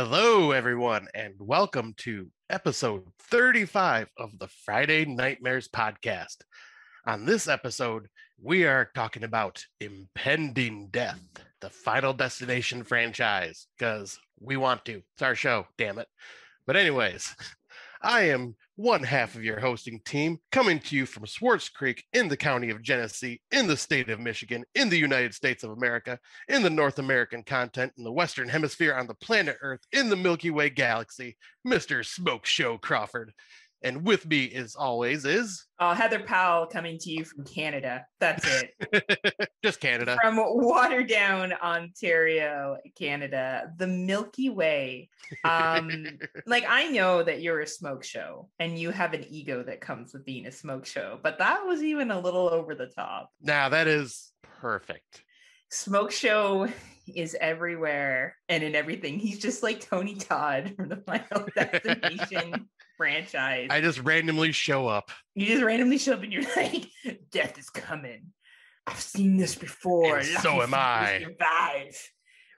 Hello, everyone, and welcome to episode 35 of the Friday Nightmares podcast. On this episode, we are talking about Impending Death, the Final Destination franchise, because we want to. It's our show, damn it. But, anyways, I am one half of your hosting team, coming to you from Swartz Creek in the county of Genesee, in the state of Michigan, in the United States of America, in the North American continent, in the Western Hemisphere, on the planet Earth, in the Milky Way galaxy, Mr. Smoke Show Crawford. And with me, as always, is uh, Heather Powell coming to you from Canada. That's it. just Canada. From Waterdown, Ontario, Canada, the Milky Way. Um, like I know that you're a smoke show and you have an ego that comes with being a smoke show, but that was even a little over the top. Now that is perfect. Smoke show is everywhere and in everything. He's just like Tony Todd from the Final Destination franchise. I just randomly show up. You just randomly show up and you're like, death is coming. I've seen this before. So am I. Survive.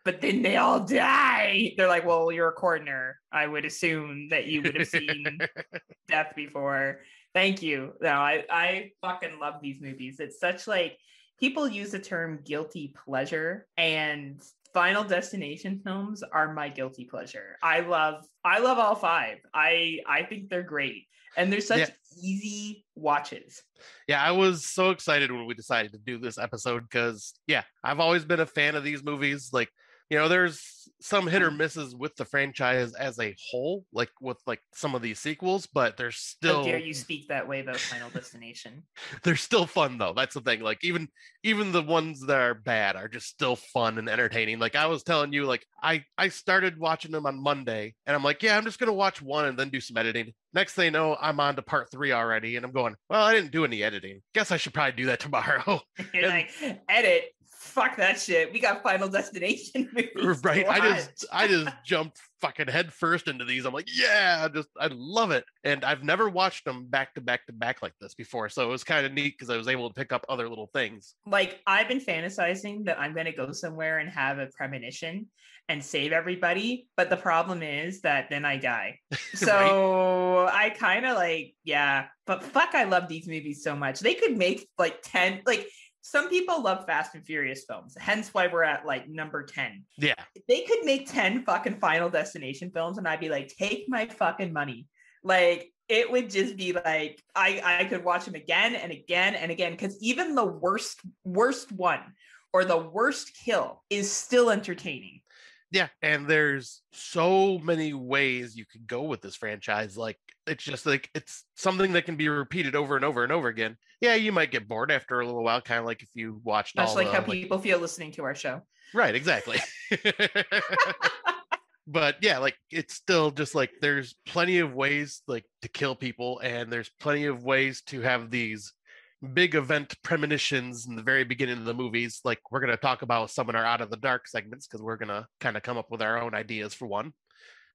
But then they all die. They're like, well, you're a coroner. I would assume that you would have seen death before. Thank you. No, I, I fucking love these movies. It's such like people use the term guilty pleasure and Final Destination films are my guilty pleasure. I love I love all five. I I think they're great. And they're such yeah. easy watches. Yeah, I was so excited when we decided to do this episode because yeah, I've always been a fan of these movies. Like you know there's some hit or mm-hmm. misses with the franchise as a whole like with like some of these sequels but they're still How dare you speak that way about final destination? they're still fun though. That's the thing like even even the ones that are bad are just still fun and entertaining. Like i was telling you like i i started watching them on monday and i'm like yeah i'm just gonna watch one and then do some editing. Next thing you know i'm on to part three already and i'm going well i didn't do any editing. Guess i should probably do that tomorrow. You're like edit fuck that shit. We got Final Destination movies. Right. I just I just jumped fucking head first into these. I'm like, yeah, I just I love it. And I've never watched them back to back to back like this before. So it was kind of neat because I was able to pick up other little things. Like I've been fantasizing that I'm gonna go somewhere and have a premonition and save everybody. But the problem is that then I die. So right? I kind of like, yeah, but fuck, I love these movies so much. They could make like 10, like some people love Fast and Furious films, hence why we're at like number 10. Yeah. If they could make 10 fucking Final Destination films, and I'd be like, take my fucking money. Like, it would just be like I, I could watch them again and again and again because even the worst worst one or the worst kill is still entertaining yeah and there's so many ways you could go with this franchise like it's just like it's something that can be repeated over and over and over again yeah you might get bored after a little while kind of like if you watched much like the, how like, people feel listening to our show right exactly but yeah like it's still just like there's plenty of ways like to kill people and there's plenty of ways to have these big event premonitions in the very beginning of the movies. Like we're going to talk about some in our out of the dark segments because we're going to kind of come up with our own ideas for one.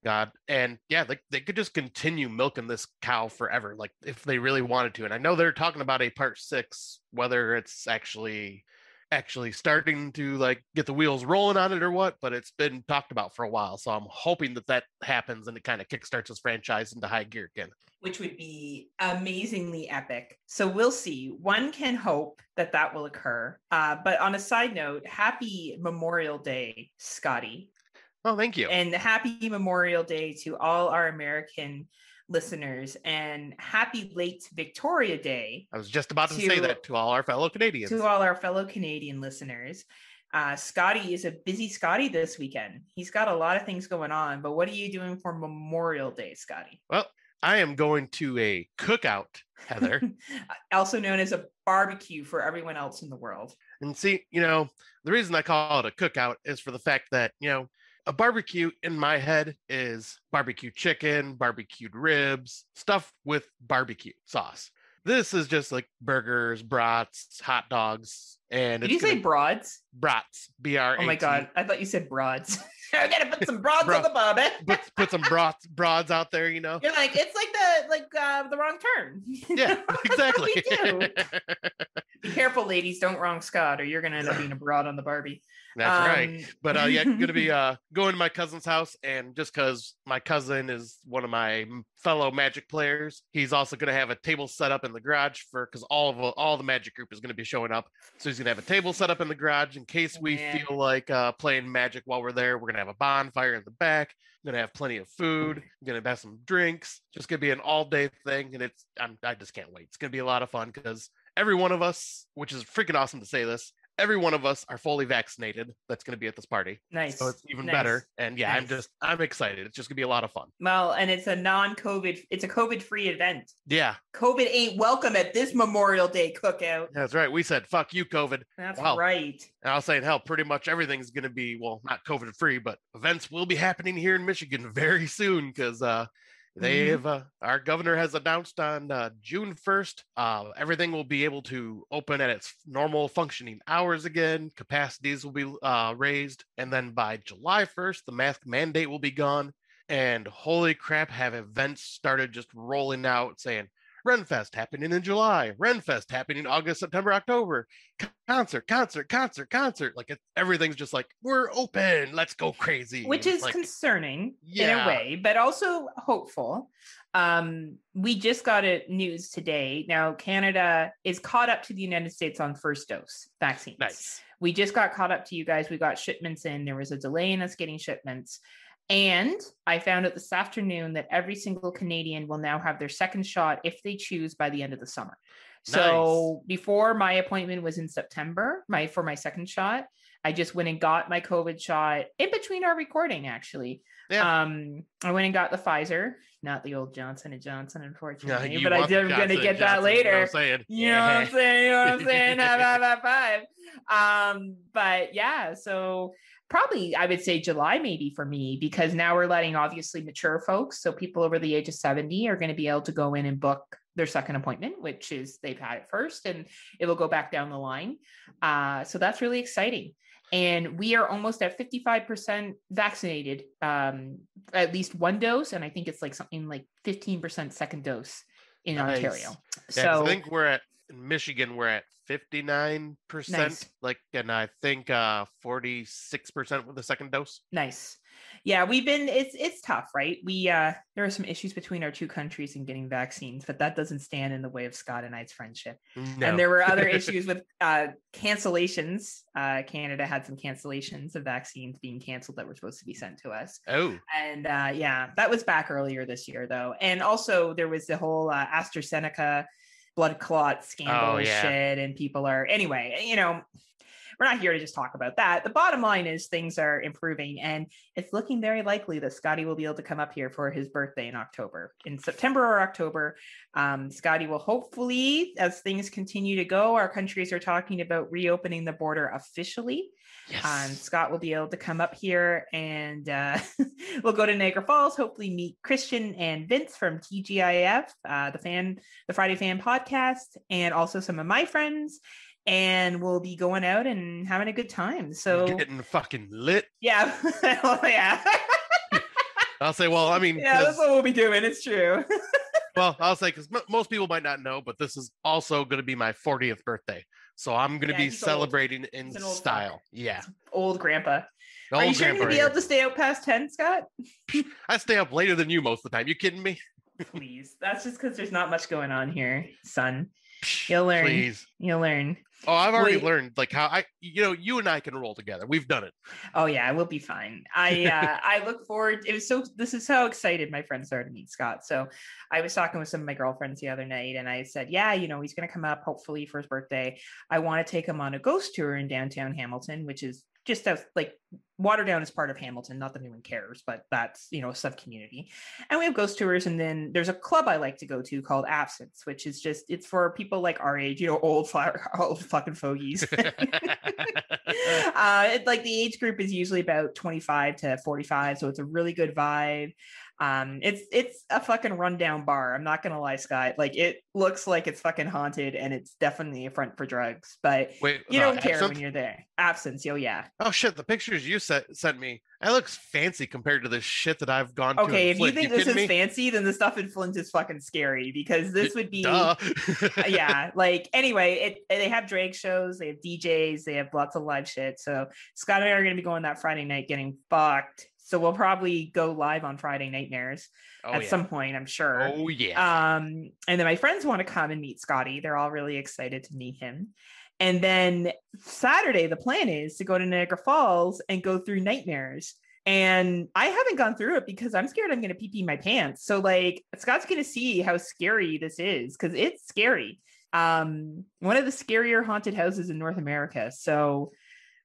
God. And yeah, like they could just continue milking this cow forever, like if they really wanted to. And I know they're talking about a part six, whether it's actually actually starting to like get the wheels rolling on it or what, but it's been talked about for a while. So I'm hoping that that happens and it kind of kickstarts this franchise into high gear again. Which would be amazingly epic. So we'll see. One can hope that that will occur. Uh, but on a side note, happy Memorial Day, Scotty. Oh, thank you. And happy Memorial Day to all our American listeners and happy late Victoria Day. I was just about to, to say that to all our fellow Canadians. To all our fellow Canadian listeners. Uh, Scotty is a busy Scotty this weekend. He's got a lot of things going on. But what are you doing for Memorial Day, Scotty? Well, I am going to a cookout, Heather. also known as a barbecue for everyone else in the world. and see, you know, the reason I call it a cookout is for the fact that, you know, a barbecue in my head is barbecue chicken, barbecued ribs, stuff with barbecue sauce. This is just like burgers, brats, hot dogs, and Did you say broads? brats? B R. Oh my god, I thought you said broads. I gotta put some broads Bro- on the barbie. Put, put some broads, broads out there, you know. You're like, it's like the like uh, the wrong turn. Yeah, exactly. We. Be careful, ladies. Don't wrong Scott, or you're gonna end up being a broad on the Barbie. That's right. Um, But uh, yeah, gonna be uh going to my cousin's house, and just because my cousin is one of my fellow Magic players, he's also gonna have a table set up in the garage for because all of all the Magic group is gonna be showing up. So he's gonna have a table set up in the garage in case we Man. feel like uh, playing Magic while we're there. We're gonna have a bonfire in the back. gonna have plenty of food. gonna have some drinks. Just gonna be an all day thing, and it's I'm, I just can't wait. It's gonna be a lot of fun because every one of us, which is freaking awesome to say this, every one of us are fully vaccinated. That's going to be at this party, Nice. so it's even nice. better. And yeah, I'm just I'm excited. It's just gonna be a lot of fun. Well, and it's a non-COVID. It's a COVID-free event. Yeah, COVID ain't welcome at this Memorial Day cookout. that's right. We said fuck you, COVID. That's Wow. right. And I was saying, hell, pretty much everything's going to be, well, not COVID free, but events will be happening here in Michigan very soon because uh, they Mhm. have, uh, our governor has announced on uh, June 1st, uh, everything will be able to open at its normal functioning hours again. Capacities will be uh, raised. And then by July 1st, the mask mandate will be gone. And holy crap, have events started just rolling out saying, Renfest happening in July, Renfest happening August, September, October, concert, concert, concert, concert. Like it, everything's just like we're open, let's go crazy. which is like, concerning in a way, but also hopeful. Um, we just got a news today. Now, Canada is caught up to the United States on first dose vaccines. nice. We just got caught up to you guys. We got shipments in. There was a delay in us getting shipments. And I found out this afternoon that every single Canadian will now have their second shot if they choose by the end of the summer. So before my appointment was in September, my for my second shot, I just went and got my COVID shot in between our recording, actually. Yeah. Um, I went and got the Pfizer, not the old Johnson and Johnson, unfortunately. you but I did, I'm gonna get that Johnson, you know what later. I'm saying? You know what I'm saying? You know what I'm saying? High five, high five. Um, but yeah, so probably I would say July maybe for me because now we're letting obviously mature folks, so people over the age of 70 are going to be able to go in and book their second appointment, which is they've had it first and it will go back down the line. Uh, so that's really exciting. And we are almost at 55% vaccinated, um, at least one dose. And I think it's like something like 15% second dose in Nice. Ontario. Yeah, so I think we're at in Michigan, we're at 59%, Nice. like, and I think uh 46% with the second dose. Nice. Yeah, we've been it's it's tough, right? We uh there are some issues between our two countries in getting vaccines, but that doesn't stand in the way of Scott and I's friendship. No. And there were other issues with uh cancellations. Uh Canada had some cancellations of vaccines being canceled that were supposed to be sent to us. oh, And uh yeah, that was back earlier this year though. And also there was the whole uh, AstraZeneca blood clot scandal Oh, yeah. shit and people are anyway, you know, we're not here to just talk about that. The bottom line is things are improving, and it's looking very likely that Scotty will be able to come up here for his birthday in October. In September or October, um, Scotty will hopefully, as things continue to go, our countries are talking about reopening the border officially. Yes. Um, Scott will be able to come up here and uh, we'll go to Niagara Falls, hopefully meet Christian and Vince from TGIF, uh, the fan, the Friday fan podcast, and also some of my friends. And we'll be going out and having a good time. So getting fucking lit. yeah, Well, yeah, I'll say, well, I mean, yeah, that's what we'll be doing. It's true. Well, I'll say because m- most people might not know, but this is also going to be my 40th birthday, so I'm going to Yeah, be old. celebrating in old fuck. style. Yeah, Old grandpa. The Are you old sure you're gonna be able to stay out past ten, Scott? I stay up later than you most of the time. You kidding me? Please. That's just because there's not much going on here, son. You'll learn. Please. You'll learn. Oh, I've already Wait. learned like how I, you know, you and I can roll together. We've done it. Oh yeah, we'll be fine. I uh, I look forward. It was so. This is how excited my friends are to meet Scott. So, I was talking with some of my girlfriends the other night, and I said, "Yeah, you know, he's going to come up hopefully for his birthday. I want to take him on a ghost tour in downtown Hamilton, which is just as like Waterdown is part of Hamilton. Not that anyone cares, but that's you know a sub community. And we have ghost tours, and then there's a club I like to go to called Absence, which is just it's for people like our age, you know, old old fucking fogies. uh, it, like the age group is usually about 25 to 45, so it's a really good vibe. Um, it's it's a fucking rundown bar. I'm not gonna lie, Scott. Like it looks like it's fucking haunted, and it's definitely a front for drugs. But Wait, you uh, don't care absinthe? when you're there. Absence, yo, yeah. Oh shit! The pictures you sent sent me, that looks fancy compared to the shit that I've gone Okay, if you think this is me? fancy, then the stuff in Flint is fucking scary because this would be yeah like anyway it they have drag shows they have djs they have lots of live shit so scott and i are going to be going that friday night getting fucked so we'll probably go live on friday nightmares Oh at yeah. some point i'm sure. Oh yeah. um and then my friends want to come and meet scotty. They're all really excited to meet him. And then saturday the plan is to go to niagara falls and go through nightmares. And i haven't gone through it because i'm scared i'm going to pee pee my pants. So like scott's going to see how scary this is because it's scary. Um one of the scarier haunted houses in north america. So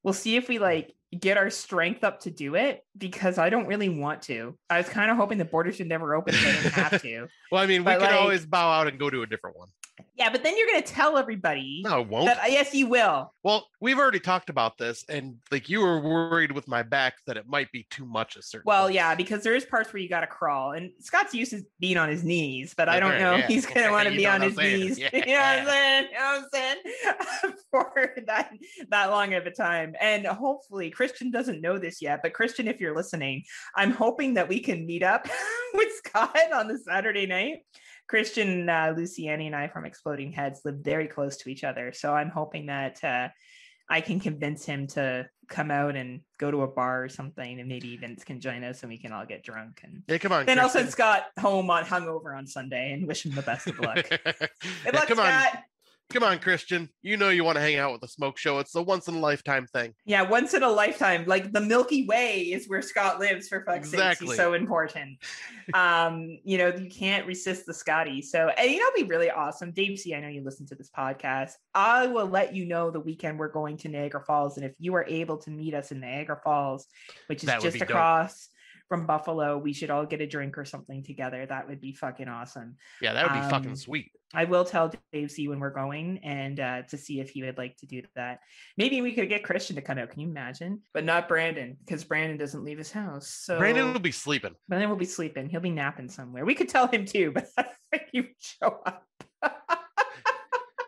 we'll see if we like get our strength up to do it because i don't really want to i was kind of hoping the borders should never open so i didn't have to well, I mean, we could like- always bow out and go to a different one. Yeah, but then you're going to tell everybody No, it won't. that yes, you will. Well, we've already talked about this, and like you were worried with my back that it might be too much a certain. Well, yeah, because there is parts where you got to crawl, and Scott's used to being on his knees, but I don't know yeah. he's going to want to be on his saying. knees. Yeah. You know what I'm saying? You know what I'm saying? For that that long of a time, and hopefully Christian doesn't know this yet. But Christian, if you're listening, I'm hoping that we can meet up with Scott on the Saturday night. Christian, uh, Luciani, and I from Exploding Heads live very close to each other, so I'm hoping that. Uh, I can convince him to come out and go to a bar or something, and maybe Vince can join us and we can all get drunk. And yeah, come on. then I'll send Scott home on hungover on Sunday and wish him the best of luck. Good Yeah, luck, come on, Scott. Come on, Christian. You know you want to hang out with the smoke show. It's a once in a lifetime thing. Yeah, once in a lifetime. Like the Milky Way is where Scott lives. For fuck's sake, he's so important. um, you know, you can't resist the Scotty. So, and you know, be really awesome. Dave C, I know you listen to this podcast. I will let you know the weekend we're going to Niagara Falls, and if you are able to meet us in Niagara Falls, which is just across from Buffalo, we should all get a drink or something together. That would be fucking awesome. Yeah, that would be fucking Um, sweet. I will tell Dave C when we're going and uh, to see if he would like to do that. Maybe we could get Christian to come out. Can you imagine? But not Brandon because Brandon doesn't leave his house. So Brandon will be sleeping. Brandon will be sleeping. He'll be napping somewhere. We could tell him too, but he would show up.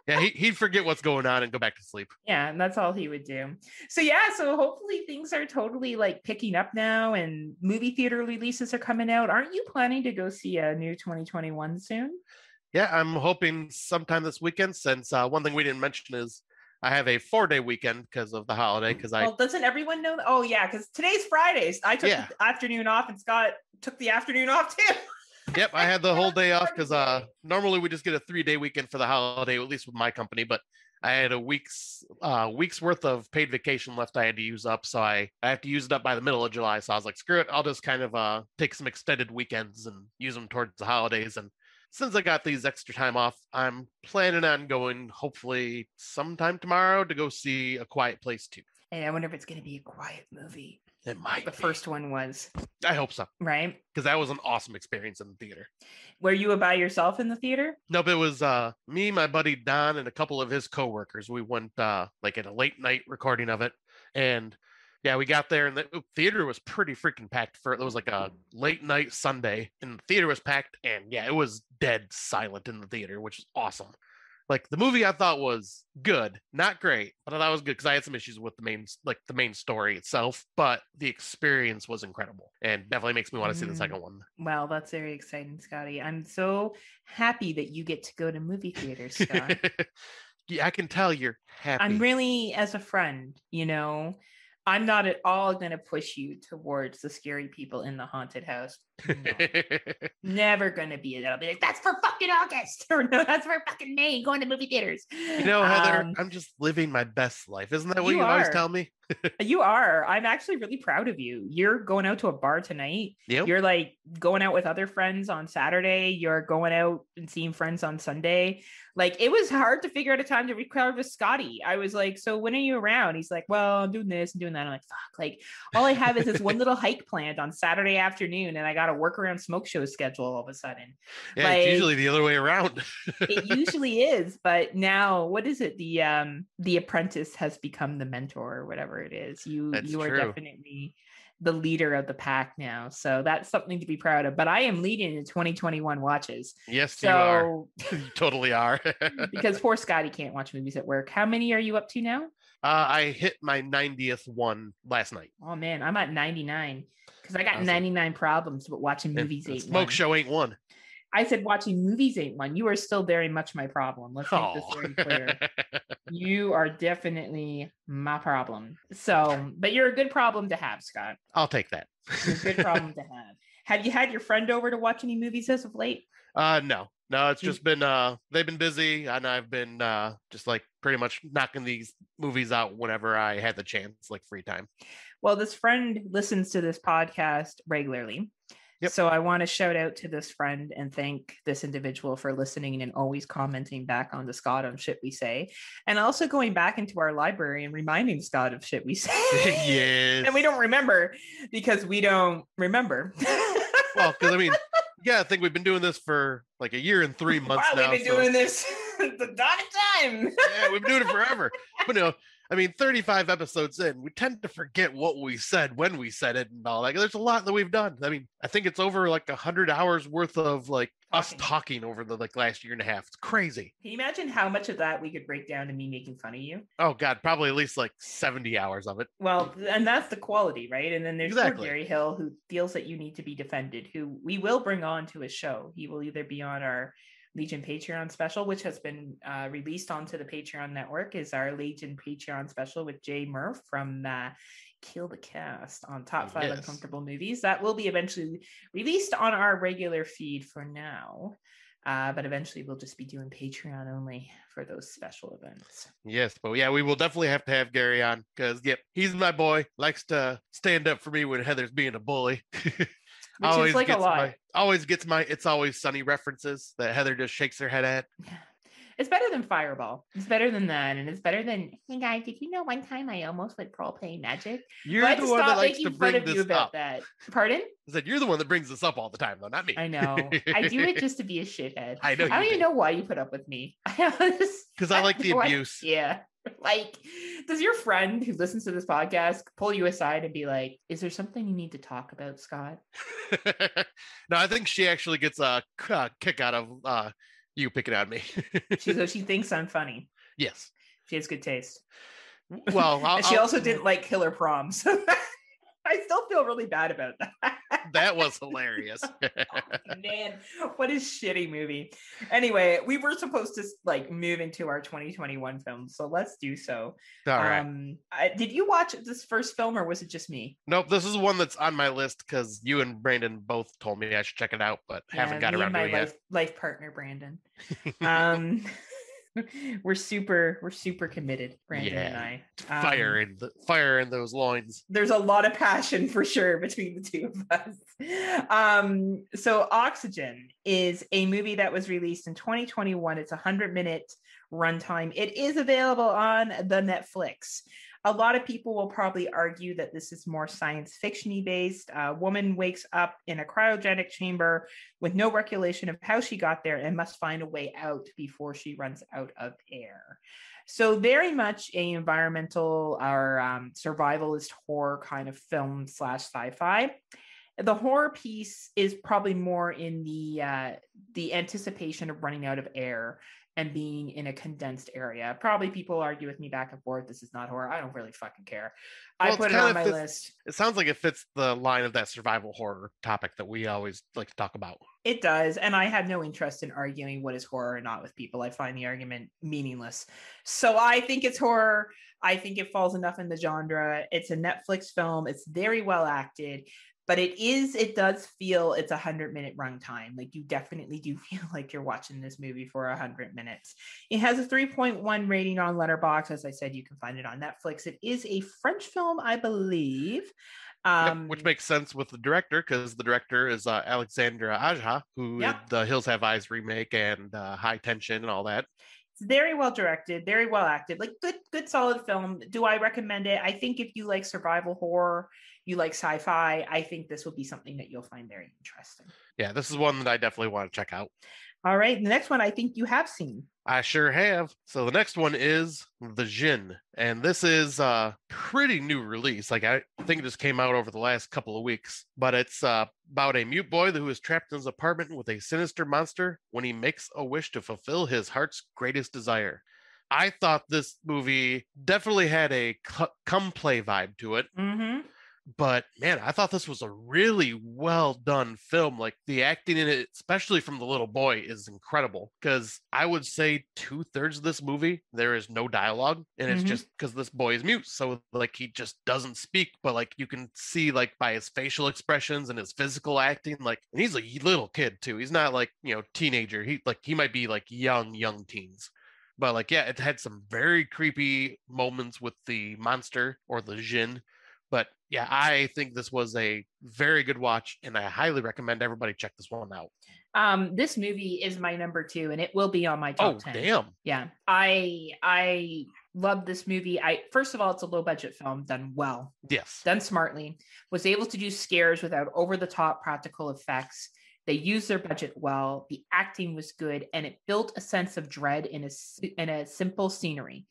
Yeah, he, he'd forget what's going on and go back to sleep. yeah, and that's all he would do. So yeah, so hopefully things are totally like picking up now, and movie theater releases are coming out. Aren't you planning to go see a new 2021 soon? Yeah, I'm hoping sometime this weekend. Since uh, one thing we didn't mention is I have a four day weekend because of the holiday. Because I Well, doesn't everyone know? That? Oh, yeah, because today's Fridays. I took Yeah. the afternoon off, and Scott took the afternoon off too. Yep, I had the whole day off because uh normally we just get a three day weekend for the holiday, at least with my company, but I had a week's uh week's worth of paid vacation left I had to use up. So I, I have to use it up by the middle of July. So I was like, screw it, I'll just kind of uh take some extended weekends and use them towards the holidays. And since I got these extra time off, I'm planning on going hopefully sometime tomorrow to go see a quiet place two. Hey, I wonder if it's going to be a quiet movie. It might The be. first one was I hope so. right. Because that was an awesome experience in the theater. Were you by yourself in the theater? Nope, it was uh me, my buddy Don, and a couple of his coworkers. We went uh like at a late night recording of it. And yeah, we got there and the theater was pretty freaking packed for it was like a late night Sunday and the theater was packed and yeah, it was dead silent in the theater, which is awesome. Like the movie I thought was good, not great, but I thought it was good because I had some issues with the main like the main story itself, but the experience was incredible and definitely makes me want to see the Mm. second one. Well, that's very exciting, Scotty. I'm so happy that you get to go to movie theaters, Scott. yeah, I can tell you're happy. I'm really, as a friend, you know, I'm not at all going to push you towards the scary people in the haunted house. No. Never going to be it. I'll be like, that's for fucking August. Or no, that's for fucking May going to movie theaters. you know, Heather, Um, I'm just living my best life. Isn't that what you you, always tell me? You are. I'm actually really proud of you. You're going out to a bar tonight. Yep. You're like going out with other friends on Saturday. You're going out and seeing friends on Sunday. Like it was hard to figure out a time to record with Scotty. I was like, "So when are you around?" He's like, "Well, I'm doing this and doing that." I'm like, "Fuck!" Like all I have is this one little hike planned on Saturday afternoon, and I got to work around smoke show schedule all of a sudden. Yeah, Like- it's usually the other way around. It usually is, but now what is it? The um the apprentice has become the mentor or whatever it is. You That's you are true. definitely the leader of the pack now. So that's something to be proud of. But I am leading the 2021 watches. yes, you are. So You totally are. because poor Scotty can't watch movies at work. How many are you up to now? Uh, I hit my 90th one last night. Oh man, I'm at 99 because I got Awesome. 99 problems, but watching movies smoke one. show ain't one. I said watching movies ain't one. You are still very much my problem. Let's make this Oh. very clear. you are definitely my problem. So, but you're a good problem to have, Scott. I'll take that. You're a good problem to have. Have you had your friend over to watch any movies as of late? Uh, no, no, it's just been uh, they've been busy, and I've been uh, just like pretty much knocking these movies out whenever I had the chance, like free time. Well, this friend listens to this podcast regularly. Yep. So I want to shout out to this friend and thank this individual for listening and always commenting back on the Scott on shit we say. And also going back into our library and reminding Scott of shit we say. yes. And we don't remember because we don't remember. well, because I mean, yeah, I think we've been doing this for like a year and three months wow, now. we've been so- doing this the dog time. yeah, we've been doing it forever. But no, I mean, 35 episodes in, we tend to forget what we said when we said it and all. that. there's a lot that we've done. I mean, I think it's over like a hundred hours worth of like us Talking. over the like last year and a half. It's crazy. Can you imagine how much of that we could break down to me making fun of you? Oh God, probably at least like 70 hours of it. Well, and that's the quality, right? And then there's Exactly. Gary Hill who feels that you need to be defended, who we will bring on to his show. He will either be on our Legion Patreon special, which has been uh, released onto the Patreon network, is our Legion Patreon special with Jay Murph from uh, Kill the Cast on Top Five Yes. Uncomfortable Movies. That will be eventually released on our regular feed for now. Uh, but eventually we'll just be doing Patreon only for those special events. Yes, but yeah, we will definitely have to have Gary on because yep, he's my boy. Likes to stand up for me when Heather's being a bully. Which is like a gets lot. my always gets my it's always sunny references that Heather just shakes her head at. It's better than Fireball. It's better than that, and it's better than. Hey guys, did you know one time I almost went pro playing magic? You're Let's the one that likes to bring this about up. that. Pardon? I said you're the one that brings this up all the time, though, not me. I know. I do it just to be a shithead. I know I don't you even know why you put up with me. Because I like the abuse. Yeah. Like, does your friend who listens to this podcast pull you aside and be like, "Is there something you need to talk about, Scott?" no, I think she actually gets a kick out of uh, you picking on me. She so she thinks I'm funny. yes. She has good taste. Well, I'll, she I'll- also didn't like killer proms. I still feel really bad about that. That was hilarious. Man, what a shitty movie. Anyway, we were supposed to like move into our 2021 film, so let's do so. all right. Um, I, did you watch this first film, or was it just me? Nope, this is one that's on my list because you and Brandon both told me I should check it out, but haven't got around to it yet. life, life partner Brandon. Um, we're super, we're super committed, Brandon and Yeah. I. fire Um, in the fire in those loins. there's a lot of passion for sure between the two of us. Um, so Oxygen is a movie that was released in 2021. It's a 100 minute runtime. It is available on the Netflix. A lot of people will probably argue that this is more science fiction-y based. A woman wakes up in a cryogenic chamber with no recollection of how she got there and must find a way out before she runs out of air. So very much a environmental or um, survivalist horror kind of film slash sci-fi. The horror piece is probably more in the uh, the anticipation of running out of air and being in a condensed area. Probably people argue with me back and forth. This is not horror. I don't really fucking care. Well, I put it on my fits- list. It sounds like it fits the line of that survival horror topic that we always like to talk about. It does. And I have no interest in arguing what is horror or not with people. I find the argument meaningless. So I think it's horror. I think it falls enough in the genre. It's a Netflix film. It's very well acted. But it is it does feel it's a hundred minute runtime. Like you definitely do feel like you're watching this movie for a hundred minutes. It has a 3.1 rating on Letterboxd As I said, you can find it on Netflix. It is a French film, I believe. Um, yep, which makes sense with the director because the director is uh, Alexandre Aja, who yep. did the Hills Have Eyes remake and uh, High Tension and all that. It's very well directed, very well acted, like good, good, solid film. Do I recommend it? I think if you like survival horror, you like sci-fi, I think this will be something that you'll find very interesting. Yeah, this is one that I definitely want to check out. All right, the next one I think you have seen. I sure have. So the next one is The Djinn, and this is a pretty new release. Like I think it just came out over the last couple of weeks, but it's uh, about a mute boy who is trapped in his apartment with a sinister monster when he makes a wish to fulfill his heart's greatest desire. I thought this movie definitely had a come play vibe to it. Mm-hmm but man i thought this was a really well done film like the acting in it especially from the little boy is incredible because i would say two-thirds of this movie there is no dialogue and it's mm-hmm. just because this boy is mute so like he just doesn't speak but like you can see like by his facial expressions and his physical acting like and he's a little kid too he's not like you know teenager he like he might be like young young teens but like yeah it had some very creepy moments with the monster or the djinn but yeah, I think this was a very good watch, and I highly recommend everybody check this one out. Um, this movie is my number two, and it will be on my top oh, 10. damn. Yeah. I I love this movie. I first of all, it's a low budget film done well. Yes. Done smartly. Was able to do scares without over the top practical effects. They used their budget well. The acting was good, and it built a sense of dread in a in a simple scenery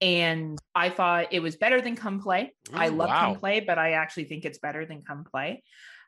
and I thought it was better than Come Play. Ooh, I love wow. Come Play, but I actually think it's better than Come Play.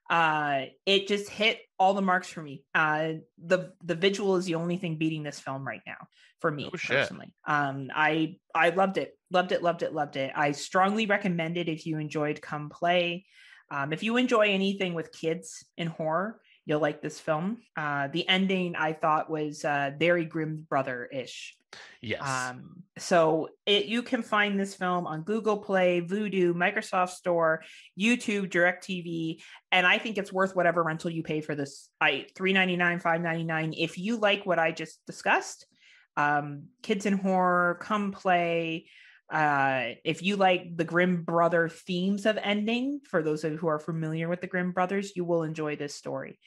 Uh, it just hit all the marks for me. Uh, the the Vigil is the only thing beating this film right now for me oh, personally. Um, I I loved it, loved it, loved it, loved it. I strongly recommend it if you enjoyed Come Play. Um, if you enjoy anything with kids in horror, you'll like this film. Uh, the ending I thought was uh, very Grimm brother ish. Yes. Um, so it, you can find this film on Google Play, Vudu, Microsoft Store, YouTube, DirecTV, and I think it's worth whatever rental you pay for this. I three ninety nine, five ninety nine. If you like what I just discussed, um, kids in horror, come play. Uh, if you like the Grimm brother themes of ending, for those of you who are familiar with the Grimm brothers, you will enjoy this story.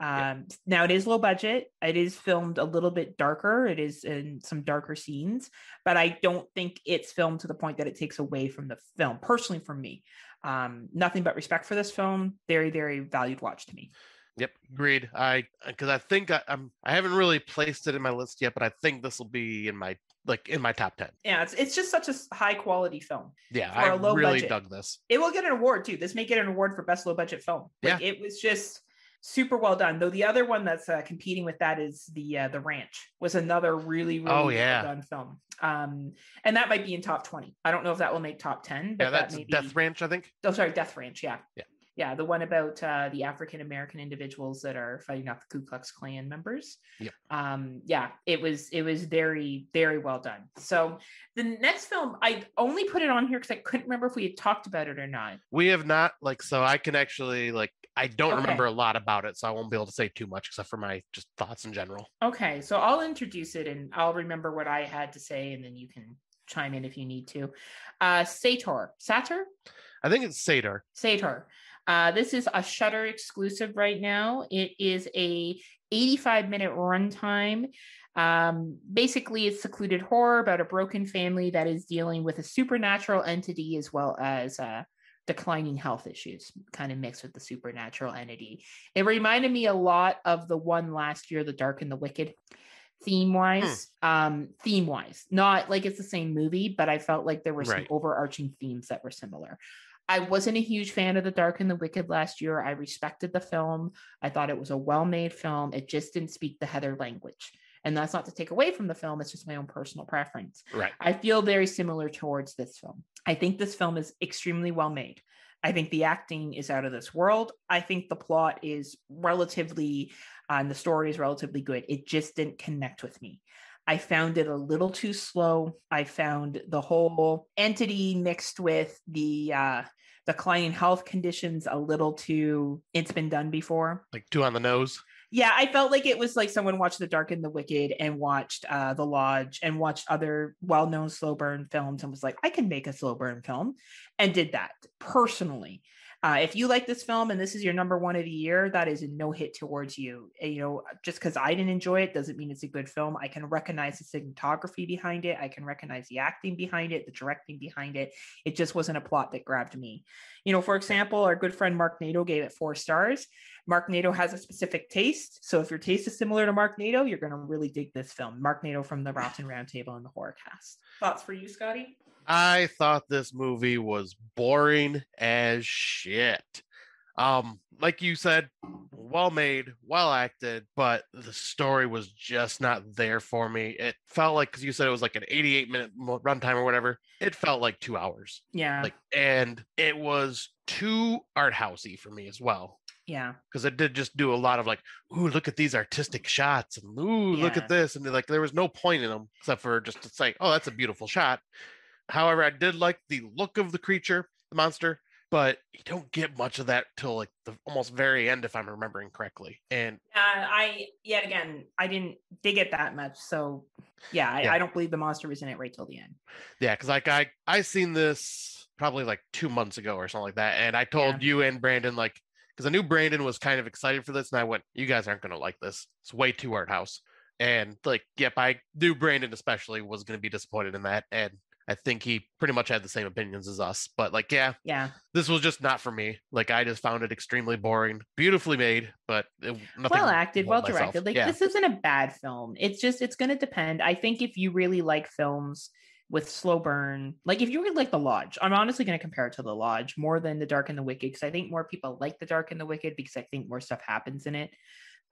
Um, Now it is low budget. It is filmed a little bit darker. It is in some darker scenes, but I don't think it's filmed to the point that it takes away from the film. Personally, for me, um, nothing but respect for this film. Very, very valued watch to me. Yep, agreed. I because I think I, I'm I haven't really placed it in my list yet, but I think this will be in my like in my top 10 yeah it's, it's just such a high quality film yeah i really budget. dug this it will get an award too this may get an award for best low budget film like, yeah it was just super well done. Though the other one that's uh, competing with that is the uh, the Ranch was another really really oh, yeah. well done film. Um, and that might be in top twenty. I don't know if that will make top ten. But yeah, that's that Death Ranch, I think. Oh, sorry, Death Ranch. Yeah, yeah, yeah. The one about uh, the African American individuals that are fighting off the Ku Klux Klan members. Yep. Um, yeah, it was it was very very well done. So the next film, I only put it on here because I couldn't remember if we had talked about it or not. We have not. Like, so I can actually like I don't okay. remember a lot about it, so I won't be able to say too much except for my just thoughts in general. Okay, so I'll introduce it and I'll remember what I had to say, and then you can chime in if you need to. Uh, Sator, Sator. I think it's Sator. Sator. Uh, this is a Shutter exclusive right now. It is a 85 minute runtime. Um, basically, it's secluded horror about a broken family that is dealing with a supernatural entity as well as uh, declining health issues kind of mixed with the supernatural entity. It reminded me a lot of the one last year, The Dark and the Wicked theme wise hmm. um theme wise not like it's the same movie but i felt like there were some overarching themes that were similar i wasn't a huge fan of the dark and the wicked last year. I respected the film. I thought it was a well-made film. It just didn't speak the heather language. And that's not to take away from the film it's just my own personal preference. Right. I feel very similar towards this film. I think this film is extremely well made i think the acting is out of this world. I think the plot is relatively uh, and the story is relatively good. It just didn't connect with me I found it a little too slow. I found the whole entity mixed with the uh, the client health conditions a little too it's been done before. Like too on the nose. Yeah, I felt like it was like someone watched The Dark and the Wicked and watched uh, The Lodge and watched other well-known slow burn films and was like, I can make a slow burn film, and did that personally. Uh, if you like this film and this is your number one of the year, that is a no hit towards you. You know, just because I didn't enjoy it doesn't mean it's a good film. I can recognize the cinematography behind it. I can recognize the acting behind it, the directing behind it. It just wasn't a plot that grabbed me. You know, for example, our good friend Mark Nato gave it four stars. Mark Nato has a specific taste. So if your taste is similar to Mark Nato, you're going to really dig this film. Mark Nato from the Rotten Roundtable and the Horror Cast. Thoughts for you, Scotty? I thought this movie was boring as shit. Um, like you said, well made, well acted, but the story was just not there for me. It felt like because you said it was like an 88 minute runtime or whatever. It felt like two hours. Yeah. Like, and it was too art housey for me as well. Yeah. Because it did just do a lot of like, ooh, look at these artistic shots, and ooh, look at this, and like there was no point in them except for just to say, oh, that's a beautiful shot. However, I did like the look of the creature, the monster, but you don't get much of that till like the almost very end, if I'm remembering correctly. And Uh, I yet again I didn't dig it that much. So yeah, I, Yeah. I don't believe the monster was in it right till the end. yeah, because like I I seen this probably like two months ago or something like that, and I told you and Brandon like because I knew Brandon was kind of excited for this, and I went, you guys aren't gonna like this. It's way too art house. And like, yep, I knew Brandon especially was gonna be disappointed in that, and I think he pretty much had the same opinions as us. But like, yeah, Yeah. this was just not for me. Like, I just found it extremely boring, beautifully made, but it, nothing. well acted, well myself. directed. Like yeah, this isn't a bad film. It's just it's going to depend. I think if you really like films with slow burn, like if you really like The Lodge, I'm honestly going to compare it to The Lodge more than The Dark and the Wicked because I think more people like The Dark and the Wicked because I think more stuff happens in it.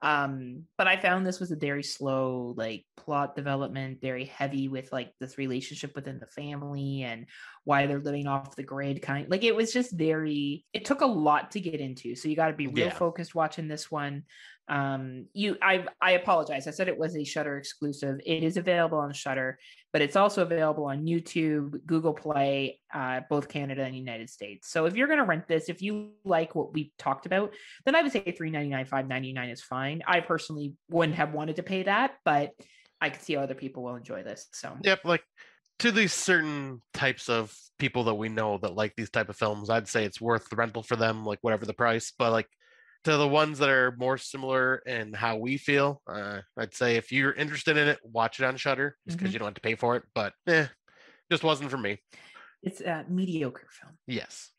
Um, but I found this was a very slow, like plot development, very heavy with like this relationship within the family and why they're living off the grid kind like it was just very it took a lot to get into so you got to be real Yeah. focused watching this one um you i i apologize i said it was a shutter exclusive it is available on shutter but it's also available on youtube google play uh both canada and united states so if you're going to rent this if you like what we talked about then i would say 399 599 is fine i personally wouldn't have wanted to pay that but i could see how other people will enjoy this so yep. Like to these certain types of people that we know that like these type of films, I'd say it's worth the rental for them, like whatever the price. But like to the ones that are more similar in how we feel, uh, I'd say if you're interested in it, watch it on Shutter, just because Mhm. you don't have to pay for it. But eh, just wasn't for me. it's a mediocre film Yes.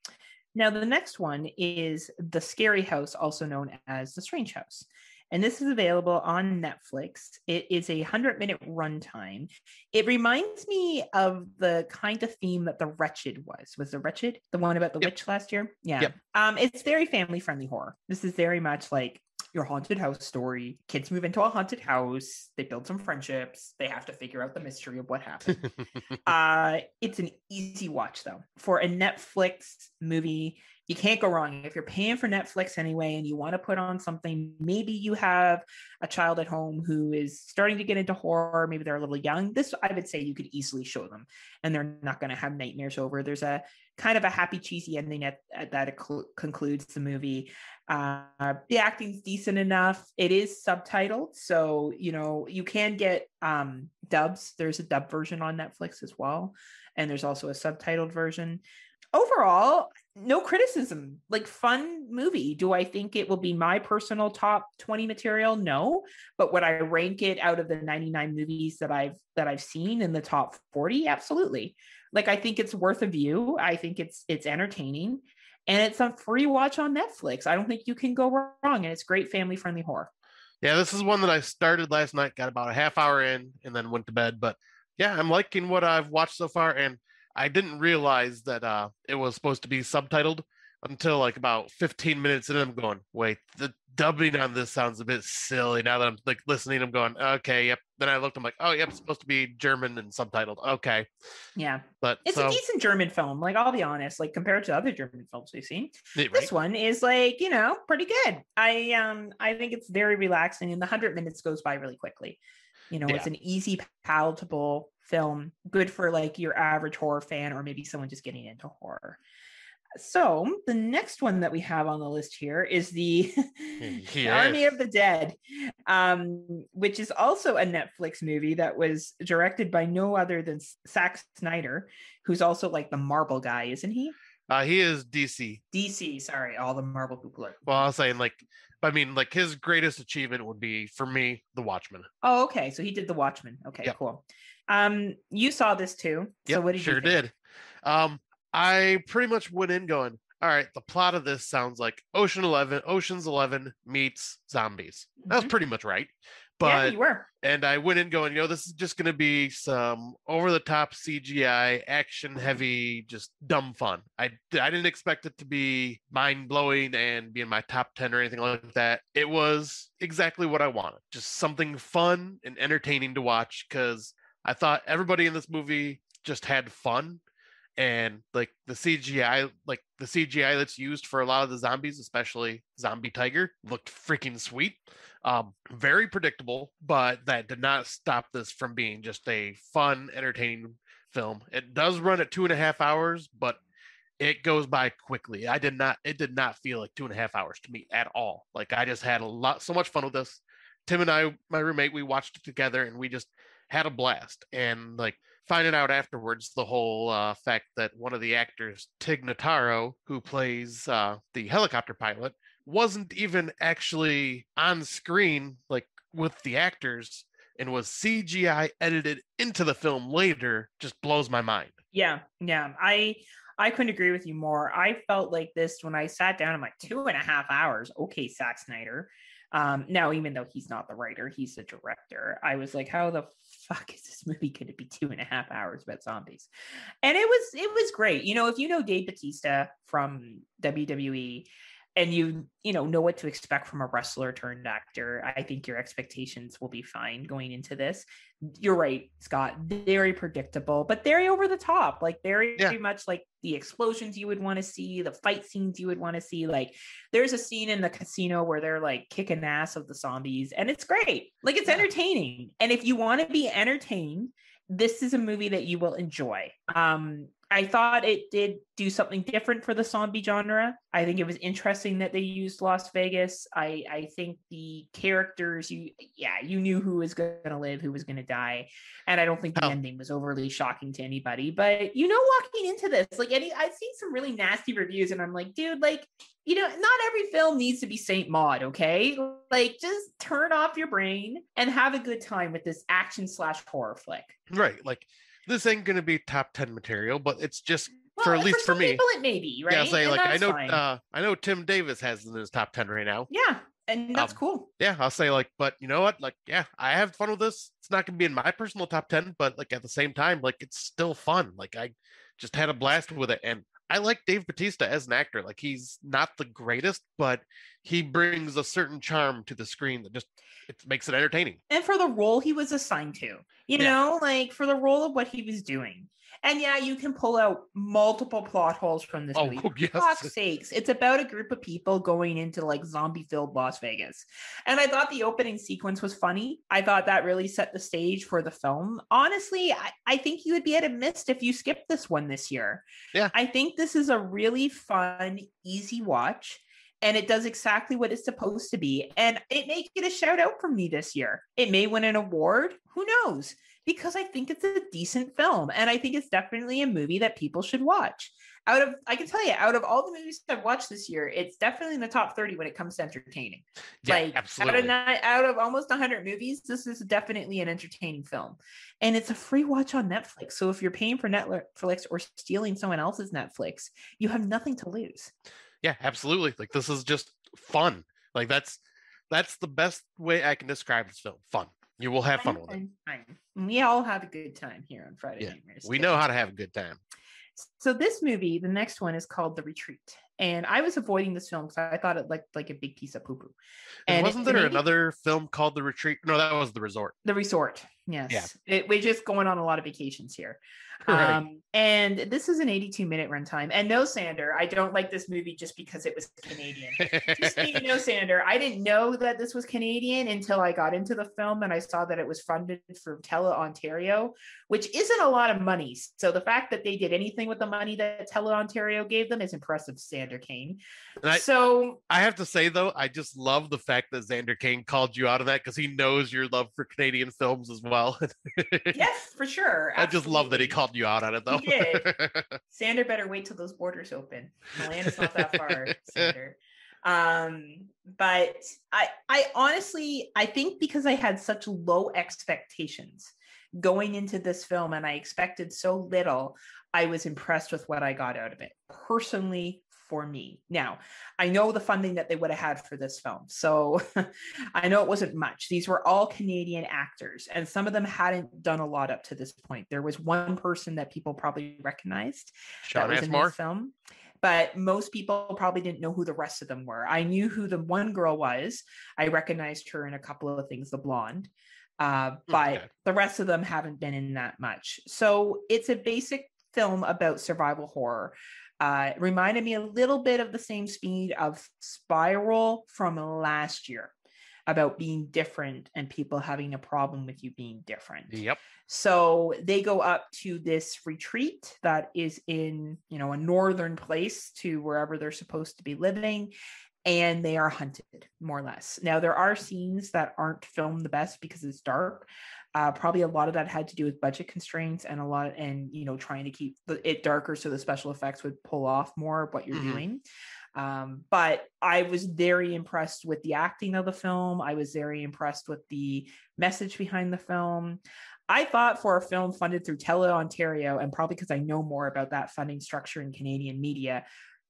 Now, the next one is The Scary House, also known as The Strange House. And this is available on Netflix. It is a 100 minute runtime. It reminds me of the kind of theme that The Wretched was. Was The Wretched the one about the Yep. witch last year? Yeah. Yep. Um, it's very family friendly horror. This is very much like your haunted house story. Kids move into a haunted house, they build some friendships, they have to figure out the mystery of what happened. Uh, it's an easy watch though. For a Netflix movie, you can't go wrong. If you're paying for Netflix anyway and you want to put on something, maybe you have a child at home who is starting to get into horror, maybe they're a little young. This I would say you could easily show them and they're not going to have nightmares over. There's a kind of a happy cheesy ending at, at that cl- concludes the movie. Uh, the acting's decent enough. It is subtitled, so you know you can get um, dubs. There's a dub version on Netflix as well, and there's also a subtitled version. Overall, no criticism. Like fun movie. Do I think it will be my personal top 20 material? No, but would I rank it out of the 99 movies that I've that I've seen in the top 40? Absolutely. Like I think it's worth a view. I think it's it's entertaining and it's a free watch on Netflix. I don't think you can go wrong and it's great family friendly horror. Yeah, this is one that I started last night, got about a half hour in, and then went to bed. But yeah, I'm liking what I've watched so far, and I didn't realize that uh, it was supposed to be subtitled until like about 15 minutes in. I'm going, wait, the dubbing on this sounds a bit silly. Now that I'm like listening, I'm going, okay, yep. Then I looked, I'm like, oh, yep, it's supposed to be German and subtitled. Okay, Yeah. but It's so a decent German film. Like I'll be honest, like compared to other German films we've seen. right, this one is like you know pretty good i um i think it's very relaxing and the 100 minutes goes by really quickly you know it's an easy palatable film good for like your average horror fan or maybe someone just getting into horror So the next one that we have on the list here is the Yes. Army of the Dead, um, which is also a Netflix movie that was directed by no other than Zack Snyder, who's also like the Marvel guy, isn't he? Uh, he is DC. DC, sorry, all the Marvel people are. Well, I was saying like, I mean, like his greatest achievement would be for me, The Watchmen. Oh, okay. So he did The Watchmen. Okay, Yep. cool. Um, you saw this too. So Yep, what did sure you think? did. Um, I pretty much went in going, all right, the plot of this sounds like Ocean Eleven, Ocean's Eleven meets zombies. That was Mhm. pretty much right. yeah, But you were. and I went in going, you know, this is just gonna be some over the top CGI, action heavy, just dumb fun. I I didn't expect it to be mind blowing and be in my top ten or anything like that. It was exactly what I wanted, just something fun and entertaining to watch because I thought everybody in this movie just had fun and like the CGI, like the CGI that's used for a lot of the zombies, especially Zombie Tiger, looked freaking sweet. Um, very predictable, but that did not stop this from being just a fun, entertaining film. It does run at two and a half hours, but it goes by quickly. I did not, it did not feel like two and a half hours to me at all. Like I just had a lot, so much fun with this. Tim and I, my roommate, we watched it together and we just had a blast. And like finding out afterwards the whole uh, fact that one of the actors, Tig Notaro, who plays uh, the helicopter pilot, wasn't even actually on screen like with the actors and was CGI edited into the film later just blows my mind. Yeah, yeah. I I couldn't agree with you more. I felt like this when I sat down. I'm like two and a half hours. Okay, Zack Snyder. Um, now, even though he's not the writer, he's the director. I was like, how the fuck is this movie going to be two and a half hours about zombies? And it was it was great. You know, if you know Dave Batista from WWE and you you know know what to expect from a wrestler turned actor, I think your expectations will be fine going into this. You're right, Scott. Very predictable, but very over the top. Like very, Yeah. very much like the explosions you would want to see, the fight scenes you would want to see. Like there's a scene in the casino where they're like kicking ass of the zombies, and it's great. Like it's Yeah. entertaining. And if you want to be entertained, this is a movie that you will enjoy. Um, I thought it did do something different for the zombie genre. I think it was interesting that they used Las Vegas. I I think the characters you yeah, you knew who was going to live, who was going to die, and I don't think the Oh. ending was overly shocking to anybody. But you know, walking into this, like any, I've seen some really nasty reviews, and I'm like, dude, like you know, not every film needs to be Saint Maud, okay? Like, just turn off your brain and have a good time with this action slash horror flick. Right. Like this ain't gonna be top 10 material, but it's just Well, for at least for some me. people it may be, right? Yeah, I'll say And like I know fine. uh I know Tim Davis has in his top 10 right now. yeah, and that's um, cool. Yeah, I'll say like, but you know what? Like, yeah, I have fun with this. It's not gonna be in my personal top 10, but like at the same time, like it's still fun. Like I just had a blast with it. And I like Dave Batista as an actor. Like he's not the greatest, but he brings a certain charm to the screen that just it makes it entertaining. and for the role he was assigned to, you Yeah. know, like for the role of what he was doing. And yeah, you can pull out multiple plot holes from this Oh, movie. For yes. fuck's sakes, it's about a group of people going into like zombie-filled Las Vegas. And I thought the opening sequence was funny. I thought that really set the stage for the film. Honestly, I, I think you would be at a missed if you skipped this one this year. Yeah. I think this is a really fun, easy watch. And it does exactly what it's supposed to be. And it may get a shout out from me this year. It may win an award. Who knows? Because I think it's a decent film. And I think it's definitely a movie that people should watch. Out of, I can tell you, out of all the movies I've watched this year, it's definitely in the top 30 when it comes to entertaining. Yeah, like absolutely. out of nine, out of almost 100 movies, this is definitely an entertaining film, and it's a free watch on Netflix. So if you're paying for Netflix or stealing someone else's Netflix, you have nothing to lose. Yeah absolutely like this is just fun like that's that's the best way i can describe this film fun you will have fun with it fine. We all have a good time here on Friday Yeah, Nightmares. we know how to have a good time So this movie, the next one is called The Retreat, and I was avoiding this film because I thought it looked like a big piece of poo poo. and And wasn't there maybe- another film called the retreat no that was the resort The resort, yes. It, we're just going on a lot of vacations here. Right. Um, and this is an 82 minute runtime. And no, Sander, I don't like this movie just because it was Canadian. just so you know, Sander, I didn't know that this was Canadian until I got into the film and I saw that it was funded from Tele Ontario, which isn't a lot of money. So the fact that they did anything with the money that Tele Ontario gave them is impressive, Sander Kane. I- so I have to say though, I just love the fact that Xander Kane called you out of that because he knows your love for Canadian films as well. yes, for sure. I just love that he absolutely. Called you out on it though. He did. Sander better wait till those borders open. Atlanta's not that far, Sander. Um, but I I honestly I think because I had such low expectations going into this film and I expected so little, I was impressed with what I got out of it. Personally, for me. Now, I know the funding that they would have had for this film. So I know it wasn't much. These were all Canadian actors, and some of them hadn't done a lot up to this point. There was one person that people probably recognized Sean that was in this film. But most people probably didn't know who the rest of them were. I knew who the one girl was. I recognized her in a couple of things, the blonde. Uh, but Okay. the rest of them haven't been in that much. So it's a basic film about survival horror. Uh, it reminded me a little bit of the same speed of Spiral from last year about being different and people having a problem with you being different. Yep. So they go up to this retreat that is in, you know, a northern place to wherever they're supposed to be living and they are hunted more or less. Now there are scenes that aren't filmed the best because it's dark. Uh, probably a lot of that had to do with budget constraints and a lot and you know trying to keep the, it darker so the special effects would pull off more of what you're Mhm. doing. Um, but I was very impressed with the acting of the film. I was very impressed with the message behind the film. I thought for a film funded through Tele Ontario, and probably because I know more about that funding structure in Canadian media,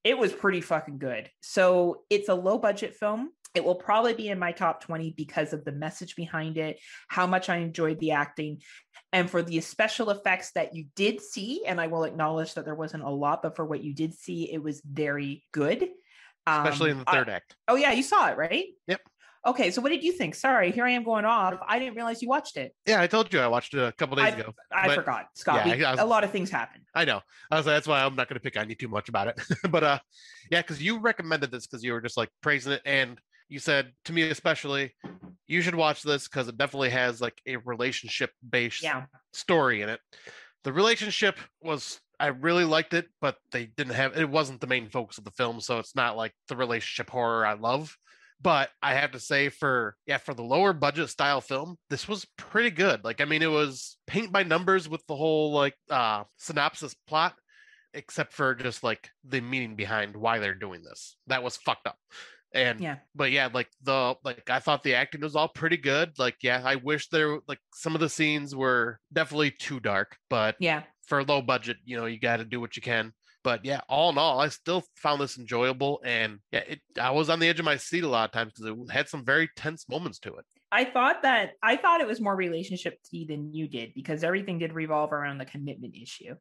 it was pretty fucking good. So it's a low budget film. It will probably be in my top 20 because of the message behind it, how much I enjoyed the acting, and for the special effects that you did see. And I will acknowledge that there wasn't a lot, but for what you did see, it was very good. Especially Um, in the I- third act. oh, yeah, you saw it, right? Yep. Okay, so what did you think? Sorry, here I am going off. I didn't realize you watched it. Yeah, I told you I watched it a couple days I- ago. I forgot, Scott. yeah, we- I was- a lot of things happen. I know. I was like, that's why I'm not going to pick on you too much about it. but uh, yeah, because you recommended this because you were just like praising it, and you said to me especially, you should watch this because it definitely has like a relationship based Yeah. story in it. The relationship was I really liked it, but they didn't have it wasn't the main focus of the film, so it's not like the relationship horror I love. But I have to say, for yeah, for the lower budget style film, this was pretty good. Like, I mean, it was paint by numbers with the whole like uh synopsis plot, except for just like the meaning behind why they're doing this. That was fucked up. And Yeah. but yeah, like the like I thought the acting was all pretty good. Like, yeah, I wish there were like some of the scenes were definitely too dark, but Yeah. for low budget, you know, you got to do what you can. But yeah, all in all, I still found this enjoyable, and yeah, it, I was on the edge of my seat a lot of times because it had some very tense moments to it. I thought that I thought it was more relationship than you did because everything did revolve around the commitment issue.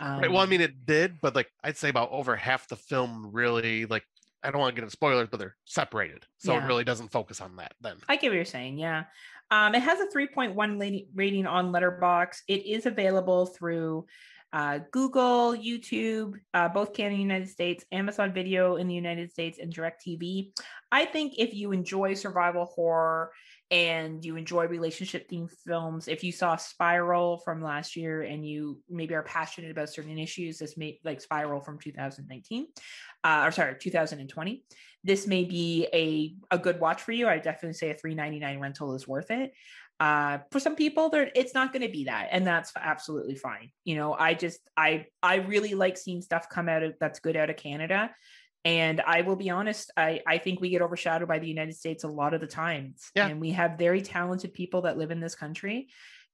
Um, Right, well, I mean, it did, but like I'd say about over half the film really like I don't want to get into spoilers, but they're separated, so Yeah. it really doesn't focus on that. Then I get what you're saying. Yeah. Um, it has a 3.1 rating on Letterboxd. It is available through uh, Google, YouTube, uh, both Canada and United States, Amazon Video in the United States, and DirecTV. I think if you enjoy survival horror and you enjoy relationship themed films, if you saw Spiral from last year and you maybe are passionate about certain issues, this may like Spiral from 2019, uh, or sorry, 2020 this may be a, a good watch for you. I definitely say a 399 rental is worth it. Uh, for some people, there it's not going to be that, and that's absolutely fine. You know, I just I I really like seeing stuff come out of that's good out of Canada. And I will be honest, I, I think we get overshadowed by the United States a lot of the times. Yeah. And we have very talented people that live in this country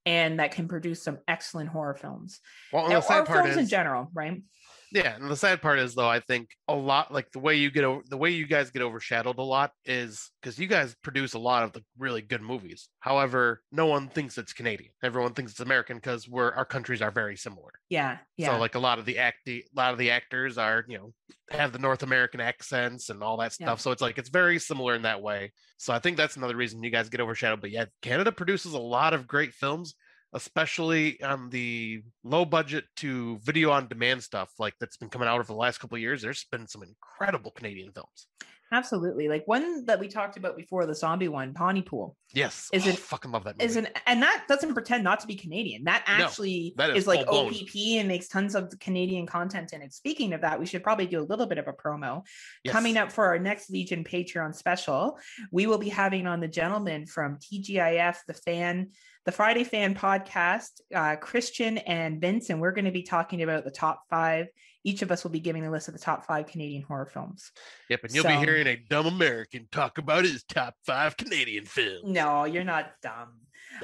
and that can produce some excellent horror films. well, and the sad part films in general, right? Yeah, and the sad part is though, I think a lot like the way you get over the way you guys get overshadowed a lot is because you guys produce a lot of the really good movies. However, no one thinks it's Canadian. Everyone thinks it's American because we're our countries are very similar. Yeah. Yeah. So like a lot of the act, a lot of the actors are, you know, have the North American accents and all that stuff. Yeah. So it's like it's very similar in that way. So I think that's another reason you guys get overshadowed. But yeah, Canada produces a lot of great films. Especially on the low budget to video on demand stuff like that's been coming out over the last couple of years. There's been some incredible Canadian films. Absolutely. Like one that we talked about before, the zombie one, pawnee Pontypool. Yes. Is oh, it- fucking love that movie. Is an and that doesn't pretend not to be Canadian. That No, actually that is is, like full-blown. OPP and makes tons of Canadian content in it. Speaking of that, we should probably do a little bit of a promo. Yes. Coming up for our next Legion Patreon special, we will be having on the gentleman from TGIF, the fan, the Friday Fan podcast, uh, Christian and Vince, and we're going to be talking about the top five. Each of us will be giving a list of the top five Canadian horror films. Yep, and you'll So- be hearing a dumb American talk about his top five Canadian films. No, you're not dumb.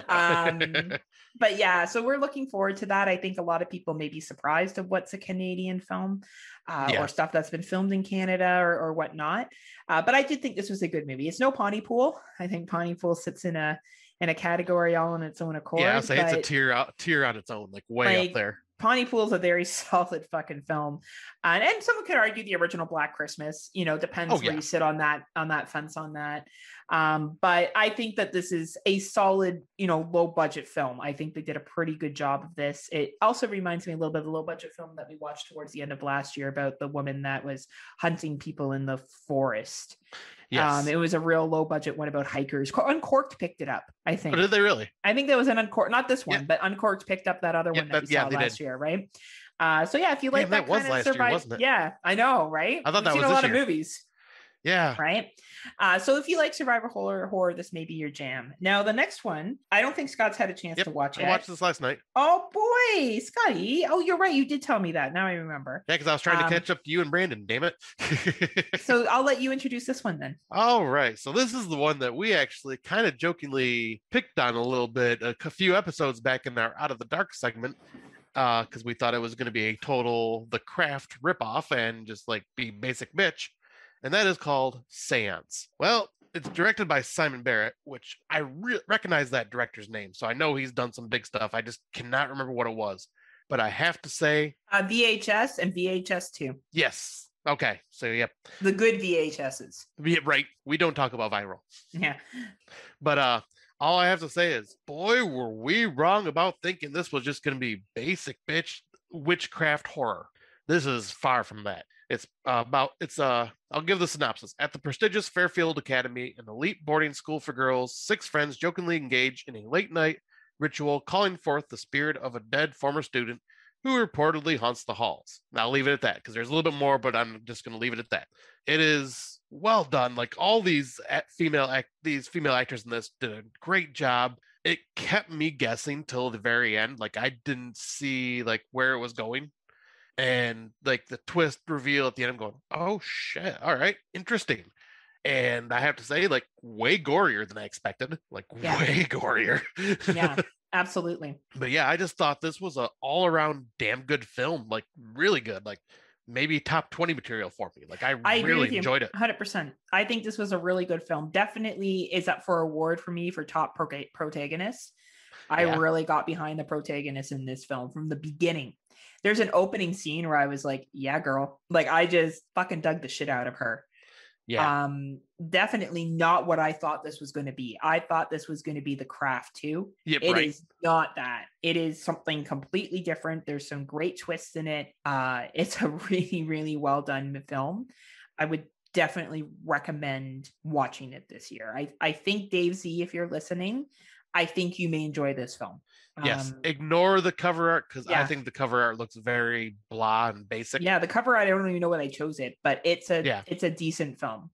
Um, but yeah, so we're looking forward to that. I think a lot of people may be surprised of what's a Canadian film uh, Yeah. or stuff that's been filmed in Canada or, or whatnot. Uh, but I did think this was a good movie. It's no Pontypool. I think Pontypool sits in a in a category all on its own accord. yeah, I'll say it's a tier out tier on its own, like way Like, up there. Pontypool is a very solid fucking film, and, and someone could argue the original Black Christmas. You know, depends Oh, where you sit on that on that fence on that. Um, but I think that this is a solid, you know, low budget film. I think they did a pretty good job of this. It also reminds me a little bit of the low budget film that we watched towards the end of last year about the woman that was hunting people in the forest. Yes. Um, it was a real low budget one about hikers. Uncork'd picked it up, I think. oh, did they really? I think there was an Uncork'd, not this one, Yeah. but Uncork'd picked up that other Yeah, one that, that- we yeah, saw they last did. year, right? Uh, so yeah, if you like Damn, that, that was kind of last year, wasn't it? yeah, I know, right? I thought that We've was seen a lot of movies, Yeah. right? Uh, so if you like survivor horror, horror, this may be your jam. Now the next one, I don't think Scott's had a chance Yep, to watch it. I watched this last night. Oh boy, Scotty! Oh, you're right. You did tell me that. Now I remember. Yeah, because I was trying to Um, catch up to you and Brandon. Damn it. So I'll let you introduce this one then. All right. So this is the one that we actually kind of jokingly picked on a little bit a few episodes back in our Out of the Dark segment because we thought it was going to be a total The Craft ripoff and just like be basic bitch. And that is called Seance. Well, it's directed by Simon Barrett, which I re- recognize that director's name. So I know he's done some big stuff. I just cannot remember what it was. But I have to say, Uh, VHS and VHS two, yes. Okay. So, yep. the good VHSs. Yeah, right. We don't talk about viral. Yeah. But uh all I have to say is, boy, were we wrong about thinking this was just gonna be basic bitch witchcraft horror. This is far from that. It's uh, about it's uh I'll give the synopsis. At the prestigious Fairfield Academy, an elite boarding school for girls, six friends jokingly engage in a late night ritual calling forth the spirit of a dead former student who reportedly haunts the halls. Now I'll leave it at that because there's a little bit more, but I'm just going to leave it at that. It is well done. Like all these female act, these female actors in this did a great job. It kept me guessing till the very end. Like I didn't see like where it was going, and like the twist reveal at the end. I'm going, oh shit! All right, interesting. And I have to say, like way gorier than I expected. Like Yeah. way gorier. Yeah. Absolutely. but yeah, I just thought this was a all around damn good film. Like really good. Like maybe top 20 material for me. Like I, I really enjoyed it. 100%. I think this was a really good film. Definitely is up for award for me for top proga- protagonist. I Yeah. really got behind the protagonist in this film from the beginning. There's an opening scene where I was like, yeah, girl. Like I just fucking dug the shit out of her. Yeah. Um, definitely not what I thought this was going to be. I thought this was going to be the craft too. yep, It is right. not that. It is something completely different. There's some great twists in it. Uh, it's a really, really well done film. I would definitely recommend watching it this year. I, I think Dave Z, if you're listening, I think you may enjoy this film. Yes. Um, Ignore the cover art because I think the cover art looks very blah and basic. yeah, the cover art, I don't even know why they chose it, but it's a Yeah. it's a decent film.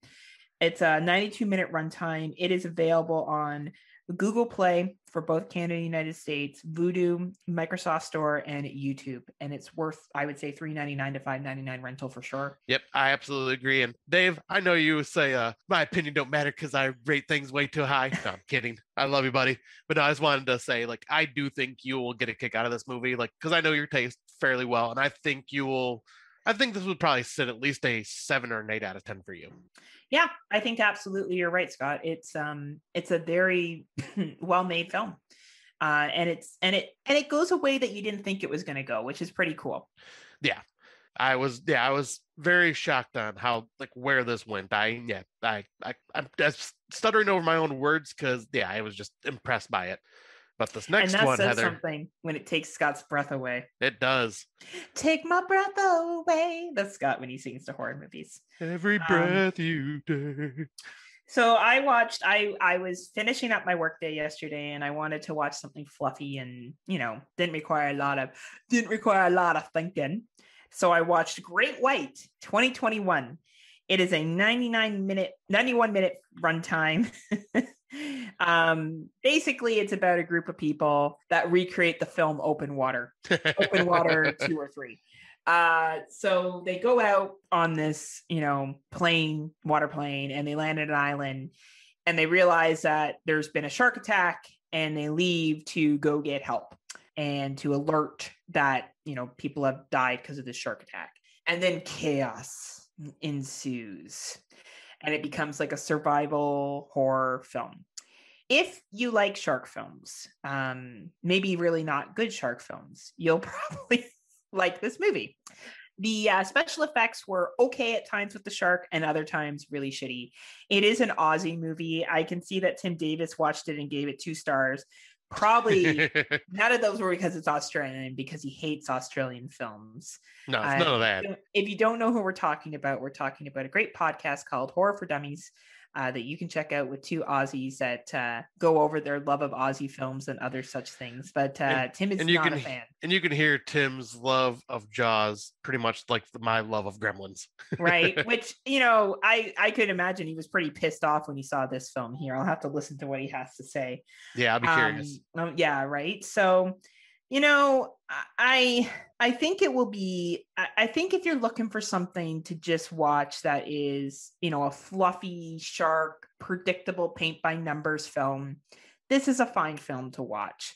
It's a 92 minute runtime. It is available on Google Play for both Canada and United States, Vudu, Microsoft Store, and YouTube. And it's worth, I would say, $3.99 to $5.99 rental for sure. Yep, I absolutely agree. And Dave, I know you say uh my opinion don't matter because I rate things way too high. No, I'm kidding. I love you, buddy. But no, I just wanted to say, like, I do think you will get a kick out of this movie, like, because I know your taste fairly well, and I think you will. I think this would probably sit at least a seven or an eight out of ten for you. Yeah, I think absolutely you're right, Scott. It's um it's a very well made film. Uh, and it's and it and it goes a way that you didn't think it was going to go, which is pretty cool. Yeah, I was, yeah, I was very shocked on how, like, where this went. I, yeah, I, I, I'm just stuttering over my own words because, yeah, I was just impressed by it. But this and next that one, says Heather, something when it takes Scott's breath away. it does. Take my breath away. That's Scott when he sings to horror movies. Every Um, breath you take. So I watched. I I was finishing up my workday yesterday, and I wanted to watch something fluffy and you know didn't require a lot of didn't require a lot of thinking. So I watched Great White 2021. It is a 99 minute, 91 minute runtime. um, basically, it's about a group of people that recreate the film Open Water. open water two or three. Uh, so they go out on this, you know, plane, water plane, and they land at an island and they realize that there's been a shark attack and they leave to go get help and to alert that, you know, people have died because of this shark attack. And then chaos ensues and it becomes like a survival horror film if you like shark films, um, maybe really not good shark films, you'll probably like this movie. The uh, special effects were okay at times with the shark and other times really shitty. It is an Aussie movie. I can see that Tim Davis watched it and gave it two stars. Probably none of those were because it's Australian, because he hates Australian films. no, it's Uh, none of that. If you don't know who we're talking about, we're talking about a great podcast called Horror for Dummies uh, that you can check out with two Aussies that uh, go over their love of Aussie films and other such things. But uh, And- Tim is and you not a can- fan, And you can hear Tim's love of Jaws pretty much like my love of Gremlins. right? Which you know, I I could imagine he was pretty pissed off when he saw this film. Here, I'll have to listen to what he has to say. Yeah, I'll be curious. Um, um, yeah, right. So, you know, I I think it will be. I, think if you're looking for something to just watch that is, you know, a fluffy shark, predictable paint by numbers film, this is a fine film to watch.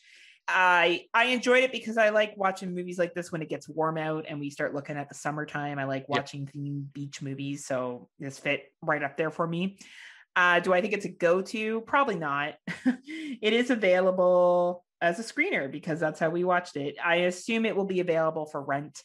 I I enjoyed it because I like watching movies like this when it gets warm out and we start looking at the summertime. I like Yep. watching themed beach movies, so this fit right up there for me. Uh, do I think it's a go-to? Probably not. it is available as a screener because that's how we watched it. I assume it will be available for rent.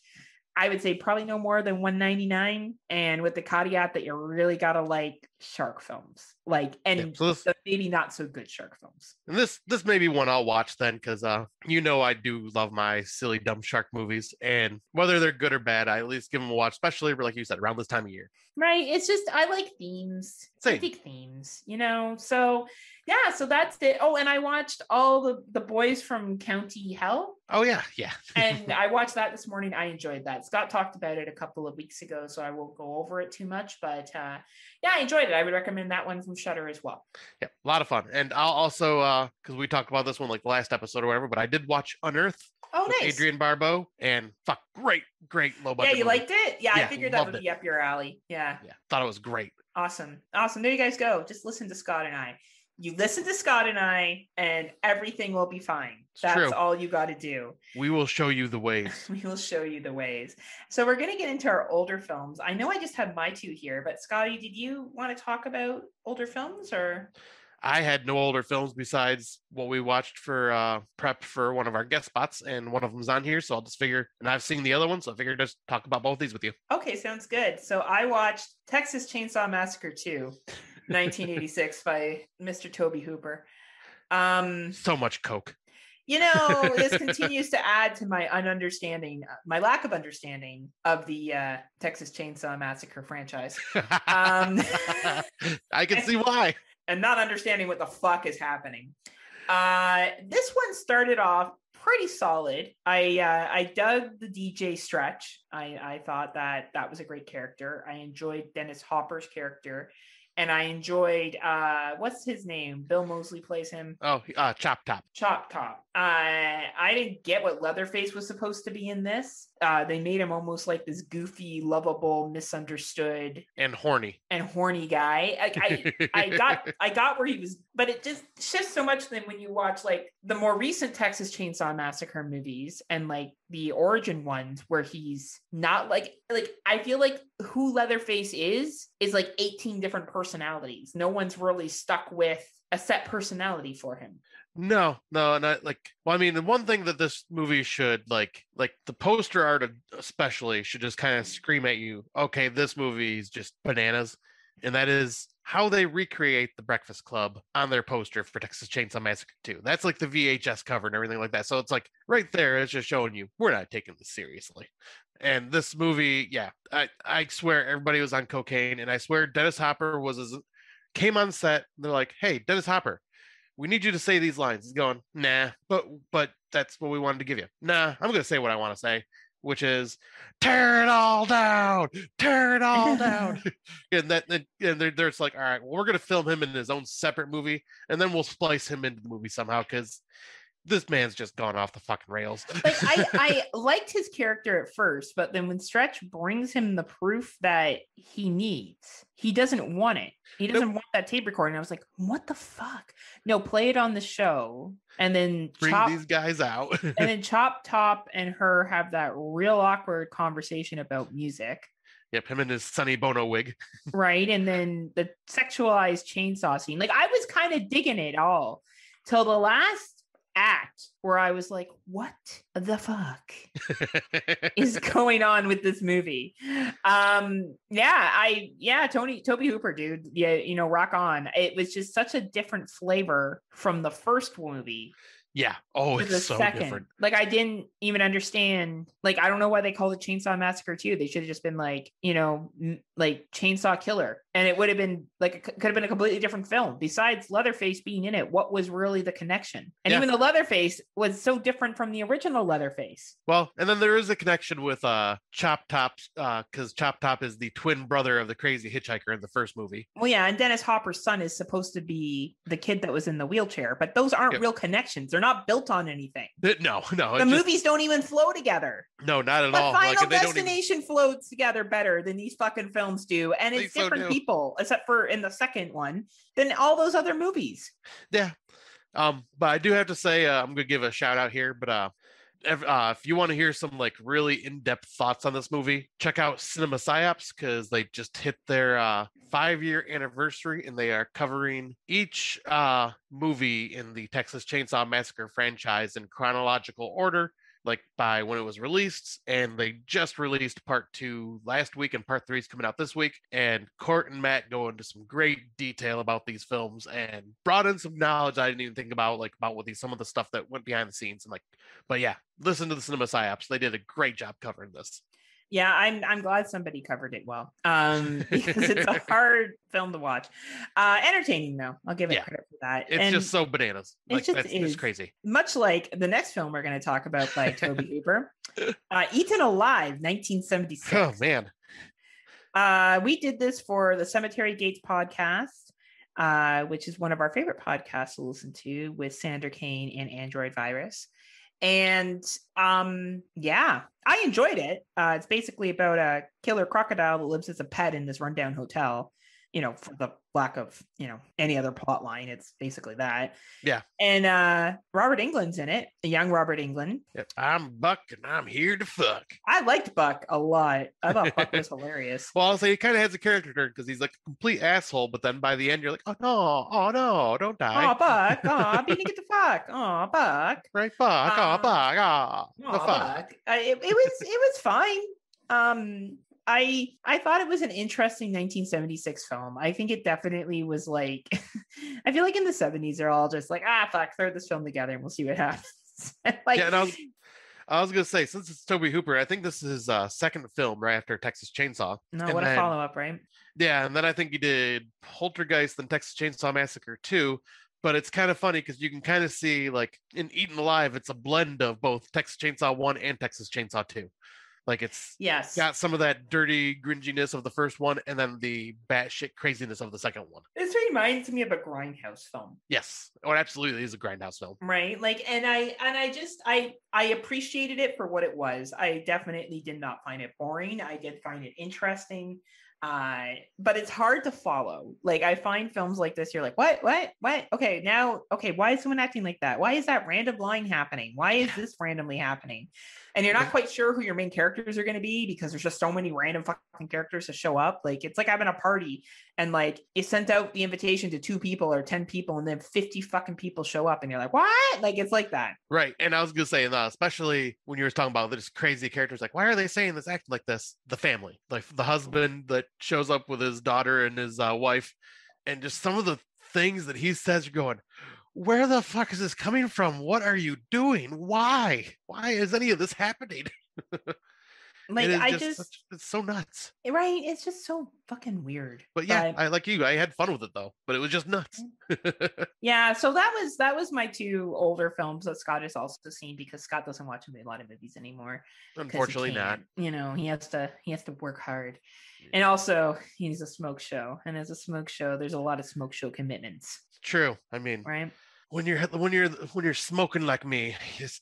I would say probably no more than 199 and with the caveat that you really got to like shark films. Like and Yeah, so this, maybe not so good shark films. and this this may be one I'll watch then because uh you know I do love my silly dumb shark movies and whether they're good or bad I at least give them a watch especially like you said around this time of year. Right. It's just I like themes. I Same. think themes, you know. So yeah, so that's it. Oh, and I watched all the the boys from County Hell. Oh yeah, yeah. and I watched that this morning. I enjoyed that. Scott talked about it a couple of weeks ago, so I won't go over it too much. But uh, yeah, I enjoyed I would recommend that one from Shudder as well. yeah, a lot of fun. And I'll also uh because we talked about this one like the last episode or whatever, but I did watch Unearth Oh, with nice. Adrienne Barbeau and fuck great, great low budget. yeah, you movie. liked it? Yeah, I figured that would it. be up your alley. Yeah, Yeah, thought it was great. awesome, awesome. There you guys go. Just listen to Scott and I. You listen to Scott and I, and everything will be fine. It's That's true. all you got to do. We will show you the ways. we will show you the ways. So we're going to get into our older films. I know I just have my two here, but Scotty, did you want to talk about older films or? I had no older films besides what we watched for uh prep for one of our guest spots, and one of them's on here. So I'll just figure, and I've seen the other one, so I figured just talk about both these with you. Okay, sounds good. So I watched Texas Chainsaw Massacre 2, 1986 by Mr. Tobe Hooper. Um, So much coke. you know, this continues to add to my ununderstanding, my lack of understanding of the uh, Texas Chainsaw Massacre franchise. Um, I can see why. and not understanding what the fuck is happening. Uh, this one started off pretty solid. I uh, I dug the DJ Stretch. I I thought that that was a great character. I enjoyed Dennis Hopper's character, and I enjoyed uh, what's his name? Bill Moseley plays him. Oh, uh, Chop Top. Chop Top. Uh, I didn't get what Leatherface was supposed to be in this. Uh, they made him almost like this goofy, lovable, misunderstood, and horny. and horny guy. I, I I got I got where he was, but it just shifts so much Then when you watch like the more recent Texas Chainsaw Massacre movies and like the origin ones where he's not like like I feel like who Leatherface is is like 18 different personalities. No one's really stuck with a set personality for him. No, no, not like. Well, I mean, the one thing that this movie should like, like the poster art, especially, should just kind of mm. scream at you. Okay, this movie is just bananas. And that is how they recreate the Breakfast Club on their poster for Texas Chainsaw Massacre 2. That's like the VHS cover and everything like that. So it's like right there, it's just showing you we're not taking this seriously. And this movie, yeah, I, I swear everybody was on cocaine, and I swear Dennis Hopper was as came on set. they're like, "Hey, Dennis Hopper, we need you to say these lines." He's going, "Nah," but but that's what we wanted to give you. Nah, I'm gonna say what I want to say, which is tear it all down, tear it all down. and that and they're, they're just like, all right, well, we're gonna film him in his own separate movie, and then we'll splice him into the movie somehow because this man's just gone off the fucking rails. like I, I liked his character at first, but then when Stretch brings him the proof that he needs, he doesn't want it. He doesn't want that tape recording. I was like, what the fuck? No, play it on the show and then bring chop, these guys out. and then Chop Top and her have that real awkward conversation about music. Yep, him and his Sonny Bono wig. right. And then the sexualized chainsaw scene. Like I was kind of digging it all till the last act where I was like, what the fuck is going on with this movie? Um, yeah, I yeah, Tony Tobe Hooper, dude. Yeah, you know, rock on. It was just such a different flavor from the first movie yeah. Oh, it's so second. different. Like I didn't even understand. Like I don't know why they called it Chainsaw Massacre too. They should have just been like, you know, m- like Chainsaw Killer, and it would have been like it could have been a completely different film. Besides Leatherface being in it, what was really the connection? And yeah. even the Leatherface was so different from the original Leatherface. Well, and then there is a connection with uh Chop Top, uh, because Chop Top is the twin brother of the crazy hitchhiker in the first movie. Well, yeah, and Dennis Hopper's son is supposed to be the kid that was in the wheelchair, but those aren't yep. real connections. They're not built on anything. No, no. The movies just, don't even flow together. No, not at but all. Final like, Destination even... floats together better than these fucking films do, and it's different so people, except for in the second one than all those other movies. Yeah, um, but I do have to say uh, I'm gonna give a shout out here, but uh, if, uh, if you want to hear some like really in-depth thoughts on this movie, check out Cinema Psyops because they just hit their uh, five-year anniversary and they are covering each uh, movie in the Texas Chainsaw Massacre franchise in chronological order like by when it was released and they just released part two last week and part three is coming out this week and court and matt go into some great detail about these films and brought in some knowledge i didn't even think about like about what these some of the stuff that went behind the scenes and like but yeah listen to the cinema psyops. They did a great job covering this yeah i'm i'm glad somebody covered it well um because it's a hard film to watch. Uh entertaining though. I'll give it yeah. credit for that. It's and just so bananas. like just that's is, crazy. much like the next film we're going to talk about by tobe hooper uh eaten alive 1976 oh man. Uh we did this for the cemetery gates podcast uh, which is one of our favorite podcasts to listen to with Sander Kane and Android Virus. And um, yeah, I enjoyed it. Uh, it's basically about a killer crocodile that lives as a pet in this rundown hotel you know, for the lack of, you know, any other plot line. It's basically that. Yeah. And uh Robert Englund's in it, a young Robert Englund. Yep. I'm Buck and I'm here to fuck. I liked Buck a lot. I thought Buck was hilarious. Well, I'll say he kind of has a character turn because he's like a complete asshole, but then by the end you're like, oh no, oh no, don't die. Oh Buck, oh, I'm being get the fuck. Oh Buck. Right, Buck. Oh, Buck. Oh, oh the fuck. Buck. Uh, it, it was it was fine. Um I I thought it was an interesting 1976 film. I think it definitely was like I feel like in the 70s they're all just like ah fuck throw this film together and we'll see what happens. like yeah, and I was I was gonna say since it's Tobe Hooper, I think this is his uh, second film right after Texas Chainsaw. No, and what then, a follow up, right? Yeah, and then I think he did Poltergeist and Texas Chainsaw Massacre too but it's kind of funny because you can kind of see like in Eaten Alive, it's a blend of both Texas Chainsaw 1 and Texas Chainsaw 2. Like it's yes got some of that dirty gringiness of the first one, and then the batshit craziness of the second one. This reminds me of a grindhouse film. Yes, oh, it absolutely is a grindhouse film. Right, like, and I and I just I I appreciated it for what it was. I definitely did not find it boring. I did find it interesting. Uh, but it's hard to follow. Like I find films like this, you're like, what, what, what? Okay, now, okay, why is someone acting like that? Why is that random line happening? Why is this randomly happening? And you're not quite sure who your main characters are going to be because there's just so many random fucking characters to show up. Like it's like having a party and like you sent out the invitation to two people or 10 people and then 50 fucking people show up and you're like, what? Like it's like that. Right. And I was gonna say, uh, especially when you were talking about this crazy characters, like why are they saying this acting like this? The family, like the husband that shows up with his daughter and his uh, wife, and just some of the things that he says, you're going, where the fuck is this coming from? What are you doing? Why? Why is any of this happening? Like I just, such, it's so nuts. right? It's just so fucking weird. But yeah, but, I like you. I had fun with it though, but it was just nuts. Mm. yeah, so that was that was my two older films that Scott has also seen because Scott doesn't watch a lot of movies anymore. Unfortunately, not. You know, he has to he has to work hard, and also he's a smoke show, and as a smoke show, there's a lot of smoke show commitments. True. I mean, right when you're when you're when you're smoking like me, just,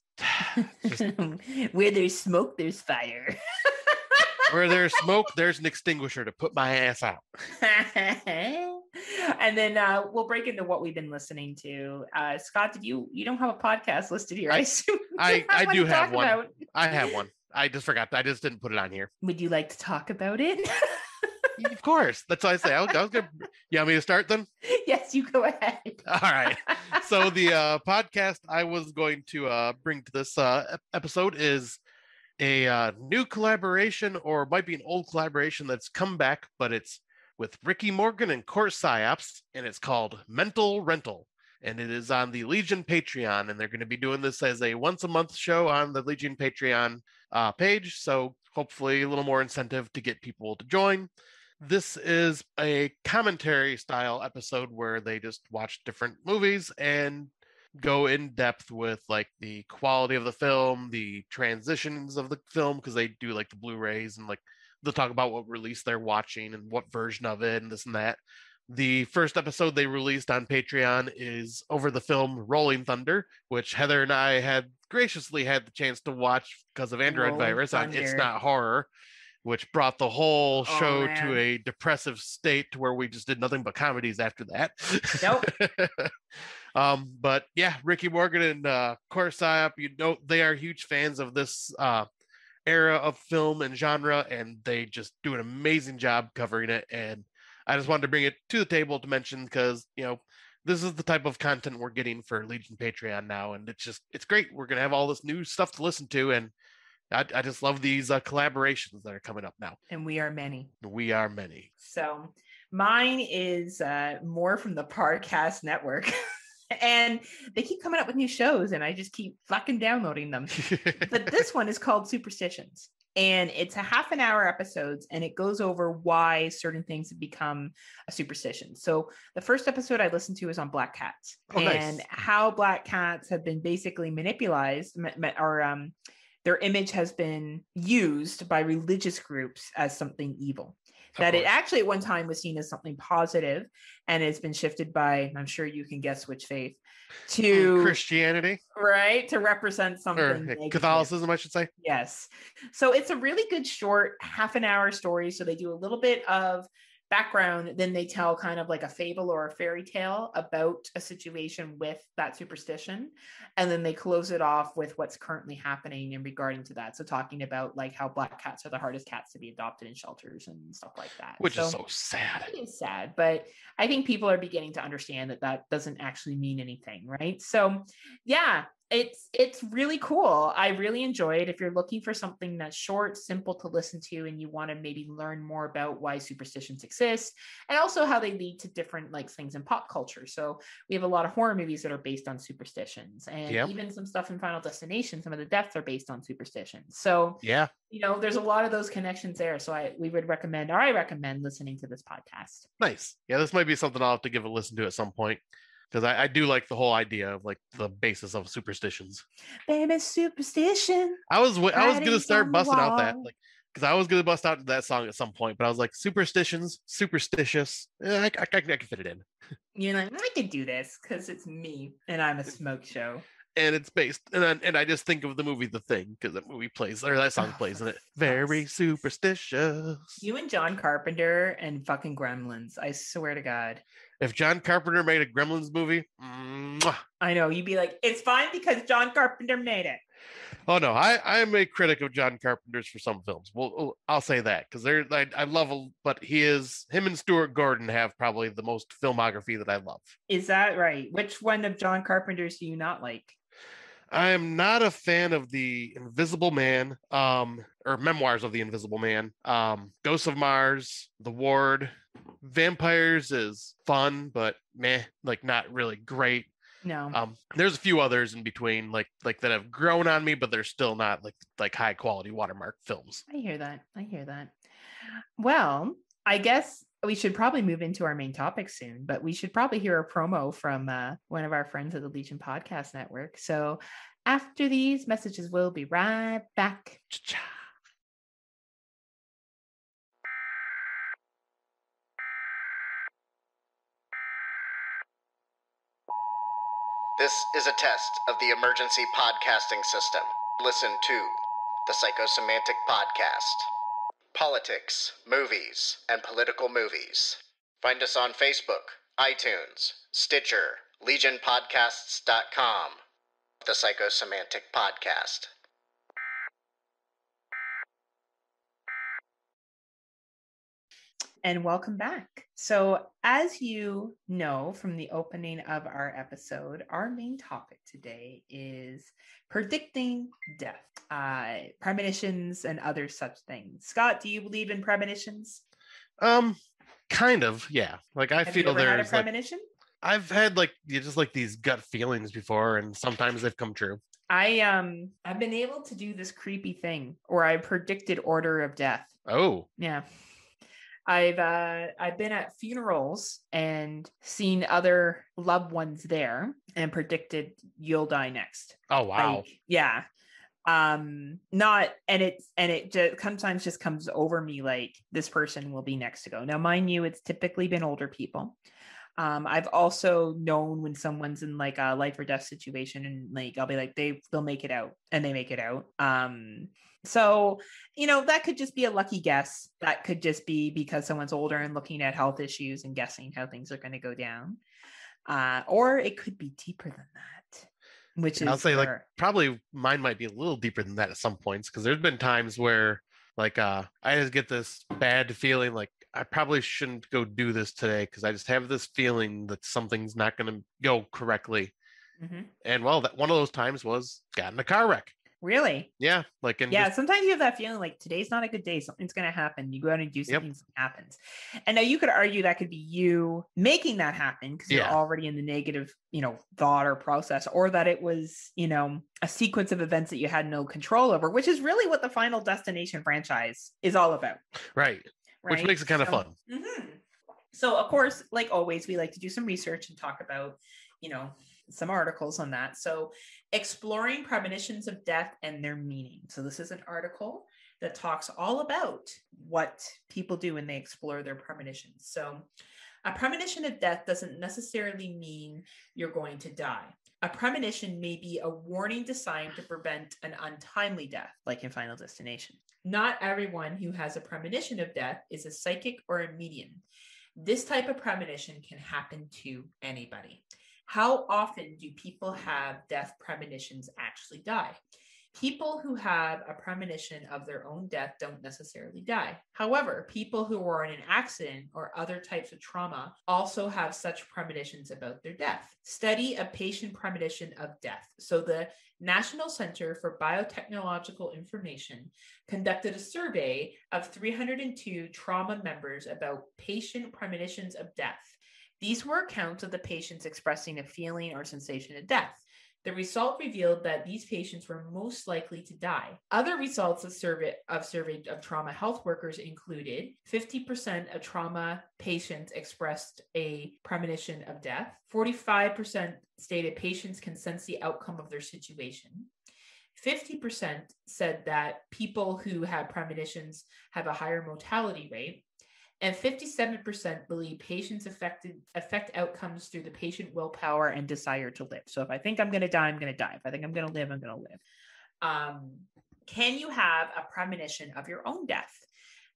just... where there's smoke, there's fire. where there's smoke, there's an extinguisher to put my ass out. and then uh, we'll break into what we've been listening to. Uh, Scott, did you you don't have a podcast listed here? I, I assume I, I do have one. About. I have one. I just forgot. I just didn't put it on here. Would you like to talk about it? Of course. That's what I say. I was, I was gonna. You want me to start then? Yes, you go ahead. All right. So the uh, podcast I was going to uh, bring to this uh, episode is a uh, new collaboration, or might be an old collaboration that's come back, but it's with Ricky Morgan and Court Psyops, and it's called Mental Rental. And it is on the Legion Patreon, and they're going to be doing this as a once a month show on the Legion Patreon uh, page. So hopefully, a little more incentive to get people to join this is a commentary style episode where they just watch different movies and go in depth with like the quality of the film, the transitions of the film, because they do like the Blu-rays and like they'll talk about what release they're watching and what version of it and this and that. The first episode they released on Patreon is over the film Rolling Thunder, which Heather and I had graciously had the chance to watch because of Android Rolling Virus Thunder. on It's Not Horror which brought the whole oh, show oh, to a depressive state to where we just did nothing but comedies after that. Nope. um, but yeah, Ricky Morgan and uh, Court Psyop, you know, they are huge fans of this uh, era of film and genre, and they just do an amazing job covering it. And I just wanted to bring it to the table to mention because you know this is the type of content we're getting for Legion Patreon now, and it's just it's great. We're gonna have all this new stuff to listen to, and I, I just love these uh, collaborations that are coming up now. And we are many. We are many. So mine is uh, more from the Parcast Network. and they keep coming up with new shows and I just keep fucking downloading them. but this one is called Superstitions. And it's a half an hour episodes and it goes over why certain things have become a superstition. So the first episode I listened to is on black cats oh, and nice. how black cats have been basically manipulated or um their image has been used by religious groups as something evil. Of that course. it actually at one time was seen as something positive and it's been shifted by i'm sure you can guess which faith mm, to christianity right to represent something or catholicism i should say yes so it's a really good short half an hour story so they do a little bit of background, then they tell kind of like a fable or a fairy tale about a situation with that superstition. And then they close it off with what's currently happening in regarding to that. So talking about like how black cats are the hardest cats to be adopted in shelters and stuff like that. Which so, is so sad. It is sad, but I think people are beginning to understand that that doesn't actually mean anything, right? So yeah, it's it's really cool. I really enjoy it. If you're looking for something that's short, simple to listen to, and you want to maybe learn more about why superstitions exist and also how they lead to different like things in pop culture. So we have a lot of horror movies that are based on superstitions, and yep. even some stuff in Final Destination. Some of the deaths are based on superstitions. So yeah, you know, there's a lot of those connections there. So I we would recommend, or I recommend listening to this podcast. Nice. Yeah, this might be something I'll have to give a listen to at some point because I, I, do like the whole idea of like the basis of superstitions. Baby superstition. I was I was gonna start busting out that like because I was gonna bust out that song at some point, but I was like superstitions, superstitious. Eh, I, I, I, I can fit it in. You're like I could do this because it's me and I'm a smoke show. And it's based, and I, and I just think of the movie The Thing because that movie plays or that song oh, plays in it. Very superstitious. You and John Carpenter and fucking Gremlins. I swear to God if John Carpenter made a Gremlins movie, mwah. I know you'd be like, it's fine because John Carpenter made it. Oh no, I I'm a critic of John Carpenter's for some films. Well, I'll say that because they're I, I love, a, but he is him and Stuart Gordon have probably the most filmography that I love. Is that right? Which one of John Carpenter's do you not like? I am not a fan of the Invisible Man, um, or Memoirs of the Invisible Man, um, Ghosts of Mars, The Ward, Vampires is fun, but meh, like not really great. No. Um, there's a few others in between, like like that have grown on me, but they're still not like like high quality watermark films. I hear that. I hear that. Well, I guess we should probably move into our main topic soon, but we should probably hear a promo from uh, one of our friends at the Legion Podcast Network. So after these messages, we'll be right back. Cha-cha. This is a test of the emergency podcasting system. Listen to the Psychosemantic Podcast. Politics, movies, and political movies. Find us on Facebook, iTunes, Stitcher, LegionPodcasts.com. The Psychosemantic Podcast. And welcome back. So, as you know from the opening of our episode, our main topic today is predicting death, uh, premonitions, and other such things. Scott, do you believe in premonitions? Um, kind of, yeah. Like I Have feel had a there's like premonition? I've had like you just like these gut feelings before, and sometimes they've come true. I um I've been able to do this creepy thing where I predicted order of death. Oh, Yeah. I've uh I've been at funerals and seen other loved ones there and predicted you'll die next. oh wow. Like, yeah. Um not and it's and it just sometimes just comes over me like this person will be next to go. Now mind you it's typically been older people. Um I've also known when someone's in like a life or death situation and like I'll be like they they'll make it out and they make it out. Um so you know that could just be a lucky guess. That could just be because someone's older and looking at health issues and guessing how things are going to go down. Uh or it could be deeper than that. Which And is I'll say like probably mine might be a little deeper than that at some points because there's been times where like uh I just get this bad feeling like I probably shouldn't go do this today because I just have this feeling that something's not going to go correctly. Mhm. And well, that one of those times was got in a car wreck. Really? Yeah, like and yeah, just- sometimes you have that feeling like today's not a good day. Something's going to happen. You go out and do Yep. something, something happens. And now you could argue that could be you making that happen because you're already in the negative, you know, thought or process, or that it was, you know, a sequence of events that you had no control over, which is really what the Final Destination franchise is all about. right, Right? which makes it kind of So- fun. Mhm. So, of course, like always, we like to do some research and talk about, you know, some articles on that. So, exploring premonitions of death and their meaning. So, this is an article that talks all about what people do when they explore their premonitions. So, a premonition of death doesn't necessarily mean you're going to die. A premonition may be a warning designed to prevent an untimely death, like in Final Destination. Not everyone who has a premonition of death is a psychic or a medium. This type of premonition can happen to anybody. How often do people have death premonitions actually die? People who have a premonition of their own death don't necessarily die. However, people who are in an accident or other types of trauma also have such premonitions about their death. Study a patient premonition of death. So, the National Center for Biotechnological Information conducted a survey of 302 trauma members about patient premonitions of death. These were accounts of the patients expressing a feeling or sensation of death. The result revealed that these patients were most likely to die. Other results of survey of survey of trauma health workers included 50% of trauma patients expressed a premonition of death. 45% stated patients can sense the outcome of their situation. 50% said that people who have premonitions have a higher mortality rate. And 57% believe patients affected affect outcomes through the patient willpower and desire to live. So if I think I'm going to die, I'm going to die. If I think I'm going to live, I'm going to live. Um, can you have a premonition of your own death?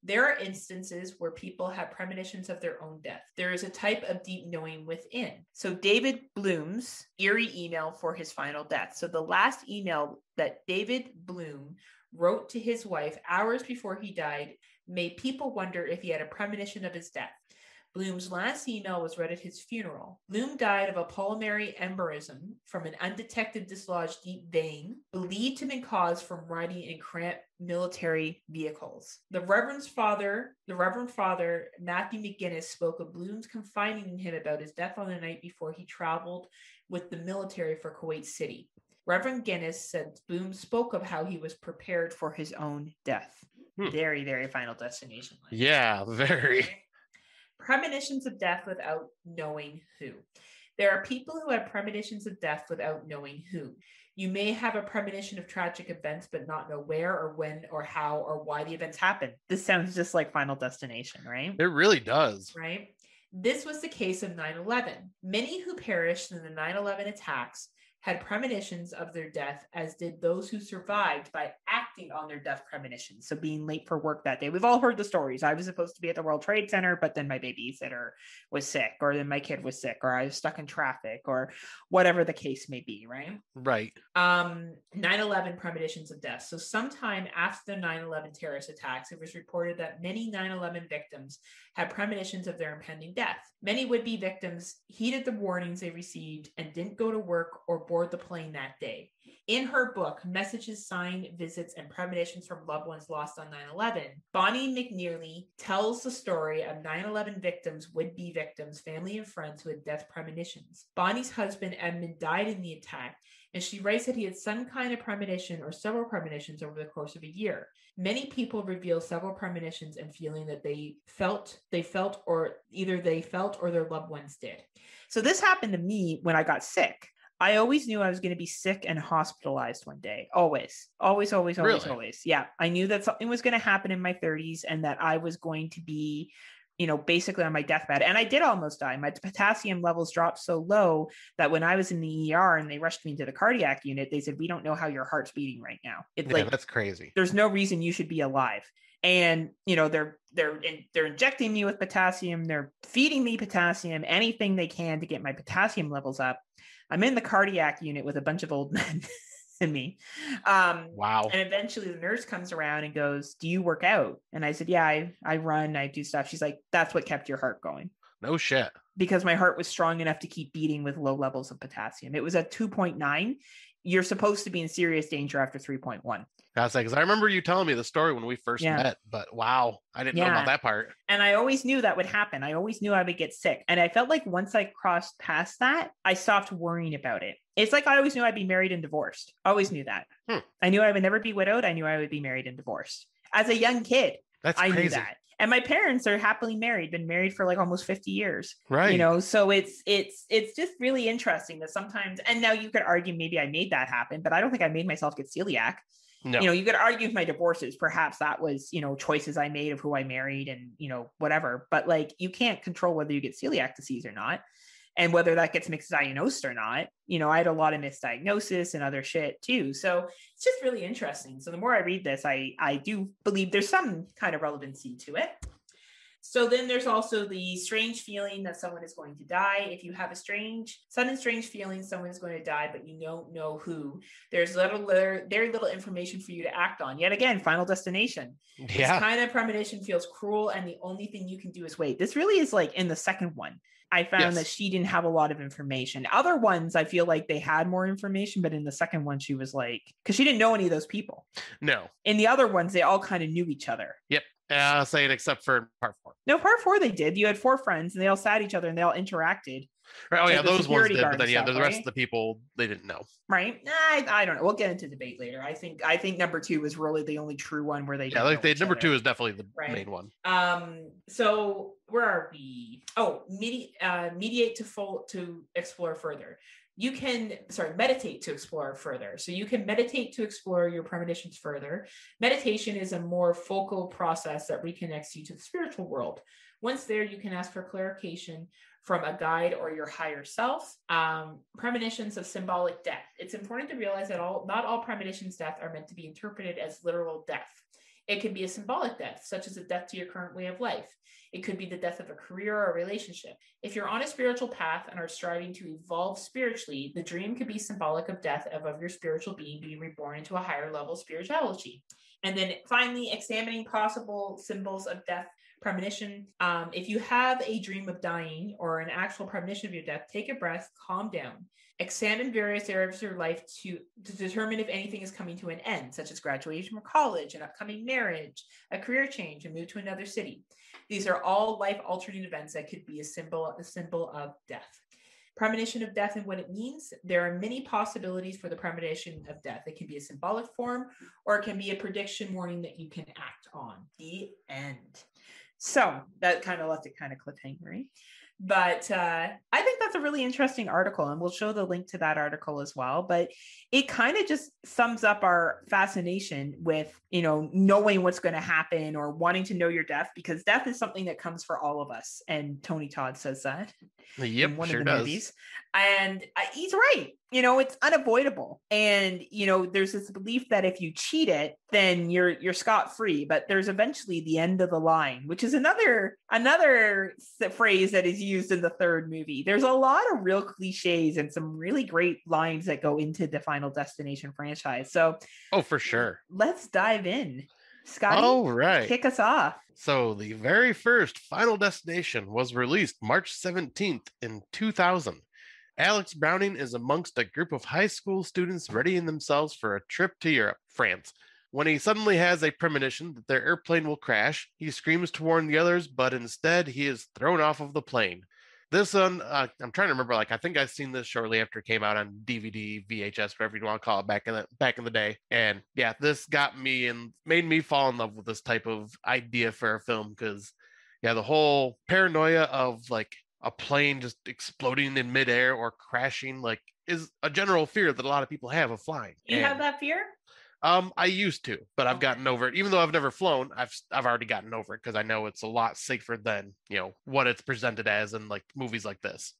There are instances where people have premonitions of their own death. There is a type of deep knowing within. So, David Bloom's eerie email for his final death. So, the last email that David Bloom wrote to his wife hours before he died made people wonder if he had a premonition of his death. Bloom's last email was read at his funeral. Bloom died of a pulmonary embolism from an undetected dislodged deep vein, believed to have been caused from riding in cramped military vehicles. The Reverend's father, the Reverend Father Matthew McGinnis, spoke of Bloom's confiding him about his death on the night before he traveled with the military for Kuwait City. Reverend Guinness said Bloom spoke of how he was prepared for his own death. Hmm. Very, very final destination. Yeah, very. Premonitions of death without knowing who. There are people who have premonitions of death without knowing who. You may have a premonition of tragic events, but not know where or when or how or why the events happen. This sounds just like Final Destination, right? It really does. Right. This was the case of 9 11. Many who perished in the 9 11 attacks had premonitions of their death, as did those who survived by acting on their death premonitions. So, being late for work that day. We've all heard the stories. I was supposed to be at the World Trade Center, but then my babysitter was sick, or then my kid was sick, or I was stuck in traffic, or whatever the case may be, right? Right. Um, 9-11 premonitions of death. So sometime after the 9-11 terrorist attacks, it was reported that many 9-11 victims had premonitions of their impending death. Many would-be victims heeded the warnings they received and didn't go to work or board the plane that day. In her book, Messages, Sign, Visits, and Premonitions from Loved Ones Lost on 9 11, Bonnie McEneaney tells the story of 9 11 victims, would be victims, family, and friends who had death premonitions. Bonnie's husband, Edmund, died in the attack, and she writes that he had some kind of premonition or several premonitions over the course of a year. Many people reveal several premonitions and feeling that they felt, they felt, or either they felt or their loved ones did. So this happened to me when I got sick. I always knew I was going to be sick and hospitalized one day. Always, always, always, always, Really? always. Yeah. I knew that something was going to happen in my 30s and that I was going to be, you know, basically on my deathbed. And I did almost die. My potassium levels dropped so low that when I was in the ER and they rushed me into the cardiac unit, they said, We don't know how your heart's beating right now. It's Yeah, like, that's crazy. there's no reason you should be alive and you know they're they're in, they're injecting me with potassium they're feeding me potassium anything they can to get my potassium levels up i'm in the cardiac unit with a bunch of old men and me um Wow. and eventually the nurse comes around and goes do you work out and i said yeah i i run i do stuff she's like that's what kept your heart going No shit. because my heart was strong enough to keep beating with low levels of potassium it was at 2.9 you're supposed to be in serious danger after 3.1 That's like, 'cause I remember you telling me the story when we first Yeah. met, but wow, I didn't know about that part. And I always knew that would happen. I always knew I would get sick. And I felt like once I crossed past that, I stopped worrying about it. It's like I always knew I'd be married and divorced. Always knew that. Hmm. I knew I would never be widowed. I knew I would be married and divorced. As a young kid, That's I crazy. knew that. And my parents are happily married, been married for like almost 50 years. Right. You know, so it's it's it's just really interesting that sometimes and now you could argue maybe I made that happen, but I don't think I made myself get celiac no. you know you could argue with my divorces perhaps that was you know choices i made of who i married and you know whatever but like you can't control whether you get celiac disease or not and whether that gets misdiagnosed or not you know i had a lot of misdiagnosis and other shit too so it's just really interesting so the more i read this i i do believe there's some kind of relevancy to it so then there's also the strange feeling that someone is going to die. If you have a strange, sudden strange feeling someone is going to die, but you don't know who, there's little, little very little information for you to act on. Yet again, final destination. This yeah. kind of premonition feels cruel, and the only thing you can do is wait. This really is like in the second one. I found Yes. that she didn't have a lot of information. Other ones, I feel like they had more information, but in the second one, she was like, because she didn't know any of those people. No. In the other ones, they all kind of knew each other. Yep. Uh, say it except for part four. No, part four they did. You had four friends, and they all sat each other, and they all interacted. Right. Oh Like yeah, those ones did, but then yeah, stuff, the rest right? of the people they didn't know. right? I, I don't know. We'll get into debate later. I think I think number two was really the only true one where they Yeah, like they number other. two is definitely the Right. main one. Um. So where are we? Oh, medi- uh, mediate to full to explore further. You can sorry meditate to explore further. So you can meditate to explore your premonitions further. Meditation is a more focal process that reconnects you to the spiritual world. Once there, you can ask for clarification from a guide or your higher self. Um, premonitions of symbolic death. It's important to realize that all not all premonitions death are meant to be interpreted as literal death. It could be a symbolic death, such as a death to your current way of life. It could be the death of a career or a relationship. If you're on a spiritual path and are striving to evolve spiritually, the dream could be symbolic of death of, of your spiritual being being reborn into a higher level spirituality. And then finally, examining possible symbols of death premonition. Um, if you have a dream of dying or an actual premonition of your death, take a breath, calm down. Examine various areas of your life to, to determine if anything is coming to an end, such as graduation from college, an upcoming marriage, a career change, a move to another city. These are all life altering events that could be a symbol, a symbol of death. Premonition of death and what it means. There are many possibilities for the premonition of death. It can be a symbolic form or it can be a prediction warning that you can act on. The end. So that kind of left it kind of cliffhangery. But uh, I think that's a really interesting article, and we'll show the link to that article as well. But it kind of just sums up our fascination with, you know, knowing what's going to happen or wanting to know your death, because death is something that comes for all of us. And Tony Todd says that yep, in one sure of the does. movies. And uh, he's right. You know, it's unavoidable. And you know, there's this belief that if you cheat it, then you're you're scot free. But there's eventually the end of the line, which is another another phrase that is used in the third movie. There's a lot of real cliches and some really great lines that go into the Final Destination franchise. So Oh, for sure. let's dive in. Scotty, All right. kick us off. So the very first Final Destination was released March 17th in 2000. Alex Browning is amongst a group of high school students readying themselves for a trip to Europe, France. When he suddenly has a premonition that their airplane will crash, he screams to warn the others, but instead he is thrown off of the plane. This one, uh, I'm trying to remember. Like, I think I've seen this shortly after it came out on DVD, VHS, whatever you want to call it, back in the back in the day. And yeah, this got me and made me fall in love with this type of idea for a film because, yeah, the whole paranoia of like a plane just exploding in midair or crashing, like, is a general fear that a lot of people have of flying. You have that fear? Um, I used to, but I've gotten over it. Even though I've never flown, I've I've already gotten over it because I know it's a lot safer than you know what it's presented as in like movies like this.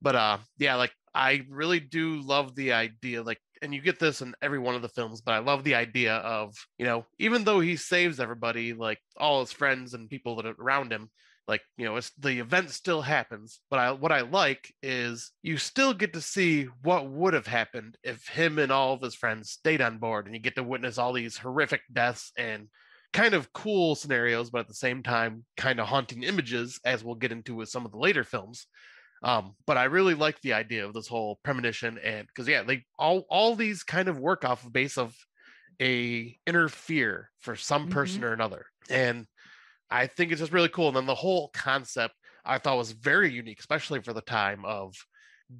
But uh, yeah, like I really do love the idea, like, and you get this in every one of the films. But I love the idea of you know, even though he saves everybody, like all his friends and people that are around him, like you know it's the event still happens but i what i like is you still get to see what would have happened if him and all of his friends stayed on board and you get to witness all these horrific deaths and kind of cool scenarios but at the same time kind of haunting images as we'll get into with some of the later films. Um but i really like the idea of this whole premonition and because yeah they all all these kind of work off of base of a inner fear for some person or another. And I think it's just really cool. And then the whole concept I thought was very unique, especially for the time of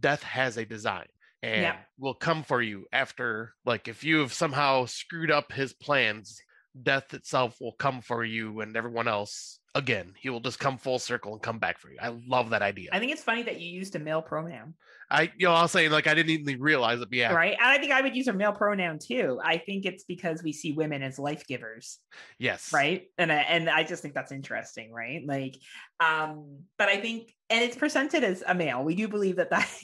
death has a design and Yeah. will come for you after, like, if you have somehow screwed up his plans, death itself will come for you and everyone else again. He will just come full circle and come back for you. I love that idea. I think it's funny that you used a male pronoun, I, you know, I'll say like, I didn't even realize it, yeah, right? And I think I would use a male pronoun too. I think it's because we see women as life givers, yes, right? And I, and I just think that's interesting, right? Like, um, but I think, and it's presented as a male. We do believe that that.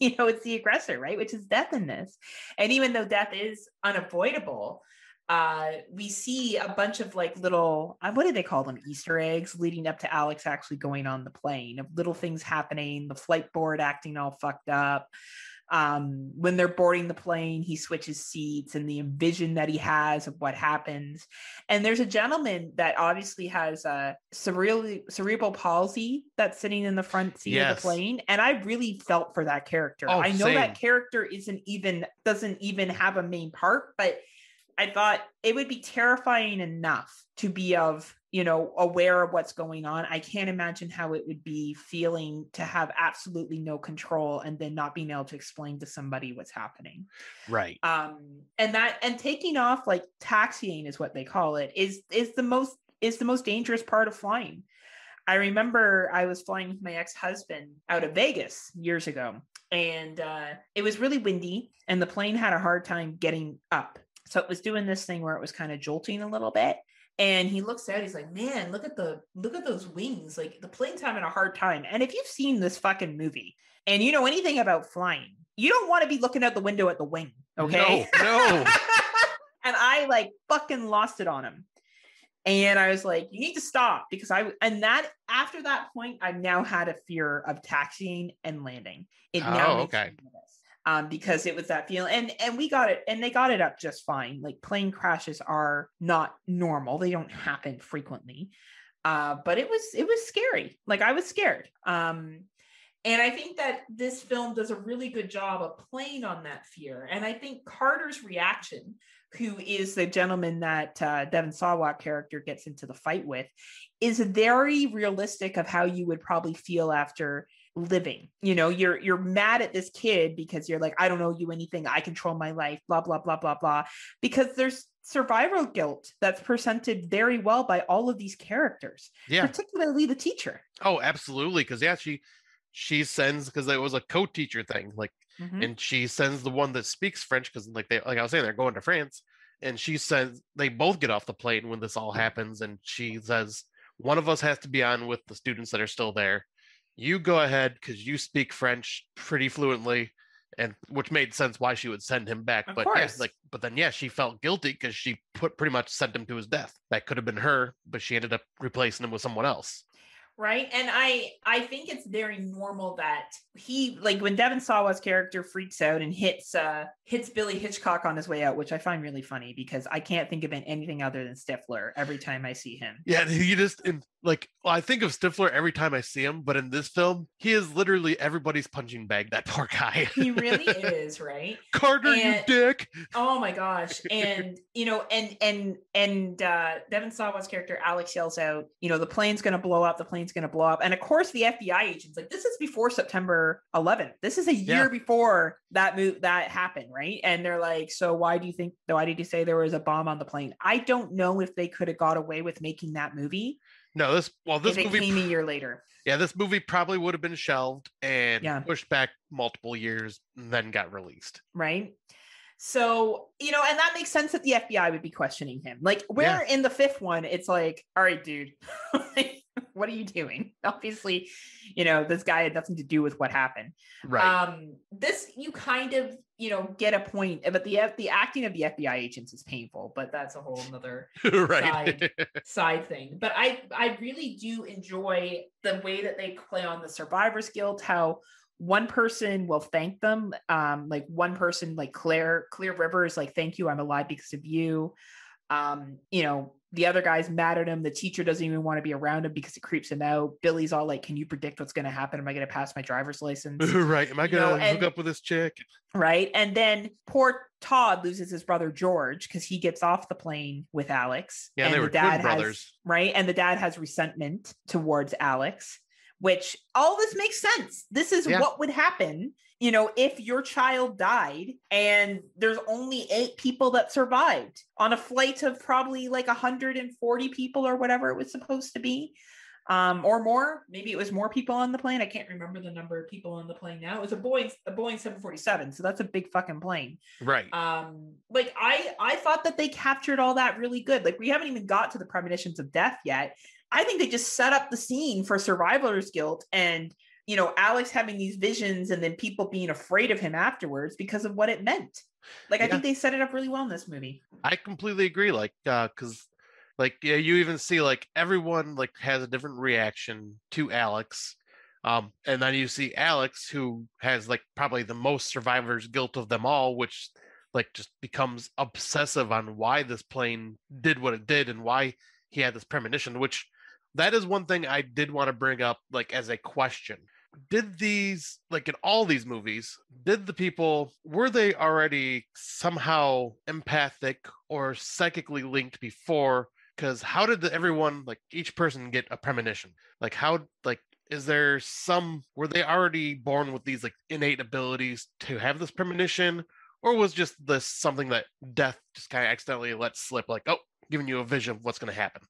You know, it's the aggressor, right? Which is death in this. And even though death is unavoidable, uh we see a bunch of like little uh, what do they call them? Easter eggs leading up to alex actually going on the plane of little things happening the flight board acting all fucked up. Um when they're boarding the plane he switches seats and the vision that he has of what happens. And there's a gentleman that obviously has a cerebral cerebral palsy that's sitting in the front seat of the plane and i really felt for that character. Oh, i know same. that character isn't even doesn't even have a main part but I thought it would be terrifying enough to be of, you know, aware of what's going on. I can't imagine how it would be feeling to have absolutely no control and then not being able to explain to somebody what's happening. right. Um and that and taking off like taxiing is what they call it is is the most is the most dangerous part of flying. I remember I was flying with my ex-husband out of Vegas years ago and uh it was really windy and the plane had a hard time getting up so it was doing this thing where it was kind of jolting a little bit. And he looks out, he's like, man, look at the look at those wings. Like the plane's having a hard time. And if you've seen this fucking movie and you know anything about flying, you don't want to be looking out the window at the wing. Okay. No, no. and I like fucking lost it on him. And I was like, you need to stop because I and that after that point, I've now had a fear of taxiing and landing. It now Oh, me okay. Um, because it was that feeling, and and we got it, and they got it up just fine. Like plane crashes are not normal; they don't happen frequently. Uh, but it was it was scary. Like I was scared. Um, and I think that this film does a really good job of playing on that fear. And I think Carter's reaction, who is the gentleman that uh, Devin Sawa's character gets into the fight with, is very realistic of how you would probably feel after living. You know, you're you're mad at this kid because you're like, I don't know you anything. I control my life. Blah blah blah blah blah. Because there's survival guilt that's presented very well by all of these characters, Yeah. particularly the teacher. Oh, absolutely. Because yeah, she she sends because it was a co-teacher thing, like, Mhm. and she sends the one that speaks French because, like they like I was saying, they're going to France, and she says they both get off the plane when this all happens, and she says one of us has to be on with the students that are still there. You go ahead because you speak French pretty fluently, and which made sense why she would send him back. Of but like, but then yeah, she felt guilty because she put pretty much sent him to his death. That could have been her, but she ended up replacing him with someone else. Right and i i think it's very normal that he like when devin sawa's character freaks out and hits uh hits billy hitchcock on his way out which i find really funny because i can't think of anything other than stifler every time i see him Yeah, he just in like well, I think of Stifler every time I see him, but in this film, he is literally everybody's punching bag. That poor guy, he really is right Carter, you dick. oh my gosh and you know and and and uh devin sawa's character alex yells out you know the plane's gonna blow up the plane's gonna blow up and of course the fbi agents like this is before september 11th this is a year Yeah. before that move that happened right and they're like so why do you think why did you say there was a bomb on the plane i don't know if they could have got away with making that movie No, this well, this movie, came a year later yeah, this movie probably would have been shelved and Yeah. pushed back multiple years, and then got released. right? So, you know, and that makes sense that the FBI would be questioning him. Like, where in the fifth one, it's like, all right, dude, like, what are you doing? Obviously, you know, this guy had nothing to do with what happened. Right. Um, this you kind of, you know, get a point, but the the acting of the FBI agents is painful, but that's a whole right. side. side thing. But I I really do enjoy the way that they play on the survivor's guilt, how one person will thank them. Um, like one person, like Claire, Clear River is like, thank you, I'm alive because of you. Um, you know, the other guy's mad at him. The teacher doesn't even want to be around him because it creeps him out. Billy's all like, Can you predict what's gonna happen? Am I gonna pass my driver's license? right. Am I gonna know, hook up with this chick? right? And then poor Todd loses his brother George because he gets off the plane with Alex. Yeah, and they the were twin dad has- brothers. right? And the dad has resentment towards Alex, which all this makes sense. This is Yeah. what would happen, you know, if your child died and there's only eight people that survived on a flight of probably like 140 people or whatever it was supposed to be. Um, or more, maybe it was more people on the plane. I can't remember the number of people on the plane now. It was a Boeing, a Boeing 747, so that's a big fucking plane Right. um like i i thought that they captured all that really good like we haven't even got to the premonitions of death yet i think they just set up the scene for survivor's guilt and you know alex having these visions and then people being afraid of him afterwards because of what it meant like i think they set it up really well in this movie I completely agree. Like, uh, because like yeah, you even see like everyone like has a different reaction to Alex. Um, and then you see Alex, who has like probably the most survivor's guilt of them all, which like just becomes obsessive on why this plane did what it did and why he had this premonition, which that is one thing I did want to bring up, like as a question. Did these, like in all these movies, did the people, were they already somehow empathic or psychically linked before? Because how did the, everyone, like each person, get a premonition? Like, how, like, is there some, were they already born with these like innate abilities to have this premonition? Or was just this something that death just kind of accidentally let slip, like, oh, giving you a vision of what's going to happen?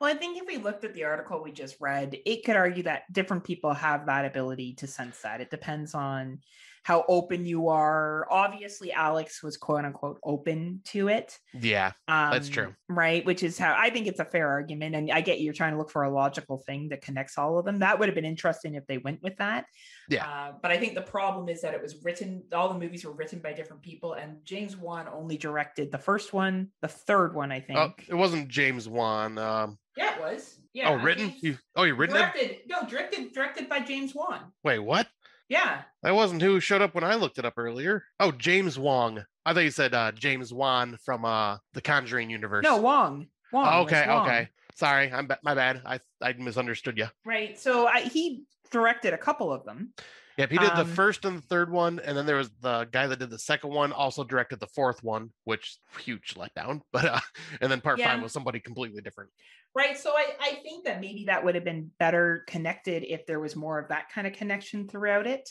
Well i think if we looked at the article we just read it could argue that different people have that ability to sense that. It depends on how open you are. Obviously, Alex was quote unquote open to it. Yeah, Um, That's true. Right. Which is how I think it's a fair argument. And I get you're trying to look for a logical thing that connects all of them. That would have been interesting if they went with that. Yeah. Uh, but I think the problem is that it was written, all the movies were written by different people. And James Wan only directed the first one, the third one, I think. oh, it wasn't James Wan. Um, yeah, it was. Yeah. oh, written? James- You, oh, you written it? No, directed directed by James Wan. Wait, what? Yeah. That wasn't who showed up when I looked it up earlier. Oh, James Wong. I thought you said uh, James Wan from uh, the Conjuring universe. No, Wong. Wong. Oh, okay, Wong. okay. Sorry, I'm ba- my bad. I I misunderstood you. Right. So I, he directed a couple of them. Yep, he did the Um, first and the third one, and then there was the guy that did the second one, also directed the fourth one, which huge letdown. But uh, and then part Yeah. five was somebody completely different. Right. So I, I think that maybe that would have been better connected if there was more of that kind of connection throughout it.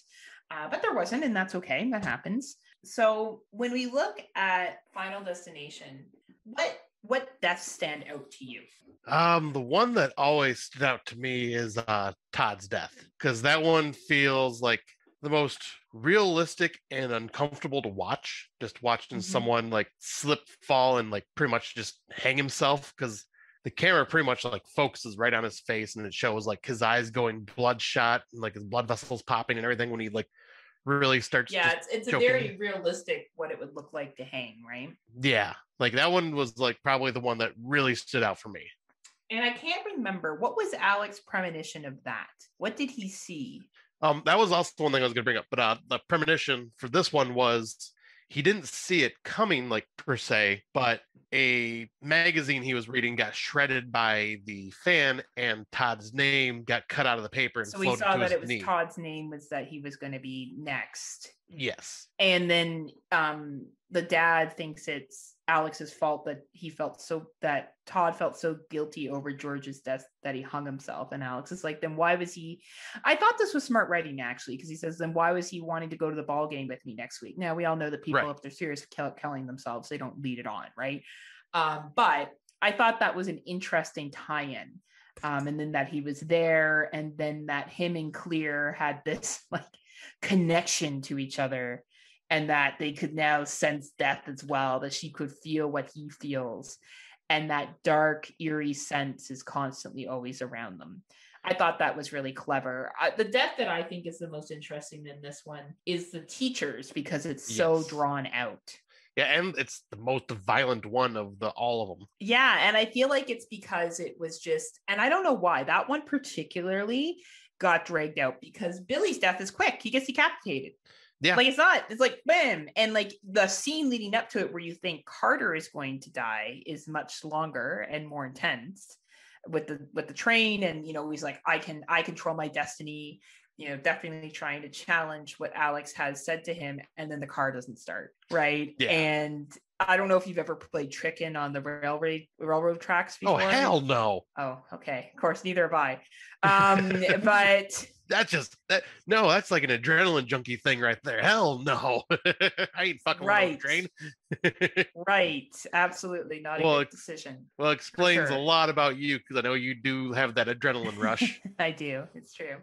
Uh, but there wasn't, and that's okay. That happens. So when we look at Final Destination, what what deaths stand out to you? Um, the one that always stood out to me is uh Todd's death because that one feels like the most realistic and uncomfortable to watch. Just watching Mhm. someone like slip, fall, and like pretty much just hang himself because the camera pretty much like focuses right on his face and it shows like his eyes going bloodshot and like his blood vessels popping and everything when he like really starts. Yeah, it's, it's a very realistic what it would look like to hang, right? yeah, like that one was like probably the one that really stood out for me. And I can't remember what was Alex's premonition of that. What did he see? Um, that was also one thing I was going to bring up, but uh, the premonition for this one was he didn't see it coming, like per se, but a magazine he was reading got shredded by the fan, and Todd's name got cut out of the paper and So we floated saw that it was knee. Todd's name was that he was going to be next. Yes, and then um the dad thinks it's Alex's fault that he felt so that Todd felt so guilty over George's death that he hung himself. And Alex is like then why was he I thought this was smart writing actually because he says then why was he wanting to go to the ball game with me next week? Now we all know that people Right. if they're serious kill, killing themselves they don't lead it on right? Um but I thought that was an interesting tie-in um and then that he was there and then that him and Clear had this like connection to each other and that they could now sense death as well that she could feel what he feels and that dark eerie sense is constantly always around them i thought that was really clever I, the death that i think is the most interesting in this one is the teachers because it's so drawn out yeah, and it's the most violent one of the all of them. Yeah, and I feel like it's because it was just, and I don't know why that one particularly got dragged out because Billy's death is quick. He gets decapitated. Yeah. Like it's not, it's like bam. And like the scene leading up to it where you think Carter is going to die is much longer and more intense with the with the train and you know he's like I can I control my destiny you know definitely trying to challenge what Alex has said to him and then the car doesn't start right Yeah. and I don't know if you've ever played Chicken on the railroad railroad tracks Oh hell no! Oh, okay. Of course, neither have I. Um, but That's just that. No, that's like an adrenaline junkie thing right there. Hell no! I ain't fucking Right. with train. right, absolutely not a Well, good it- decision. well, explains sure. a lot about you because I know you do have that adrenaline rush. I do. It's true.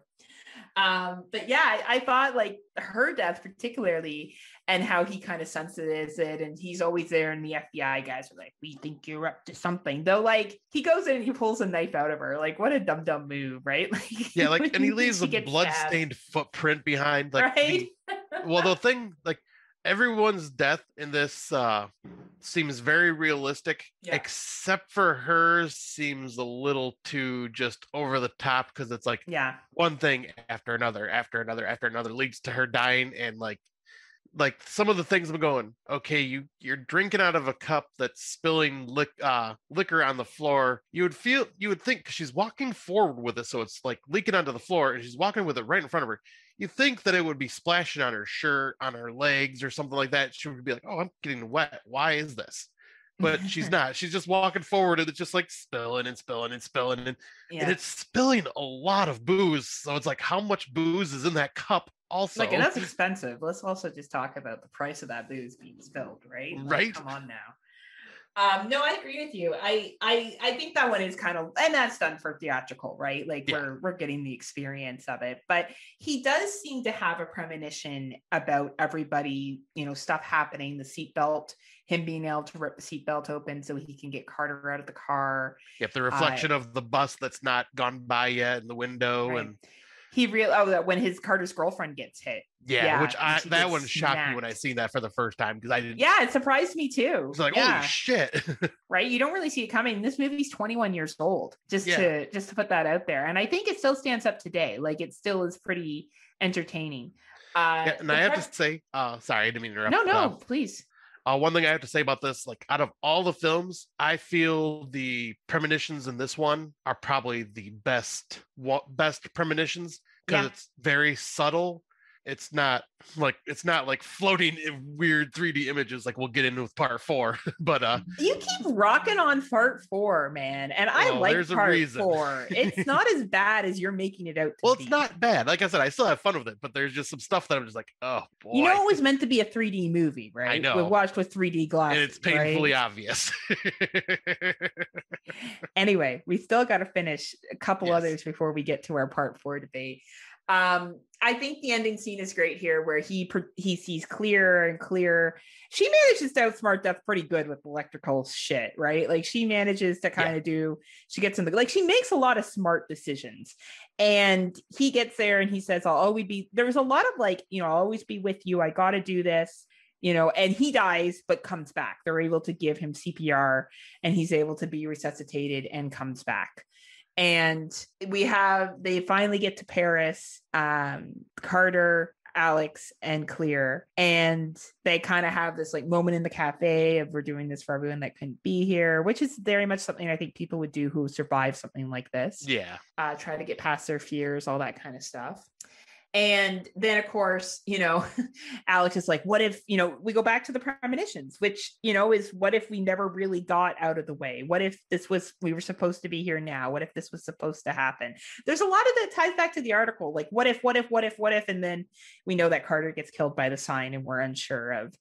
Um, but yeah, I, I thought like her death particularly, and how he kind of senses it, and he's always there, and the FBI guys are like, "We think you're up to something." Though, like he goes in and he pulls a knife out of her. Like, what a dumb dumb move, right? Like, yeah, like, and he leaves a blood-stained footprint behind. Like, stabbed, the- right? well, the thing, like, everyone's death in this uh seems very realistic, Yeah. except for hers seems a little too just over the top because it's like yeah, one thing after another, after another, after another leads to her dying, and like, like some of the things I'm going, okay, you you're drinking out of a cup that's spilling lick, uh, liquor on the floor. You would feel, you would think she's walking forward with it, so it's like leaking onto the floor, and she's walking with it right in front of her. You think that it would be splashing on her shirt, on her legs, or something like that. She would be like, "Oh, I'm getting wet. Why is this?" But she's not. She's just walking forward, and it's just like spilling and spilling and spilling, and and it's spilling a lot of booze. So it's like, how much booze is in that cup? Also, like and that's expensive. Let's also just talk about the price of that booze being spilled, right? Like, Right. come on now. Um, no, I agree with you. I, I I think that one is kind of and that's done for theatrical, right? Like Yeah. we're we're getting the experience of it. But he does seem to have a premonition about everybody, you know, stuff happening, the seatbelt, him being able to rip the seatbelt open so he can get Carter out of the car. Yep, the reflection of the bus that's not gone by yet in the window, Right. and He real oh that when his Carter's girlfriend gets hit. yeah, Yeah, which I that one shocked me when I seen that for the first time because I didn't. Yeah, it surprised me too. I was like, yeah. holy shit! right you don't really see it coming this movie's 21 years old just Yeah. to just to put that out there and i think it still stands up today like it still is pretty entertaining uh and I have to say, uh, sorry, I didn't mean to interrupt. no no uh, please Uh, one thing I have to say about this, like out of all the films, I feel the premonitions in this one are probably the best, best premonitions because Yeah. it's very subtle. It's not like it's not like floating in weird 3D images like we'll get into with part four. but uh, you keep rocking on part four man and i Well, like there's a part four it's not as bad as you're making it out to well, it's not bad. Like I said, I still have fun with it, but there's just some stuff that I'm just like, oh boy, you know it was meant to be a 3d movie right I know. we watched with 3d glasses and it's painfully right? obvious. anyway, we still got to finish a couple Yes. others before we get to our part four debate. Um, I think the ending scene is great here, where he he sees clearer and clearer. She manages to outsmart Death pretty good with electrical shit, right? Like she manages to kind of do. She gets in the like she makes a lot of smart decisions, and he gets there and he says, "I'll always be." There was a lot of like, you know, I'll always be with you. I got to do this. You know, and he dies but comes back. They're able to give him CPR and he's able to be resuscitated and comes back and we have they finally get to paris um carter alex and clear. And they kind of have this like moment in the cafe of we're doing this for everyone that couldn't be here which is very much something i think people would do who survive something like this. Yeah, uh, try to get past their fears, all that kind of stuff. And then, of course, you know, Alex is like, what if, you know, we go back to the premonitions, which, you know, is what if we never really got out of the way? What if this was, we were supposed to be here now? What if this was supposed to happen? There's a lot of that ties back to the article. Like, what if, what if, what if, what if? And then we know that Carter gets killed by the sign and we're unsure of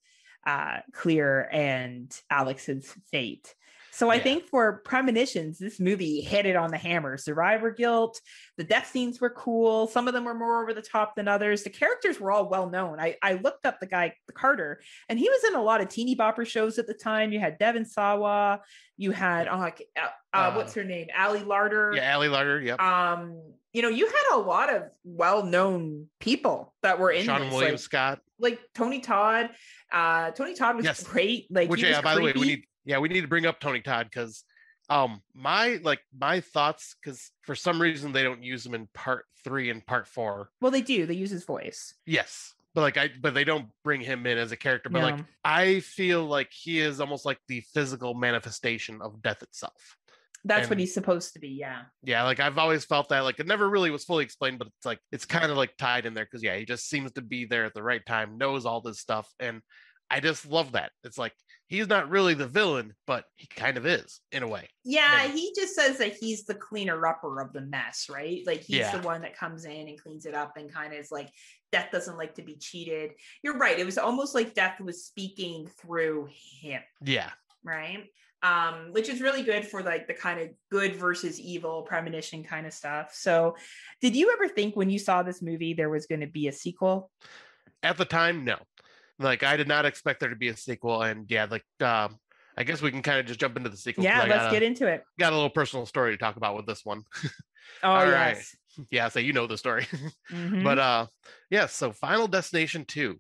uh, Clear and Alex's fate. So I Yeah. think for premonitions, this movie hit it on the hammer. Survivor guilt, the death scenes were cool. Some of them were more over the top than others. The characters were all well known. I, I looked up the guy Carter, and he was in a lot of teeny bopper shows at the time. You had Devin Sawa, you had uh, uh, Uh, what's her name, Ali Larter. yeah, Ali Larter, yep. Um, you know, you had a lot of well-known people that were in Sean this, William like, Scott. like Tony Todd. Uh, Tony Todd was Yes. great. Like, Which yeah, by the way, we need yeah, we need to bring up Tony Todd because um my like my thoughts because for some reason they don't use him in part three and part four. Well, they do. They use his voice. Yes. But like I but they don't bring him in as a character. But like I feel like he is almost like the physical manifestation of death itself. That's what he's supposed to be. Yeah. Yeah, like I've always felt that like it never really was fully explained, but it's like it's kind of like tied in there because yeah, he just seems to be there at the right time, knows all this stuff, and I just love that. It's like he's not really the villain, but he kind of is in a way. Yeah, Yeah. he just says that he's the cleaner upper of the mess, right? Like he's Yeah. the one that comes in and cleans it up and kind of is like, Death doesn't like to be cheated. You're right. It was almost like Death was speaking through him, Yeah. right? Um, which is really good for like the kind of good versus evil premonition kind of stuff. So, did you ever think when you saw this movie there was going to be a sequel? At the time, no. Like I did not expect there to be a sequel, and yeah, like um, I guess we can kind of just jump into the sequel. Yeah, let's get into it. got a little personal story to talk about with this one. Oh, all right. yes. yeah, so you know the story. Mhm. But uh yeah, so Final Destination 2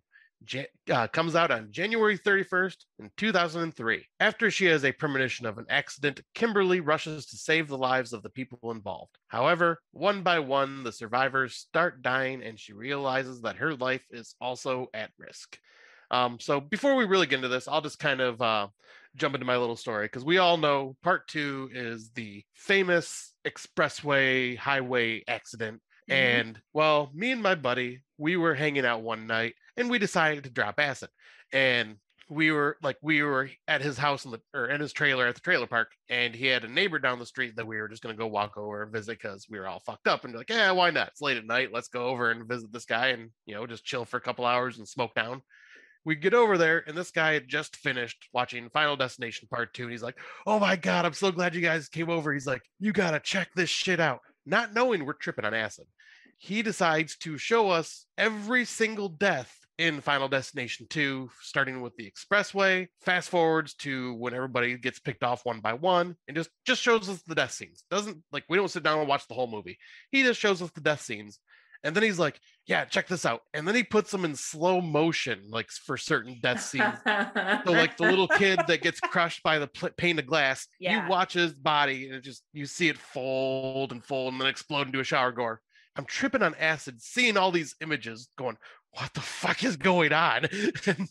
uh, comes out on January 31st in 2003. After she has a premonition of an accident, Kimberly rushes to save the lives of the people involved. However, one by one, the survivors start dying and she realizes that her life is also at risk. Um, so before we really get into this, I'll just kind of uh, jump into my little story because we all know part two is the famous expressway highway accident Mhm. and well, me and my buddy, we were hanging out one night and we decided to drop acid. And we were like we were at his house in the or in his trailer at the trailer park, and he had a neighbor down the street that we were just gonna go walk over and visit because we were all fucked up and like, yeah, why not? It's late at night. Let's go over and visit this guy and you know just chill for a couple hours and smoke down. We get over there, and this guy had just finished watching Final Destination Part Two, and he's like, "Oh my god, I'm so glad you guys came over." He's like, "You gotta check this shit out," not knowing we're tripping on acid. He decides to show us every single death in Final Destination 2, starting with the expressway, fast forwards to when everybody gets picked off one by one, and just just shows us the death scenes. Doesn't like we don't sit down and watch the whole movie. He just shows us the death scenes. And then he's like, "Yeah, check this out." And then he puts them in slow motion, like for certain death scenes. so, like the little kid that gets crushed by the pl- pane of glass, Yeah. you watch his body, and it just you see it fold and fold, and then explode into a shower gore. I'm tripping on acid, seeing all these images, going, "What the fuck is going on?" and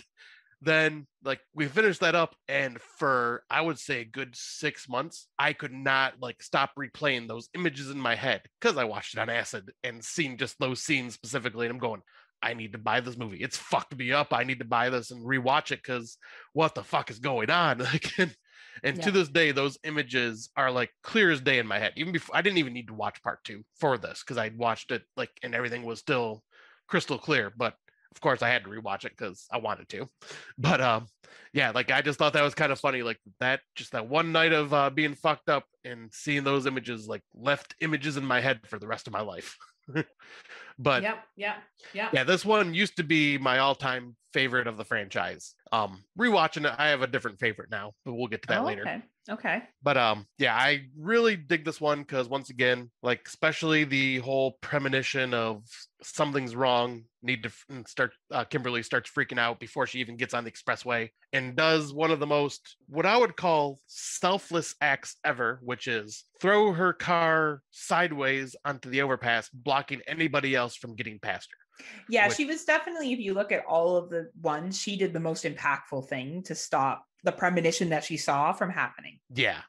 then, like, we finished that up, and for I would say a good six months, I could not like stop replaying those images in my head because I watched it on acid and seen just those scenes specifically, and I'm going. I need to buy this movie. It's fucked me up. I need to buy this and rewatch it because what the fuck is going on? Like, and, and to this day, those images are like clear as day in my head. Even before I didn't even need to watch part two for this because I'd watched it like and everything was still crystal clear. But of course, I had to rewatch it because I wanted to. But um, yeah, like I just thought that was kind of funny. Like that, just that one night of uh, being fucked up and seeing those images, like left images in my head for the rest of my life. but yep, yep, yep. yeah, this one used to be my all-time favorite of the franchise. Um, rewatching it, I have a different favorite now, but we'll get to that Oh, later. Okay. Okay. But um, yeah, I really dig this one because once again, like especially the whole premonition of something's wrong, need to f- start. Uh, Kimberly starts freaking out before she even gets on the expressway and does one of the most what I would call selfless acts ever, which is throw her car sideways onto the overpass, blocking anybody else from getting past her. Yeah, Which- she was definitely, if you look at all of the ones, she did the most impactful thing to stop the premonition that she saw from happening. Yeah.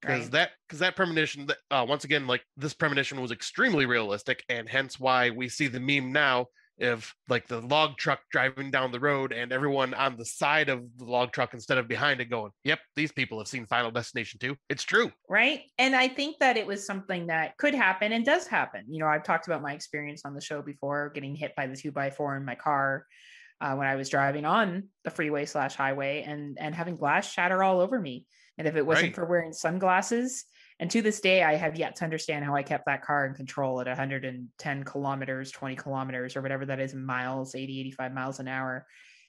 Because Right. that because that premonition that uh, once again like this premonition was extremely realistic and hence why we see the meme now of like the log truck driving down the road and everyone on the side of the log truck instead of behind it going yep these people have seen final destination 2 it's true. Right? And i think that it was something that could happen and does happen. You know i've talked about my experience on the show before getting hit by the two by four in my car uh, when i was driving on the freeway slash highway and and having glass shatter all over me. And if it wasn't Right. for wearing sunglasses and to this day i have yet to understand how i kept that car in control at 110 kilometers 20 kilometers or whatever that is in miles 80 85 miles an hour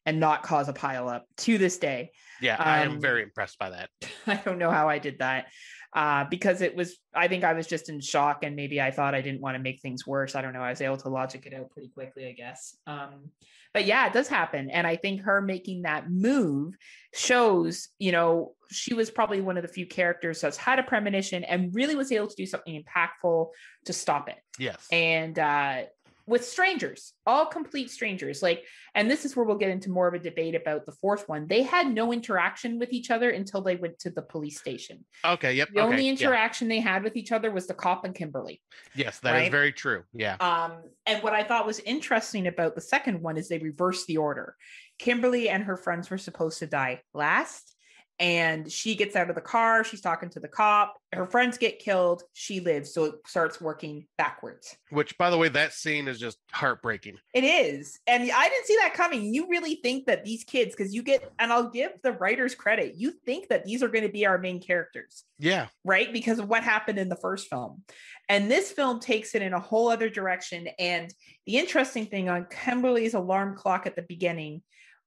and not cause a pile up to this day. Yeah i am Um, very impressed by that. I don't know how I did that uh, because it was, I think I was just in shock and maybe I thought I didn't want to make things worse. I don't know. I was able to logic it out pretty quickly, I guess. Um, but yeah, it does happen. And I think her making that move shows, you know, she was probably one of the few characters that's had a premonition and really was able to do something impactful to stop it yes and uh with strangers all complete strangers like and this is where we'll get into more of a debate about the fourth one they had no interaction with each other until they went to the police station okay yep the okay, only yeah. interaction they had with each other was the cop and kimberly yes that is right? very true yeah um and what i thought was interesting about the second one is they reversed the order kimberly and her friends were supposed to die last and she gets out of the car she's talking to the cop her friends get killed she lives so it starts working backwards which by the way that scene is just heartbreaking It is. And I didn't see that coming. You really think that these kids, because you get, and I'll give the writers credit, you think that these are going to be our main characters, yeah right? Because of what happened in the first film. And this film takes it in a whole other direction. And the interesting thing on Kimberly's alarm clock at the beginning,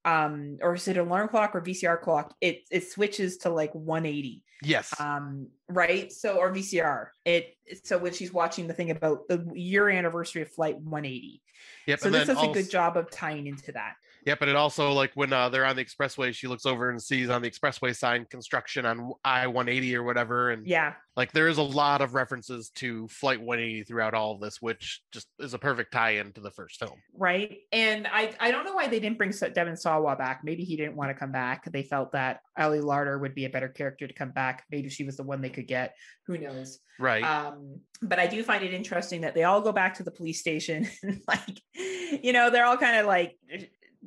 um, or is it alarm clock or VCR clock? It it switches to like 180 yes. Um right? So or vcr it so when she's watching the thing about the year anniversary of flight 180 yep so this does a good job of tying into that Yep, and it also like when uh, they're on the expressway, she looks over and sees on the expressway sign construction on I one eighty or whatever, and yeah. like there is a lot of references to Flight one eighty throughout all of this, which just is a perfect tie-in to the first film. right? And i i don't know why they didn't bring devin sawa back. Maybe he didn't want to come back. They felt that ali larter would be a better character to come back. Maybe she was the one they could get. Who knows? Right. um but i do find it interesting that they all go back to the police station and like you know they're all kind of like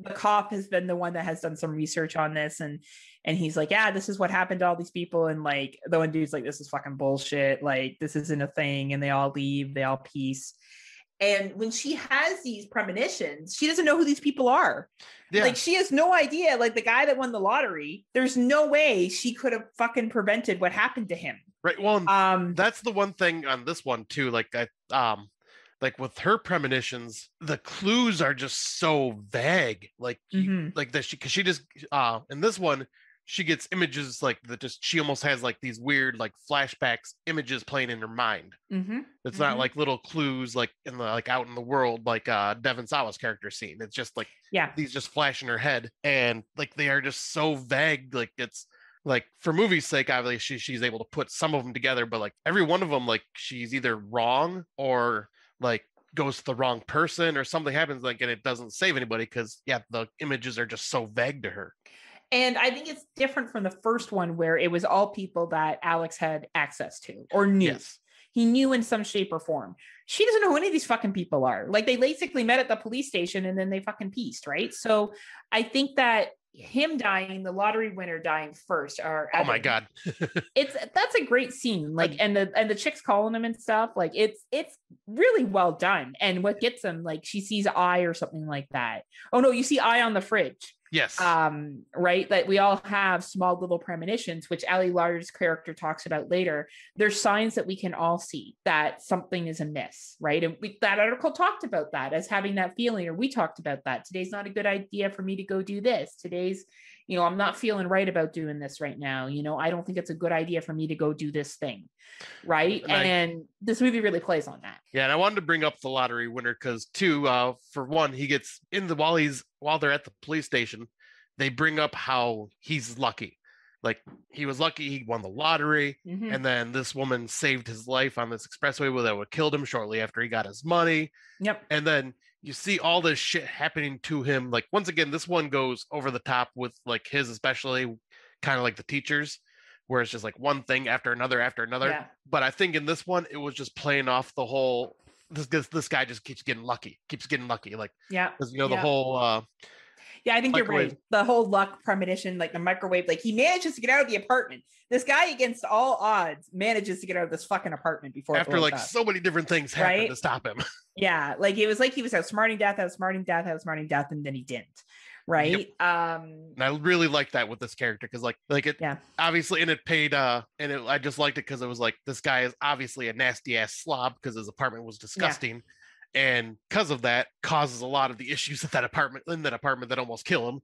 the cop has been the one that has done some research on this and and he's like yeah this is what happened to all these people and like the one dude's like this is fucking bullshit like this isn't a thing and they all leave they all peace And when she has these premonitions, she doesn't know who these people are. Yeah. Like she has no idea. Like the guy that won the lottery, there's no way she could have fucking prevented what happened to him. right. Well, Um, that's the one thing on this one too. Like I um like with her premonitions, the clues are just so vague. Like mhm. like that she because she just uh in this one she gets images like that just she almost has like these weird like flashbacks images playing in her mind Mhm. it's Mhm. not like little clues like in the like out in the world like uh devin sawa's character scene it's just like yeah. these just flash in her head and like they are just so vague like it's like for movie's sake obviously she, she's able to put some of them together but like every one of them like she's either wrong or like goes to the wrong person or something happens like and it doesn't save anybody because yeah the images are just so vague to her And I think it's different from the first one where it was all people that Alex had access to or knew. yes He knew in some shape or form. She doesn't know who any of these fucking people are. Like they basically met at the police station and then they fucking pieced, right? So I think that him dying, the lottery winner dying first, or oh my god it's that's a great scene. Like and the and the chicks calling him and stuff. Like it's it's really well done. And what gets him, like she sees eye or something like that. Oh no, you see eye on the fridge yes. Um right? That we all have small little premonitions which ali larter's character talks about later. There's signs that we can all see that something is amiss right? And we, that article talked about that as having that feeling or we talked about that. Today's not a good idea for me to go do this. Today's you know i'm not feeling right about doing this right now you know i don't think it's a good idea for me to go do this thing right And I- this movie really plays on that Yeah, and I wanted to bring up the lottery winner because two, uh, for one, he gets in the while he's while they're at the police station, they bring up how he's lucky. Like he was lucky he won the lottery, Mhm. and then this woman saved his life on this expressway that would killed him shortly after he got his money. yep And then you see all this shit happening to him. Like once again, this one goes over the top with like his especially kind of like the teachers, where it's just like one thing after another after another yeah but I think in this one it was just playing off the whole this this, this guy just keeps getting lucky, keeps getting lucky, like yeah because you know the Yeah. whole uh Yeah, I think you're right. The whole luck premonition, like the microwave, like he manages to get out of the apartment. This guy, against all odds, manages to get out of this fucking apartment before after like up. so many different things happen Right? to stop him. yeah, like it was like he was outsmarting death, outsmarting death, outsmarting death, and then he didn't. Right. Um, And I really like that with this character because like like it Yeah. obviously and it paid uh and it, I just liked it because it was like this guy is obviously a nasty ass slob because his apartment was disgusting. And because of that, causes a lot of the issues at that apartment in that apartment that almost kill him,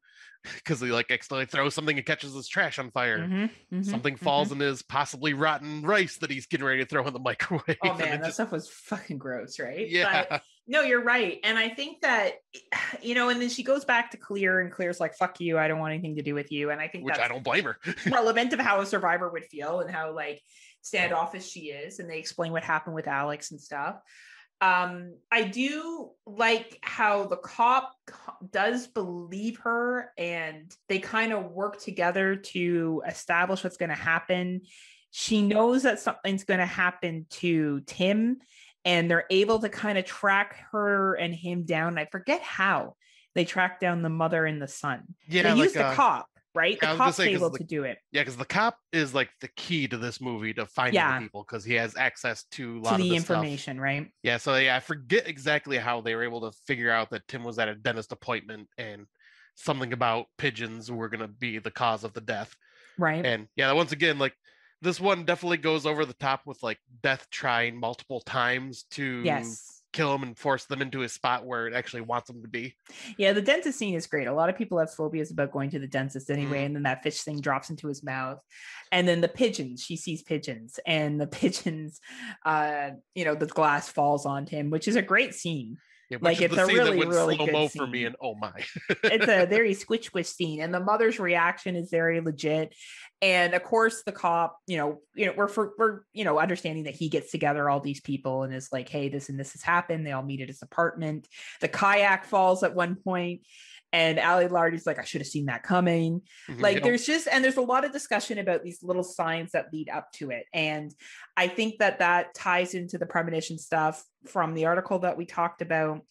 because he like accidentally throws something and catches his trash on fire. mhm, mhm, something mhm. falls in his possibly rotten rice that he's getting ready to throw in the microwave. Oh man, that just- stuff was fucking gross, right? yeah, But no, you're right. And I think that, you know, and then she goes back to Clear, and Clear's like, fuck you. I don't want anything to do with you. And I think which that's I don't blame her. relevant of how a survivor would feel and how like standoffish she is and they explain what happened with alex and stuff um i do like how the cop does believe her and they kind of work together to establish what's going to happen. She knows that something's going to happen to tim and they're able to kind of track her and him down. I forget how they track down the mother and the son. Yeah, they like use the uh, cop right the cop's say, 'cause able the- to do it yeah, because the cop is like the key to this movie to finding Yeah. the people because he has access to a lot to of the stuff. information, right? Yeah, so yeah, I forget exactly how they were able to figure out that Tim was at a dentist appointment and something about pigeons were gonna be the cause of the death. Right. And yeah, once again, like this one definitely goes over the top with like Death trying multiple times to yes. Kill him and force them into a spot where it actually wants them to be. Yeah, the dentist scene is great. A lot of people have phobias about going to the dentist anyway, Mm. and then that fish thing drops into his mouth. And then the pigeons, she sees pigeons, and the pigeons, uh, you know, the glass falls on him, which is a great scene. Yeah, Like, it's the a really, really slow good mo for me, and oh my, It's a very squish squish scene, and the mother's reaction is very legit. And of course, the cop, you know, you know, we're for we're you know understanding that he gets together all these people and is like, hey, this and this has happened. They all meet at his apartment. The kayak falls at one point, and Ali Larter's like, I should have seen that coming. Mm-hmm. Like, You know, there's just and there's a lot of discussion about these little signs that lead up to it, and I think that that ties into the premonition stuff from the article that we talked about.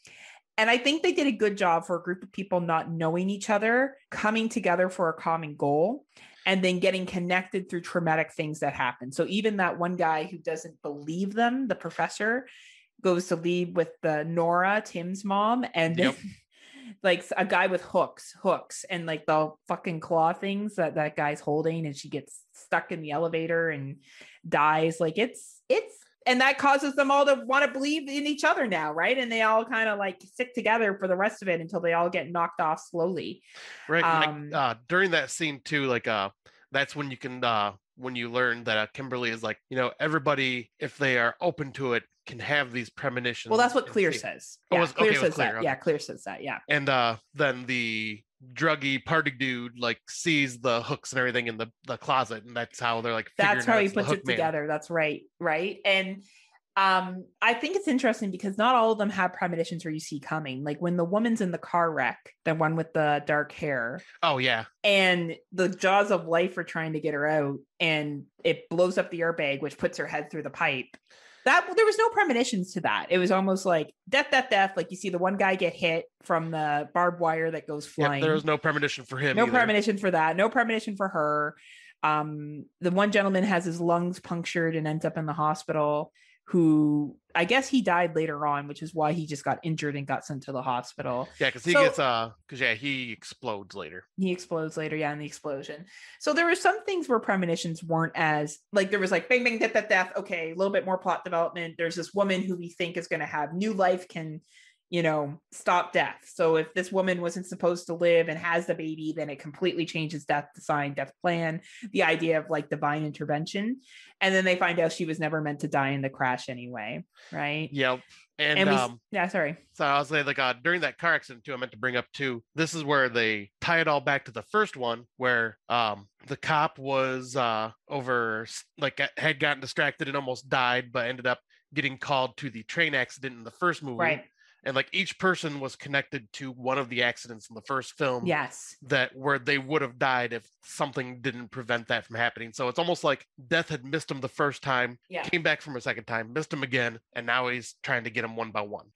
And I think they did a good job for a group of people not knowing each other, coming together for a common goal, and then getting connected through traumatic things that happen. So even that one guy who doesn't believe them, the professor, goes to leave with the Nora, Tim's mom, and Yep. Like a guy with hooks, hooks, and like the fucking claw things that that guy's holding, and she gets stuck in the elevator and dies. Like it's it's and that causes them all to want to believe in each other now, right? And they all kind of like stick together for the rest of it until they all get knocked off slowly. Right. Um, like, uh, during that scene too, like uh, that's when you can uh, when you learn that uh, Kimberly is like, you know, everybody if they are open to it can have these premonitions. Well, that's what Clear see- says. Oh, Yeah, was- Clear okay, says Clear, that. okay. Yeah, Clear says that. Yeah. And uh, then the druggy party dude like sees the hooks and everything in the, the closet, and that's how they're like. that's figuring how out he puts it Man. together that's right right and um i think it's interesting because not all of them have premonitions where you see coming like when the woman's in the car wreck the one with the dark hair Oh yeah, and the jaws of life are trying to get her out and it blows up the airbag which puts her head through the pipe that there was no premonitions to that. It was almost like death death death. Like you see the one guy get hit from the barbed wire that goes flying There was no premonition for him. no either. premonition for that. No premonition for her. Um the one gentleman has his lungs punctured and ends up in the hospital who i guess he died later on which is why he just got injured and got sent to the hospital. Yeah, because he So- gets uh, because yeah, he explodes later. he explodes later yeah in the explosion. So there were some things where premonitions weren't as like there was like bang bang death death death okay a little bit more plot development. There's this woman who we think is going to have new life can you know stop death so if this woman wasn't supposed to live and has the baby then it completely changes death design death plan the idea of like divine intervention and then they find out she was never meant to die in the crash anyway right Yep. And, and we um, yeah sorry So I was saying, like, uh, during that car accident too, I meant to bring up too. This is where they tie it all back to the first one, where um the cop was uh over, like, uh, had gotten distracted and almost died, but ended up getting called to the train accident in the first movie. right And like each person was connected to one of the accidents in the first film. yes That where they would have died if something didn't prevent that from happening. So it's almost like death had missed him the first time, yeah came back from a second time, missed him again, and now he's trying to get him one by one.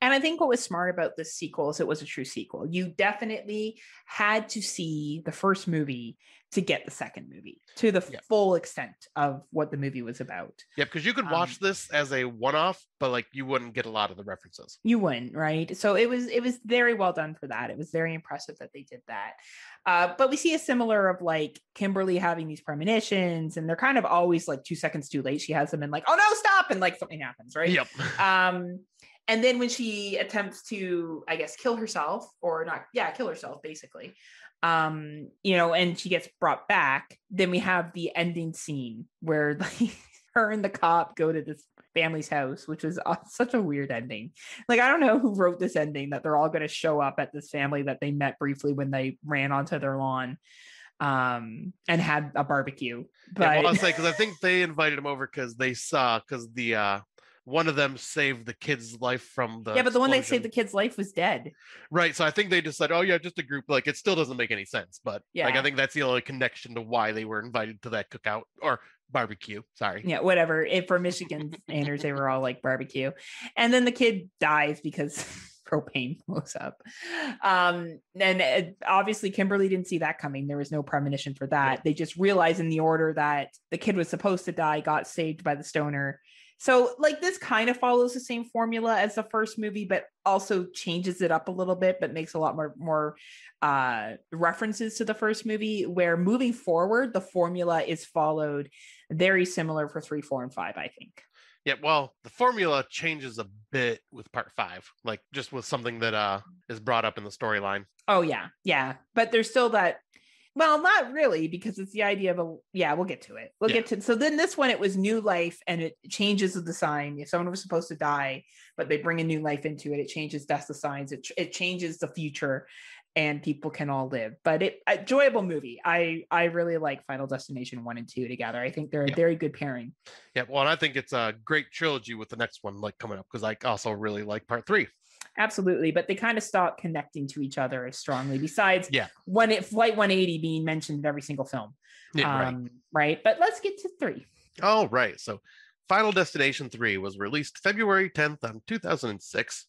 And I think what was smart about this sequel is it was a true sequel. You definitely had to see the first movie to get the second movie to the full extent of what the movie was about. Yeah, because you could watch Um, this as a one-off, but like you wouldn't get a lot of the references. You wouldn't, right? So it was it was very well done for that. It was very impressive that they did that. Uh, but we see a similar of like Kimberly having these premonitions, and they're kind of always like two seconds too late. She has them and like, oh no, stop, and like something happens, right? Yep. um and then when she attempts to i guess kill herself or not yeah kill herself basically um you know and she gets brought back then we have the ending scene where like her and the cop go to this family's house which was uh, such a weird ending. Like i don't know who wrote this ending that they're all going to show up at this family that they met briefly when they ran onto their lawn um and had a barbecue but yeah, well, I'll say because I think they invited him over because they saw because the uh one of them saved the kid's life from the yeah but the one that saved the kid's life was dead right. So I think they just said, oh yeah, just a group. Like it still doesn't make any sense, but yeah, like I think that's the only connection to why they were invited to that cookout or barbecue. Sorry. yeah whatever if for michigan standards they were all like barbecue and then the kid dies because propane blows up um and uh, obviously kimberly didn't see that coming there was no premonition for that they just realized in the order that the kid was supposed to die got saved by the stoner so like this kind of follows the same formula as the first movie but also changes it up a little bit but makes a lot more more uh references to the first movie where moving forward the formula is followed very similar for three four and five i think. Yeah, well, the formula changes a bit with part five, like just with something that uh is brought up in the storyline. oh yeah. Yeah. But there's still that well not really because it's the idea of a yeah we'll get to it. We'll Yeah. get to so then this one it was new life and it changes the design if someone was supposed to die but they bring a new life into it it changes death designs it, it changes the future and people can all live. But it enjoyable movie. I i really like final destination one and two together. I think they're a very good pairing. Yeah, well, and I think it's a great trilogy with the next one like coming up because I also really like part three. Absolutely but they kind of stop connecting to each other as strongly besides Yeah. when it flight 180 being mentioned in every single film Yeah, right. um, right. But let's get to three. All right. So Final Destination 3 was released February 10th on 2006.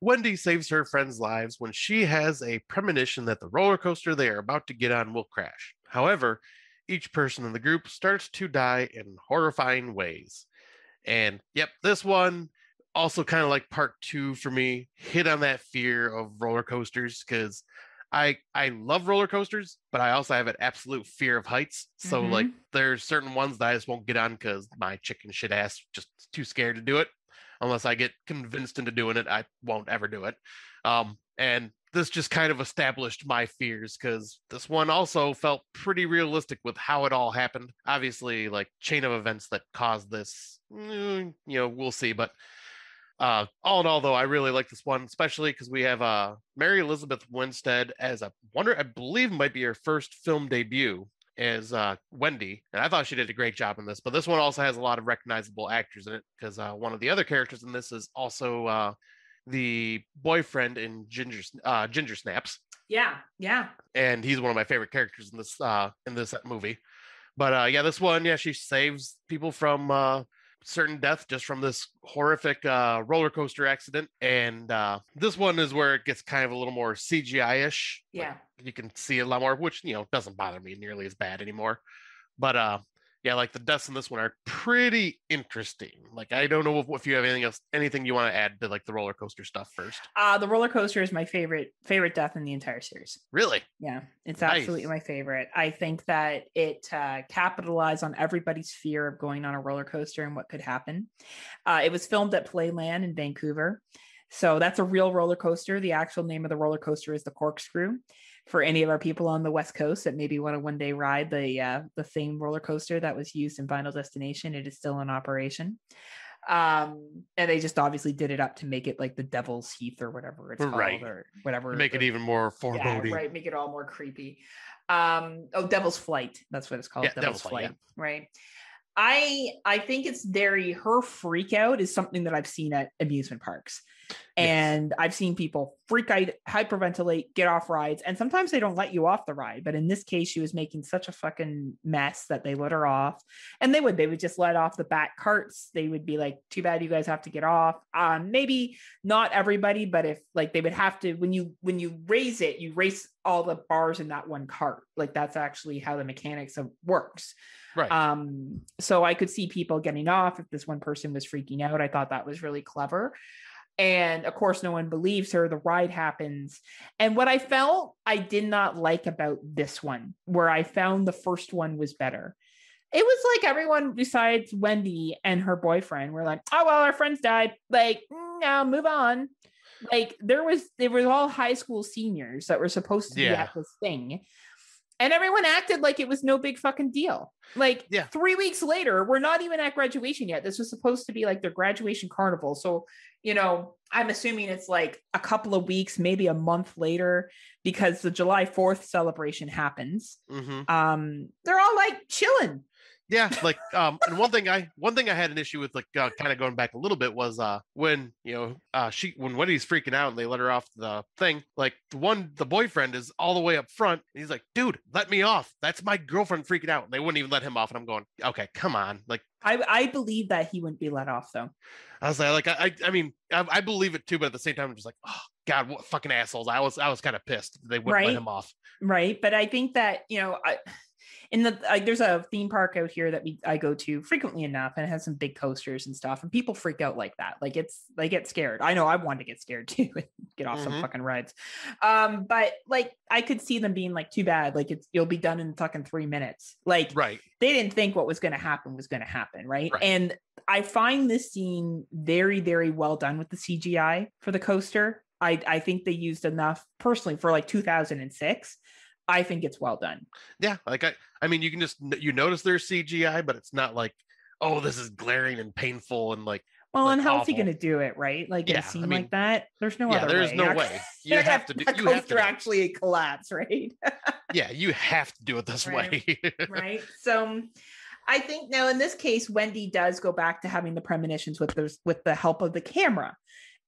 Wendy saves her friends' lives when she has a premonition that the roller coaster they are about to get on will crash. However, each person in the group starts to die in horrifying ways. And yep, this one also kind of like part two for me, hit on that fear of roller coasters because I I love roller coasters, but I also have an absolute fear of heights. So like there's certain ones that I just won't get on because my chicken shit ass just too scared to do it. Unless I get convinced into doing it, I won't ever do it. Um, and this just kind of established my fears because this one also felt pretty realistic with how it all happened. Obviously, like chain of events that caused this, mm, you know, we'll see. But uh, all in all, though, I really like this one, especially because we have uh, Mary Elizabeth Winstead as a wonder. I believe might be her first film debut as uh, Wendy, and I thought she did a great job in this. But this one also has a lot of recognizable actors in it because uh, one of the other characters in this is also uh, the boyfriend in Ginger uh, Ginger Snaps. Yeah, yeah. And he's one of my favorite characters in this uh, in this movie. But uh, yeah, this one, yeah, she saves people from uh, certain death just from this horrific uh, roller coaster accident. And uh, this one is where it gets kind of a little more CGI ish. Yeah. Like, you can see a lot more, which, you know, doesn't bother me nearly as bad anymore. But uh, yeah, like the deaths in this one are pretty interesting. Like I don't know if, if, you have anything else, anything you want to add to like the roller coaster stuff first. Uh the roller coaster is my favorite favorite death in the entire series. Really? Yeah, it's nice. absolutely my favorite. I think that it uh, capitalized on everybody's fear of going on a roller coaster and what could happen. Uh, it was filmed at Playland in Vancouver. So that's a real roller coaster. The actual name of the roller coaster is the Corkscrew for any of our people on the West Coast that maybe want to one day ride the uh, the same roller coaster that was used in Final Destination, it is still in operation. Um, and they just obviously did it up to make it like the Devil's Heath or whatever it's right. called or whatever. Make it even more foreboding. Yeah, right. Make it all more creepy. Um, oh, Devil's Flight. That's what it's called. Yeah, Devil's, Devil's Flight. Flight yeah. Right. I I think it's very her freak out is something that I've seen at amusement parks. And yes. I've seen people freak out, hyperventilate, get off rides, and sometimes they don't let you off the ride. But in this case, she was making such a fucking mess that they let her off. And they would, they would just let off the back carts. They would be like, too bad you guys have to get off. Um, maybe not everybody, but if like they would have to, when you when you raise it, you raise all the bars in that one cart. Like that's actually how the mechanics of works. Right. Um, so I could see people getting off if this one person was freaking out. I thought that was really clever. And of course, no one believes her. The ride happens. And what I felt I did not like about this one, where I found the first one was better. It was like everyone besides Wendy and her boyfriend were like, oh, well, our friends died. Like, now move on. Like, there was, they were all high school seniors that were supposed to yeah. be at this thing and everyone acted like it was no big fucking deal. Like yeah. three weeks later, we're not even at graduation yet. This was supposed to be like their graduation carnival. So, you know, I'm assuming it's like a couple of weeks, maybe a month later, because the July 4th celebration happens. Mm-hmm. Um, they're all like chilling yeah like um and one thing i one thing i had an issue with like uh, kind of going back a little bit was uh when you know uh she when wendy's freaking out and they let her off the thing like the one the boyfriend is all the way up front he's like dude let me off. That's my girlfriend freaking out. And they wouldn't even let him off and i'm going okay come on. Like i i believe that he wouldn't be let off though. I was like like i i mean i, I believe it too but at the same time i'm just like oh god what fucking assholes. I was i was kind of pissed they wouldn't right? let him off. Right but i think that you know I in the like there's a theme park out here that we I go to frequently enough and it has some big coasters and stuff and people freak out like that. Like it's they get scared. I know I want to get scared too and get off mm-hmm. some fucking rides. Um but like I could see them being like too bad like it's you'll be done in fucking 3 minutes. Like right. they didn't think what was going to happen was going to happen right? right. And I find this scene very very well done with the CGI for the coaster. I, I think they used enough personally for like 2006 I think it's well done. Yeah, like I, I mean, you can just you notice there's CGI, but it's not like, oh, this is glaring and painful and like. Well, like and how's he going to do it, right? Like yeah, a scene I mean, like that, there's no yeah, other. There's way. no way. You have to do. You have to actually collapse, right? yeah, you have to do it this right. way. right. So, I think now in this case, Wendy does go back to having the premonitions with the with the help of the camera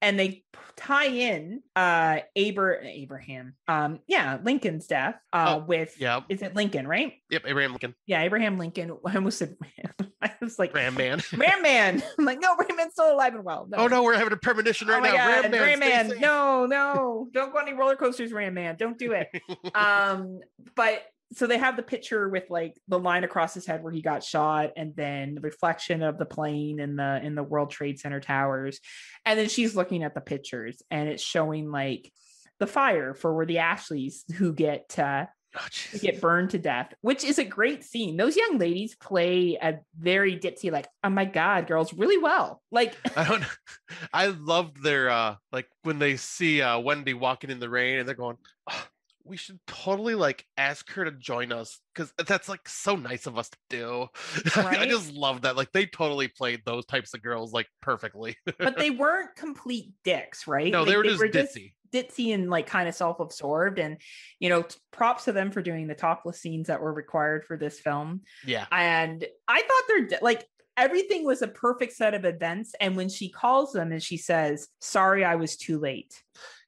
and they tie in uh Aber Abraham um yeah Lincoln's death uh oh, with yeah. is it Lincoln right? Yep Abraham Lincoln. Yeah Abraham Lincoln I almost said I was like Ram Man. Ram Man. I'm like no Ram Man's still alive and well. No. oh no we're having a premonition right oh now. God, Ram Man, Ram Man no no. Don't go on any roller coasters Ram Man. Don't do it. Um but so they have the picture with like the line across his head where he got shot and then the reflection of the plane in the in the world trade center towers and then she's looking at the pictures and it's showing like the fire for where the ashleys who get uh Oh, who get burned to death which is a great scene those young ladies play a very ditzy like oh my god girls really well like I don't. I loved their uh like when they see uh Wendy walking in the rain and they're going. "Oh, we should totally like ask her to join us because that's like so nice of us to do. I just love that. Like they totally played those types of girls like perfectly. but they weren't complete dicks right no, Like, they were just ditzy. ditzy and like kind of self-absorbed and you know props to them for doing the topless scenes that were required for this film Yeah. and i thought they're di- like everything was a perfect set of events and when she calls them and she says sorry i was too late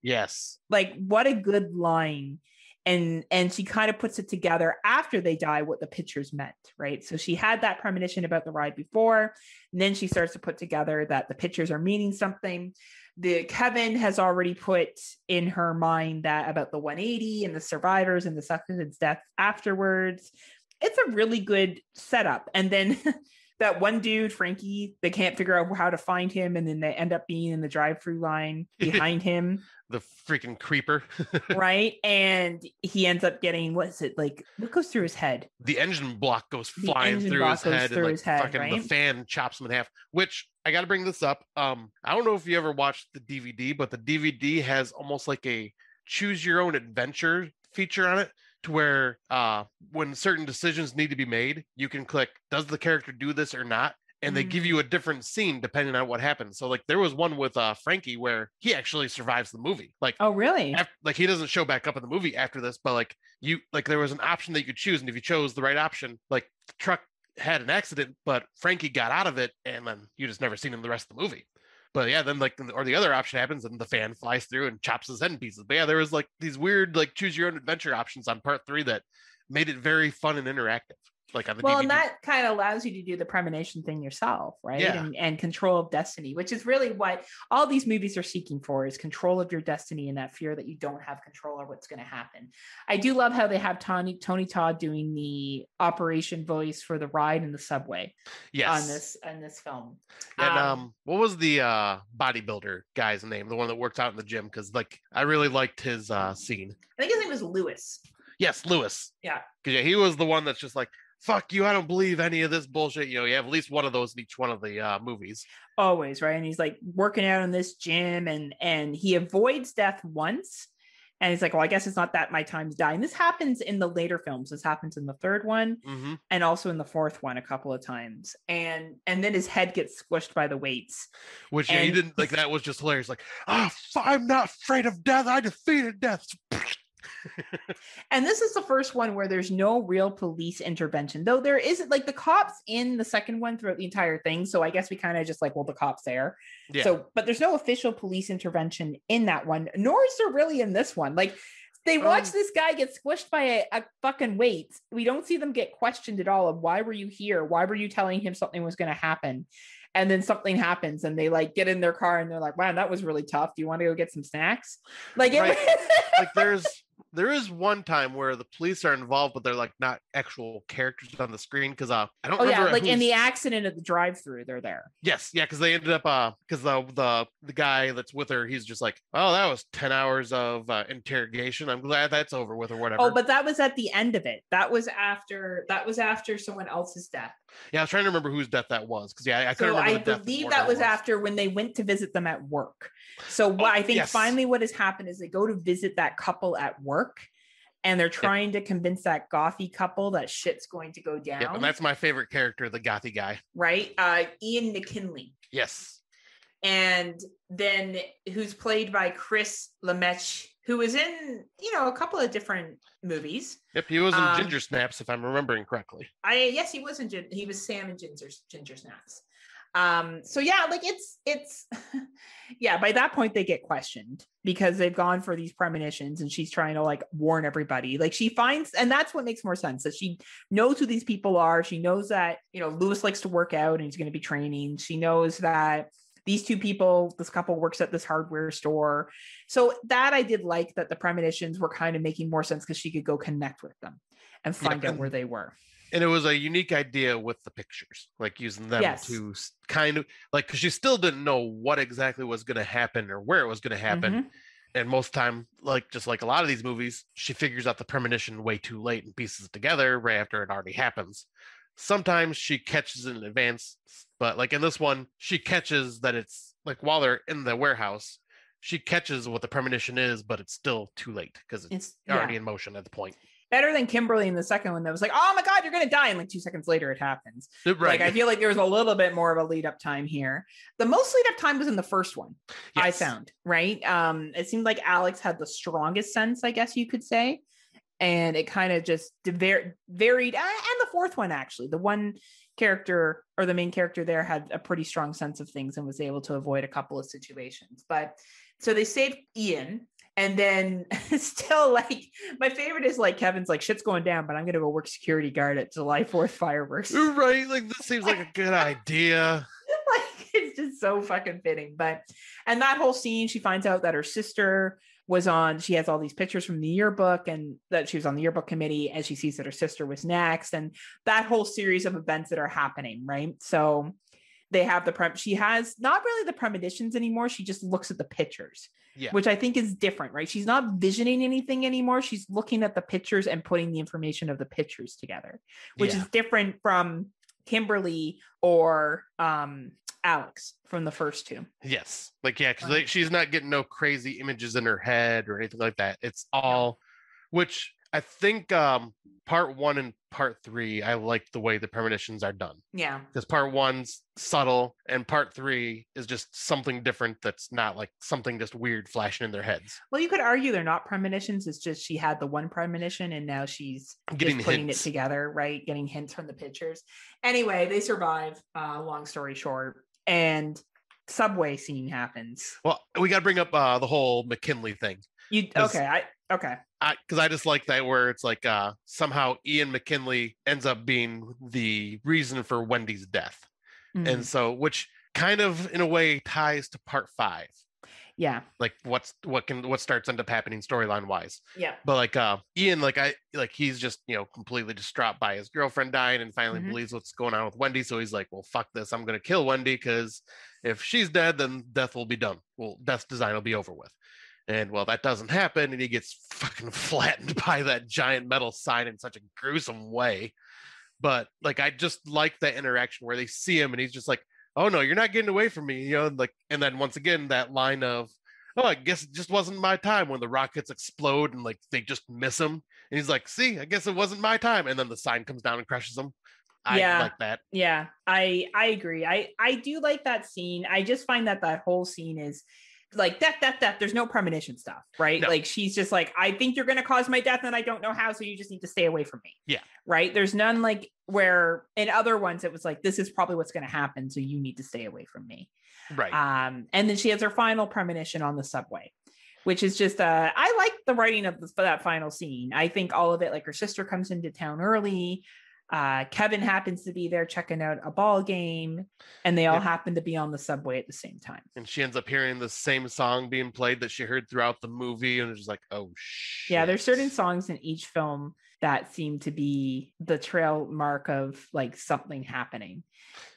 Yes. like what a good line and and she kind of puts it together after they die what the pictures meant right? So she had that premonition about the ride before and then she starts to put together that the pictures are meaning something. The kevin has already put in her mind that about the 180 and the survivors and the succubus death afterwards. It's a really good setup. And then that one dude frankie they can't figure out how to find him and then they end up being in the drive-through line behind him The freaking creeper. right? And he ends up getting what is it like? What goes through his head? the engine block goes flying through block his goes head through and like his head, fucking the fan chops him in half. Which I got to bring this up. Um, I don't know if you ever watched the DVD, but the DVD has almost like a choose your own adventure feature on it to where uh when certain decisions need to be made, you can click does the character do this or not? And they give Mm. you a different scene depending on what happens. So like there was one with uh Frankie where he actually survives the movie. Like Oh, really? af- like he doesn't show back up in the movie after this, but like you like there was an option that you could choose, and if you chose the right option, like the truck had an accident, but Frankie got out of it, and then you just never seen him the rest of the movie. But yeah, then like or the other option happens, and the fan flies through and chops his head in pieces. But yeah, there was like these weird like choose your own adventure options on part three that made it very fun and interactive. Like on the Well, DVD. and that kind of allows you to do the premonition thing yourself, right? Yeah. And, and control of destiny, which is really what all these movies are seeking for is control of your destiny and that fear that you don't have control of what's going to happen. I do love how they have Tony Tony Todd doing the operation voice for the ride in the subway yes. on this on this film. And um, what was the uh bodybuilder guy's name? The one that works out in the gym? Because like I really liked his uh scene. I think his name was Lewis. Yes, Lewis. Yeah. Because yeah, he was the one that's just like, fuck you, I don't believe any of this bullshit. You know, you have at least one of those in each one of the uh, movies. always right and he's like working out in this gym and and he avoids death once and he's like well i guess it's not that my time's dying. this happens in the later films this happens in the third one hmm and also in the fourth one a couple of times and and then his head gets squished by the weights Which yeah, he didn't like. That was just hilarious. Like, oh, I'm not afraid of death. I defeated death. and this is the first one where there's no real police intervention though there isn't like the cops in the second one throughout the entire thing so i guess we kind of just like well the cops there Yeah. So, but there's no official police intervention in that one, nor is there really in this one. Like, they watch Um, this guy get squished by a, a fucking weight. We don't see them get questioned at all of why were you here? Why were you telling him something was going to happen? And then something happens, and they like get in their car and they're like, "Wow, that was really tough. Do you want to go get some snacks?" Like, it, Right. like there's there is one time where the police are involved, but they're like not actual characters on the screen. Because uh, I don't oh yeah, like in the accident at the drive-through, they're there. Yes, yeah, because they ended up uh because the the the guy that's with her, he's just like, oh, that was ten hours of uh, interrogation. I'm glad that's over with or whatever. Oh, but that was at the end of it. That was after that was after someone else's death. Yeah, I was trying to remember whose death that was because yeah, I, I couldn't so remember. I believe that it was after when they went to visit them at work. So Oh, I think yes. finally what has happened is they go to visit that couple at work and they're trying to convince that gothy couple that shit's going to go down. Yep, and that's my favorite character, the gothy guy. right. Uh Ian McKinley. Yes. And then who's played by Kris Lemche, who was in, you know, a couple of different movies. Yep, he was in Um, Ginger Snaps, if I'm remembering correctly. I yes, he was in he was Sam in Ginger Ginger Snaps. Um, so yeah, like it's it's yeah, by that point they get questioned because they've gone for these premonitions and she's trying to like warn everybody. Like she finds and that's what makes more sense that she knows who these people are. She knows that, you know, Lewis likes to work out and he's going to be training. She knows that these two people, this couple works at this hardware store. So that I did like that the premonitions were kind of making more sense because she could go connect with them and find out where they were. And it was a unique idea with the pictures, like using them Yes. to kind of like because she still didn't know what exactly was going to happen or where it was going to happen. Mhm. And most time, like just like a lot of these movies, she figures out the premonition way too late and pieces it together right after it already happens. Sometimes she catches it in advance, but like in this one, she catches that it's like while they're in the warehouse, she catches what the premonition is, but it's still too late because it's It's yeah. already in motion at the point. better than Kimberly in the second one that was like, oh my God, you're going to die. And like two seconds later, it happens. Right. Like, I feel like there was a little bit more of a lead up time here. The most lead up time was in the first one, I found, right? Um, it seemed like Alex had the strongest sense, I guess you could say. And it kind of just var- varied. And fourth one, actually, the one character or the main character there had a pretty strong sense of things and was able to avoid a couple of situations. But so they saved Ian. And then still like my favorite is like Kevin's like shit's going down, but I'm gonna go work security guard at July 4th fireworks. Right. Like this seems like a good idea. like it's just so fucking fitting. But and that whole scene, she finds out that her sister was on, she has all these pictures from the yearbook and that she was on the yearbook committee and she sees that her sister was next, and that whole series of events that are happening, right? So they have the prem she has not really the premonitions anymore. She just looks at the pictures, Yeah. which I think is different, right? She's not visioning anything anymore. She's looking at the pictures and putting the information of the pictures together which Yeah. is different from Kimberly or um, Alex from the first two. Yes. Like, yeah, because like, she's not getting no crazy images in her head or anything like that. It's all, which I think um part one and part three, I like the way the premonitions are done. Yeah. Because part one's subtle and part three is just something different that's not like something just weird flashing in their heads. Well, you could argue they're not premonitions. It's just she had the one premonition and now she's Getting just putting it together, right? Getting hints from the pictures. Anyway, they survive. Uh, long story short, and subway scene happens. Well, we got to bring up uh, the whole McKinley thing. You okay? I okay. because I, just like that where it's like uh somehow Ian McKinley ends up being the reason for Wendy's death. Mhm. And so which kind of in a way ties to part five. Yeah, Like what's what can what starts end up happening storyline wise. yeah, But like uh Ian, like I like he's just you know completely distraught by his girlfriend dying and finally Mhm. believes what's going on with Wendy. So he's like, Well fuck this, I'm gonna kill Wendy because if she's dead, then death will be done. Well, death's design will be over with. And well, that doesn't happen, and he gets fucking flattened by that giant metal sign in such a gruesome way. But like, I just like that interaction where they see him, and he's just like, "Oh no, you're not getting away from me," you know. Like, and then once again, that line of, "Oh, I guess it just wasn't my time." When the rockets explode and like they just miss him, and he's like, "See, I guess it wasn't my time," and then the sign comes down and crushes him. I Yeah. like that. yeah. I I agree. I I do like that scene. I just find that that whole scene is like death, death, death. There's no premonition stuff, right? No. Like she's just like, I think you're gonna cause my death, and I don't know how, so you just need to stay away from me. Yeah. Right. There's none like where in other ones it was like, this is probably what's gonna happen, so you need to stay away from me. Right. Um, and then she has her final premonition on the subway, which is just uh I like the writing of that final scene. I think all of it, like her sister comes into town early. Uh, Kevin happens to be there checking out a ball game, and they all Yep. happen to be on the subway at the same time. and she ends up hearing the same song being played that she heard throughout the movie, and it's just like, "Oh shit." Yeah, there's certain songs in each film that seem to be the trail mark of like something happening.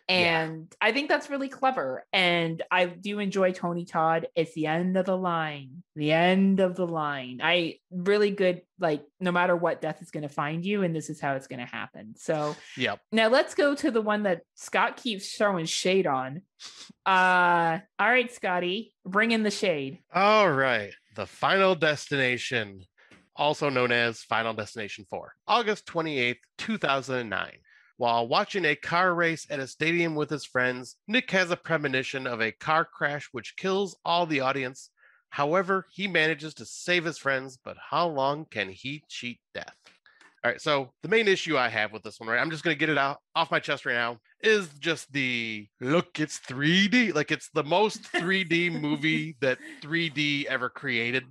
Yeah. And I think that's really clever. And I do enjoy Tony Todd. It's the end of the line, the end of the line. I really good, like, no matter what death is going to find you, and this is how it's going to happen. So Yep. now let's go to the one that Scott keeps throwing shade on. Uh, all right, Scotty, bring in the shade. All right. The Final Destination, also known as Final Destination 4, August 28th, 2009. While watching a car race at a stadium with his friends, Nick has a premonition of a car crash which kills all the audience. However, he manages to save his friends, but how long can he cheat death? All right, so the main issue I have with this one, right? I'm just gonna get it out off my chest right now, is just the look, it's 3D. Like it's the most 3D movie that 3D ever created.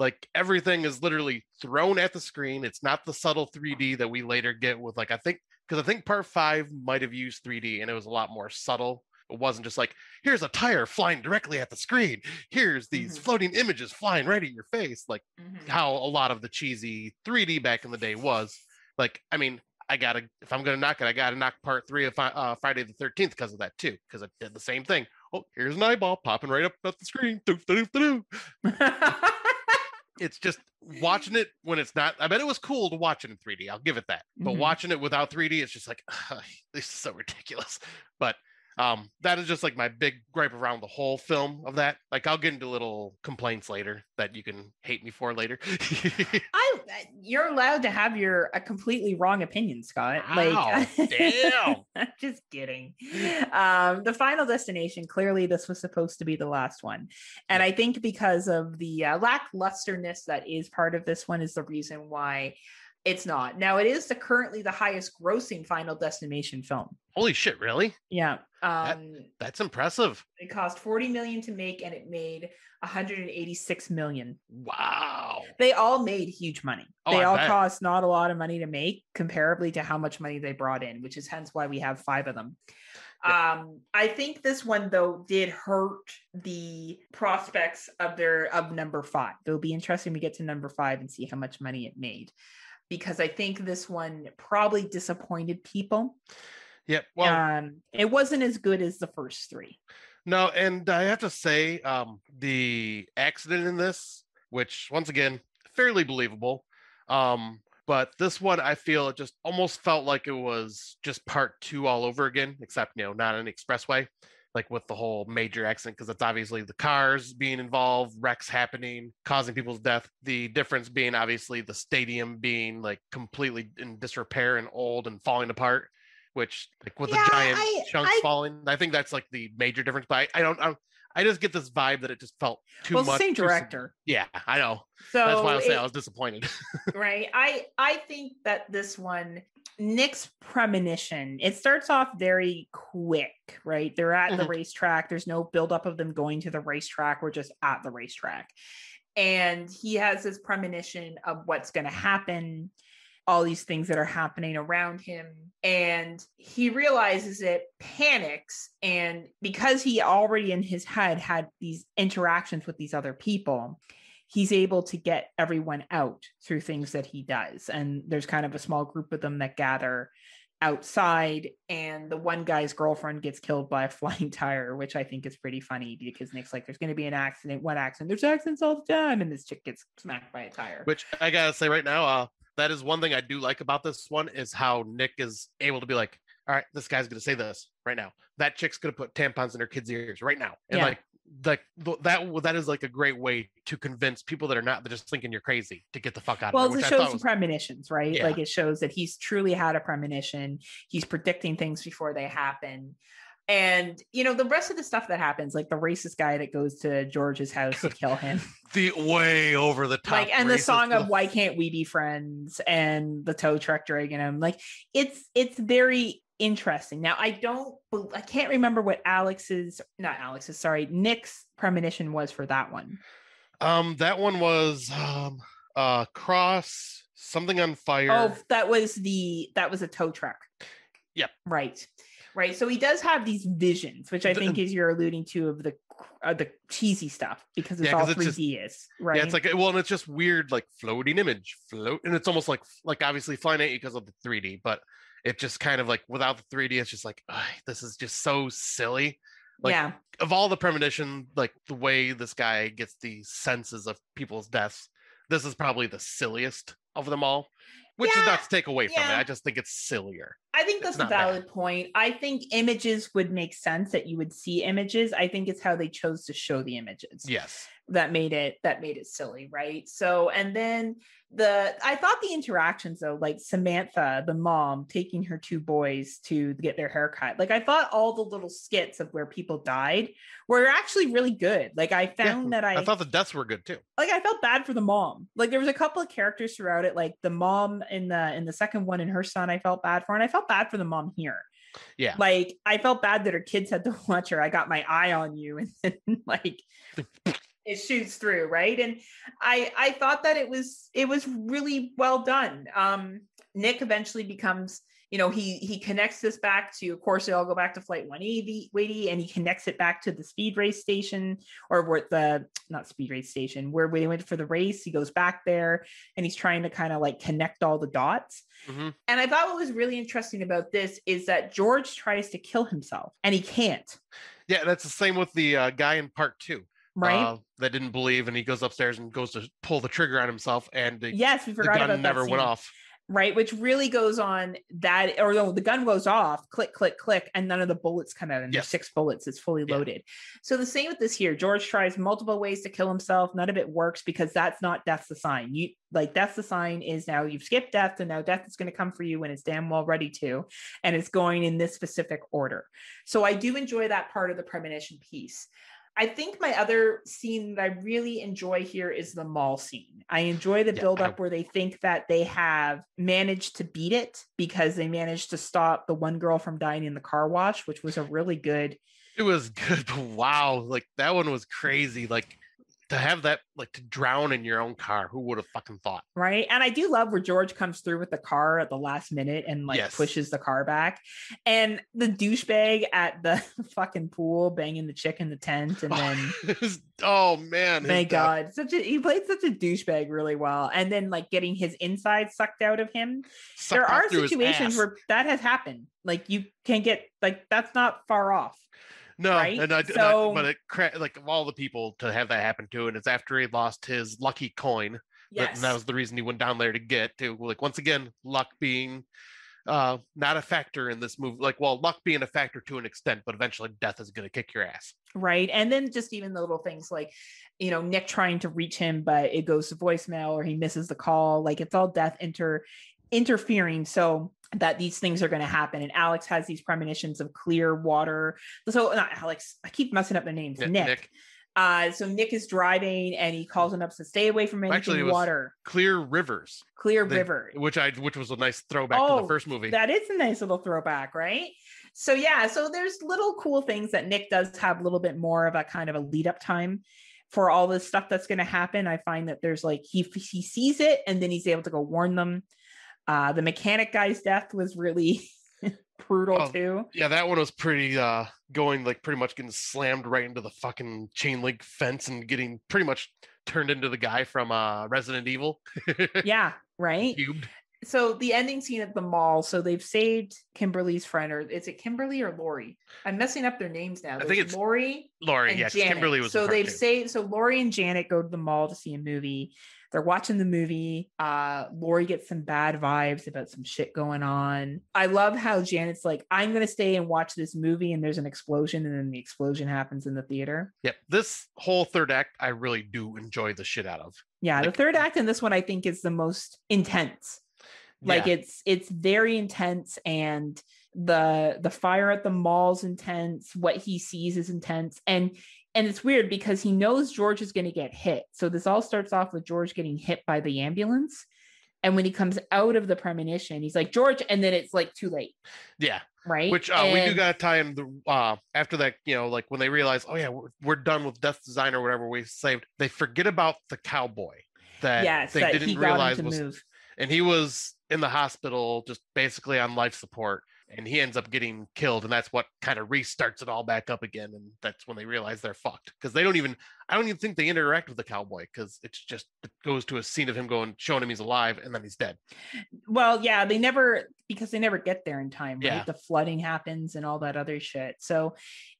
Like everything is literally thrown at the screen. It's not the subtle 3D that we later get with like I think because I think part five might have used 3D and it was a lot more subtle. It wasn't just like, here's a tire flying directly at the screen. Here's these Mhm. floating images flying right at your face. Like Mhm. how a lot of the cheesy 3D back in the day was. Like, I mean, I gotta if I'm gonna knock it, I gotta knock part three of uh, Friday the 13th because of that too, because it did the same thing. Oh, here's an eyeball popping right up at the screen. Doof, doof, doof. It's just watching it when it's not. I bet it was cool to watch it in 3D. I'll give it that. But Mhm. watching it without 3D, it's just like this is so ridiculous. But um, that is just like my big gripe around the whole film of that. Like I'll get into little complaints later that you can hate me for later. I you're allowed to have your a completely wrong opinion, Scott. Wow, damn. Just kidding. Um, the final destination. Clearly, this was supposed to be the last one, and I think because of the uh, lacklusterness that is part of this one is the reason why it's not. Now, it is the currently the highest grossing Final Destination film. Holy shit, really? Yeah. That- Um, That's impressive. it cost 40 million to make, and it made 186 million. Wow. they all made huge money. Oh, they I all bet. cost not a lot of money to make comparably to how much money they brought in, which is hence why we have five of them. Um, I think this one though did hurt the prospects of their of number five. It'll be interesting we get to number five and see how much money it made. Because I think this one probably disappointed people. Yep. Well, um, it wasn't as good as the first three. No, and I have to say, um, the accident in this, which once again, fairly believable. Um, but this one, I feel it just almost felt like it was just part two all over again, except you know, not an expressway, like with the whole major accident, because it's obviously the cars being involved, wrecks happening, causing people's death. The difference being obviously the stadium being like completely in disrepair and old and falling apart which like with Yeah, the giant I- chunks I- falling. I think that's like the major difference. But I, I don't. I, I just get this vibe that it just felt too well, much. the same too director. Yeah, I know. So That's why I was saying I was disappointed. right i i think that this one nick's premonition. It starts off very quick right? They're at the Mhm. racetrack. There's no buildup of them going to the racetrack. We're just at the racetrack. And he has this premonition of what's going to happen all these things that are happening around him. And he realizes it panics and because he already in his head had these interactions with these other people he's able to get everyone out through things that he does and there's kind of a small group of them that gather outside and the one guy's girlfriend gets killed by a flying tire which i think is pretty funny because nick's like there's going to be an accident one accident there's accidents all the time and this chick gets smacked by a tire Which I gotta say right now, uh, that is one thing I do like about this one is how Nick is able to be like, all right, this guy's gonna say this right now. That chick's gonna put tampons in her kids' ears right now, and Yeah. like. Like that, that is like a great way to convince people that are not that just thinking you're crazy to get the fuck out well of it. it shows was, premonitions right Yeah. like it shows that he's truly had a premonition he's predicting things before they happen and you know the rest of the stuff that happens like the racist guy that goes to george's house to kill him the way over the top. like and the song of why can't we be friends and the tow truck dragging him like it's it's very interesting. Now i don't i can't remember what alex's not alex's sorry nick's premonition was for that one. Um, that one was um uh cross something on fire. oh that was the that was a tow truck. Yep. right. Right. So he does have these visions which i think is you're alluding to of the uh, the cheesy stuff because it's Yeah, all it's just- 3d is right Yeah, it's like well, and it's just weird, like floating image, float, and it's almost like like obviously finite because of the 3D, but it just kind of like without the 3D, it's just like this is just so silly. like- yeah Of all the premonition, like the way this guy gets the senses of people's deaths, this is probably the silliest of them all. Which Yeah, is not to take away from it. I just think it's sillier. I think that's a not bad. valid point. I think images would make sense that you would see images. I think it's how they chose to show the images Yes. that made it that made it silly, right? So and then the I thought the interactions though, like Samantha, the mom, taking her two boys to get their hair cut. Like I thought all the little skits of where people died were actually really good. Like I found that I I thought the deaths were good too. like I felt bad for the mom. Like there was a couple of characters throughout it, like the mom in the in the second one and her son. I felt bad for, and I felt bad for the mom here. Yeah. like I felt bad that her kids had to watch her. I got my eye on you, and then like it shoots through, right? And I I thought that it was it was really well done. Um, Nick eventually becomes you know, he he connects this back to, of course, they all go back to flight 180, and he connects it back to the speed race station or where the not speed race station where we went for the race. He goes back there and he's trying to kind of like connect all the dots. Mhm. And I thought what was really interesting about this is that George tries to kill himself and he can't, Yeah, that's the same with the uh, guy in part two. right? Uh, that didn't believe, and he goes upstairs and goes to pull the trigger on himself, and the, yes, we the forgot gun about never went off. Right? Which really goes on that, or no, the gun goes off, click, click, click, and none of the bullets come out. And there's six bullets, it's fully Yeah. loaded. So the same with this here. George tries multiple ways to kill himself. None of it works because that's not death's design. You like that's the sign is now you've skipped death, and now death is going to come for you when it's damn well ready to, and it's going in this specific order. So I do enjoy that part of the premonition piece. I think my other scene that I really enjoy here is the mall scene. I enjoy the Yeah, build I- up where they think that they have managed to beat it because they managed to stop the one girl from dying in the car wash, which was a really good. It was good, but wow, like that one was crazy. Like to have that, like to drown in your own car, who would have fucking thought? Right. And I do love where George comes through with the car at the last minute and like Yes. pushes the car back. And the douchebag at the fucking pool banging the chick in the tent. And then oh man, Thank God. Such a he played such a douchebag really well. And then like getting his inside sucked out of him. sucked there are situations where that has happened. Like you can get like that's not far off. No, right? and I, I- but it cra- like of all the people to have that happen to, and it's after he lost his lucky coin. that- Yes. and that was the reason he went down there to get to like once again luck being uh not a factor in this move like well luck being a factor to an extent but eventually death is going to kick your ass right. And then just even the little things like, you know, Nick trying to reach him, but it goes to voicemail or he misses the call. Like it's all death inter interfering. So that these things are going to happen. And Alex has these premonitions of clear water. So not Alex, I keep messing up the names. Yeah, Nick. Uh, so Nick is driving and he calls him up to stay away from anything Actually, water, clear rivers clear they- river. which i which was a nice throwback to Oh, the first movie That is a nice little throwback, right? So yeah, so there's little cool things that Nick does have a little bit more of a kind of a lead up time for all this stuff that's going to happen. I find that there's like he he sees it and then he's able to go warn them. Uh, the mechanic guy's death was really brutal Oh, too. yeah that one was pretty uh going like pretty much getting slammed right into the fucking chain link fence and getting pretty much turned into the guy from uh resident evil Yeah, right. cubed So the ending scene at the mall. So they've saved Kimberly's friend, or is it Kimberly or Lori? I'm messing up their names now. I think it's Lori Lori, Janet. Kimberly was. so part they've saved so Lori and Janet go to the mall to see a movie. They're watching the movie. Uh Lori gets some bad vibes about some shit going on. I love how Janet's like, I'm gonna stay and watch this movie, and there's an explosion, and then the explosion happens in the theater. Yep, this whole third act, I really do enjoy the shit out of. Yeah, the third act in this one I think is the most intense. like Yeah. it's it's very intense and the the fire at the mall's intense what he sees is intense and and it's weird because he knows george is going to get hit. So this all starts off with george getting hit by the ambulance. And when he comes out of the premonition he's like george and then it's like too late. Yeah, right? Which uh, we do got to tie in the uh after that, you know, like when they realize, oh yeah, we're, we're done with Death Design or whatever we saved, they forget about the cowboy that yes they that didn't realize was, move. and he was in the hospital just basically on life support. And he ends up getting killed, and that's what kind of restarts it all back up again. And that's when they realize they're fucked because they don't even, I don't even think they interact with the cowboy because it's just it goes to a scene of him going, showing him he's alive, and then he's dead. well yeah they never because they never get there in time right Yeah. the flooding happens and all that other shit so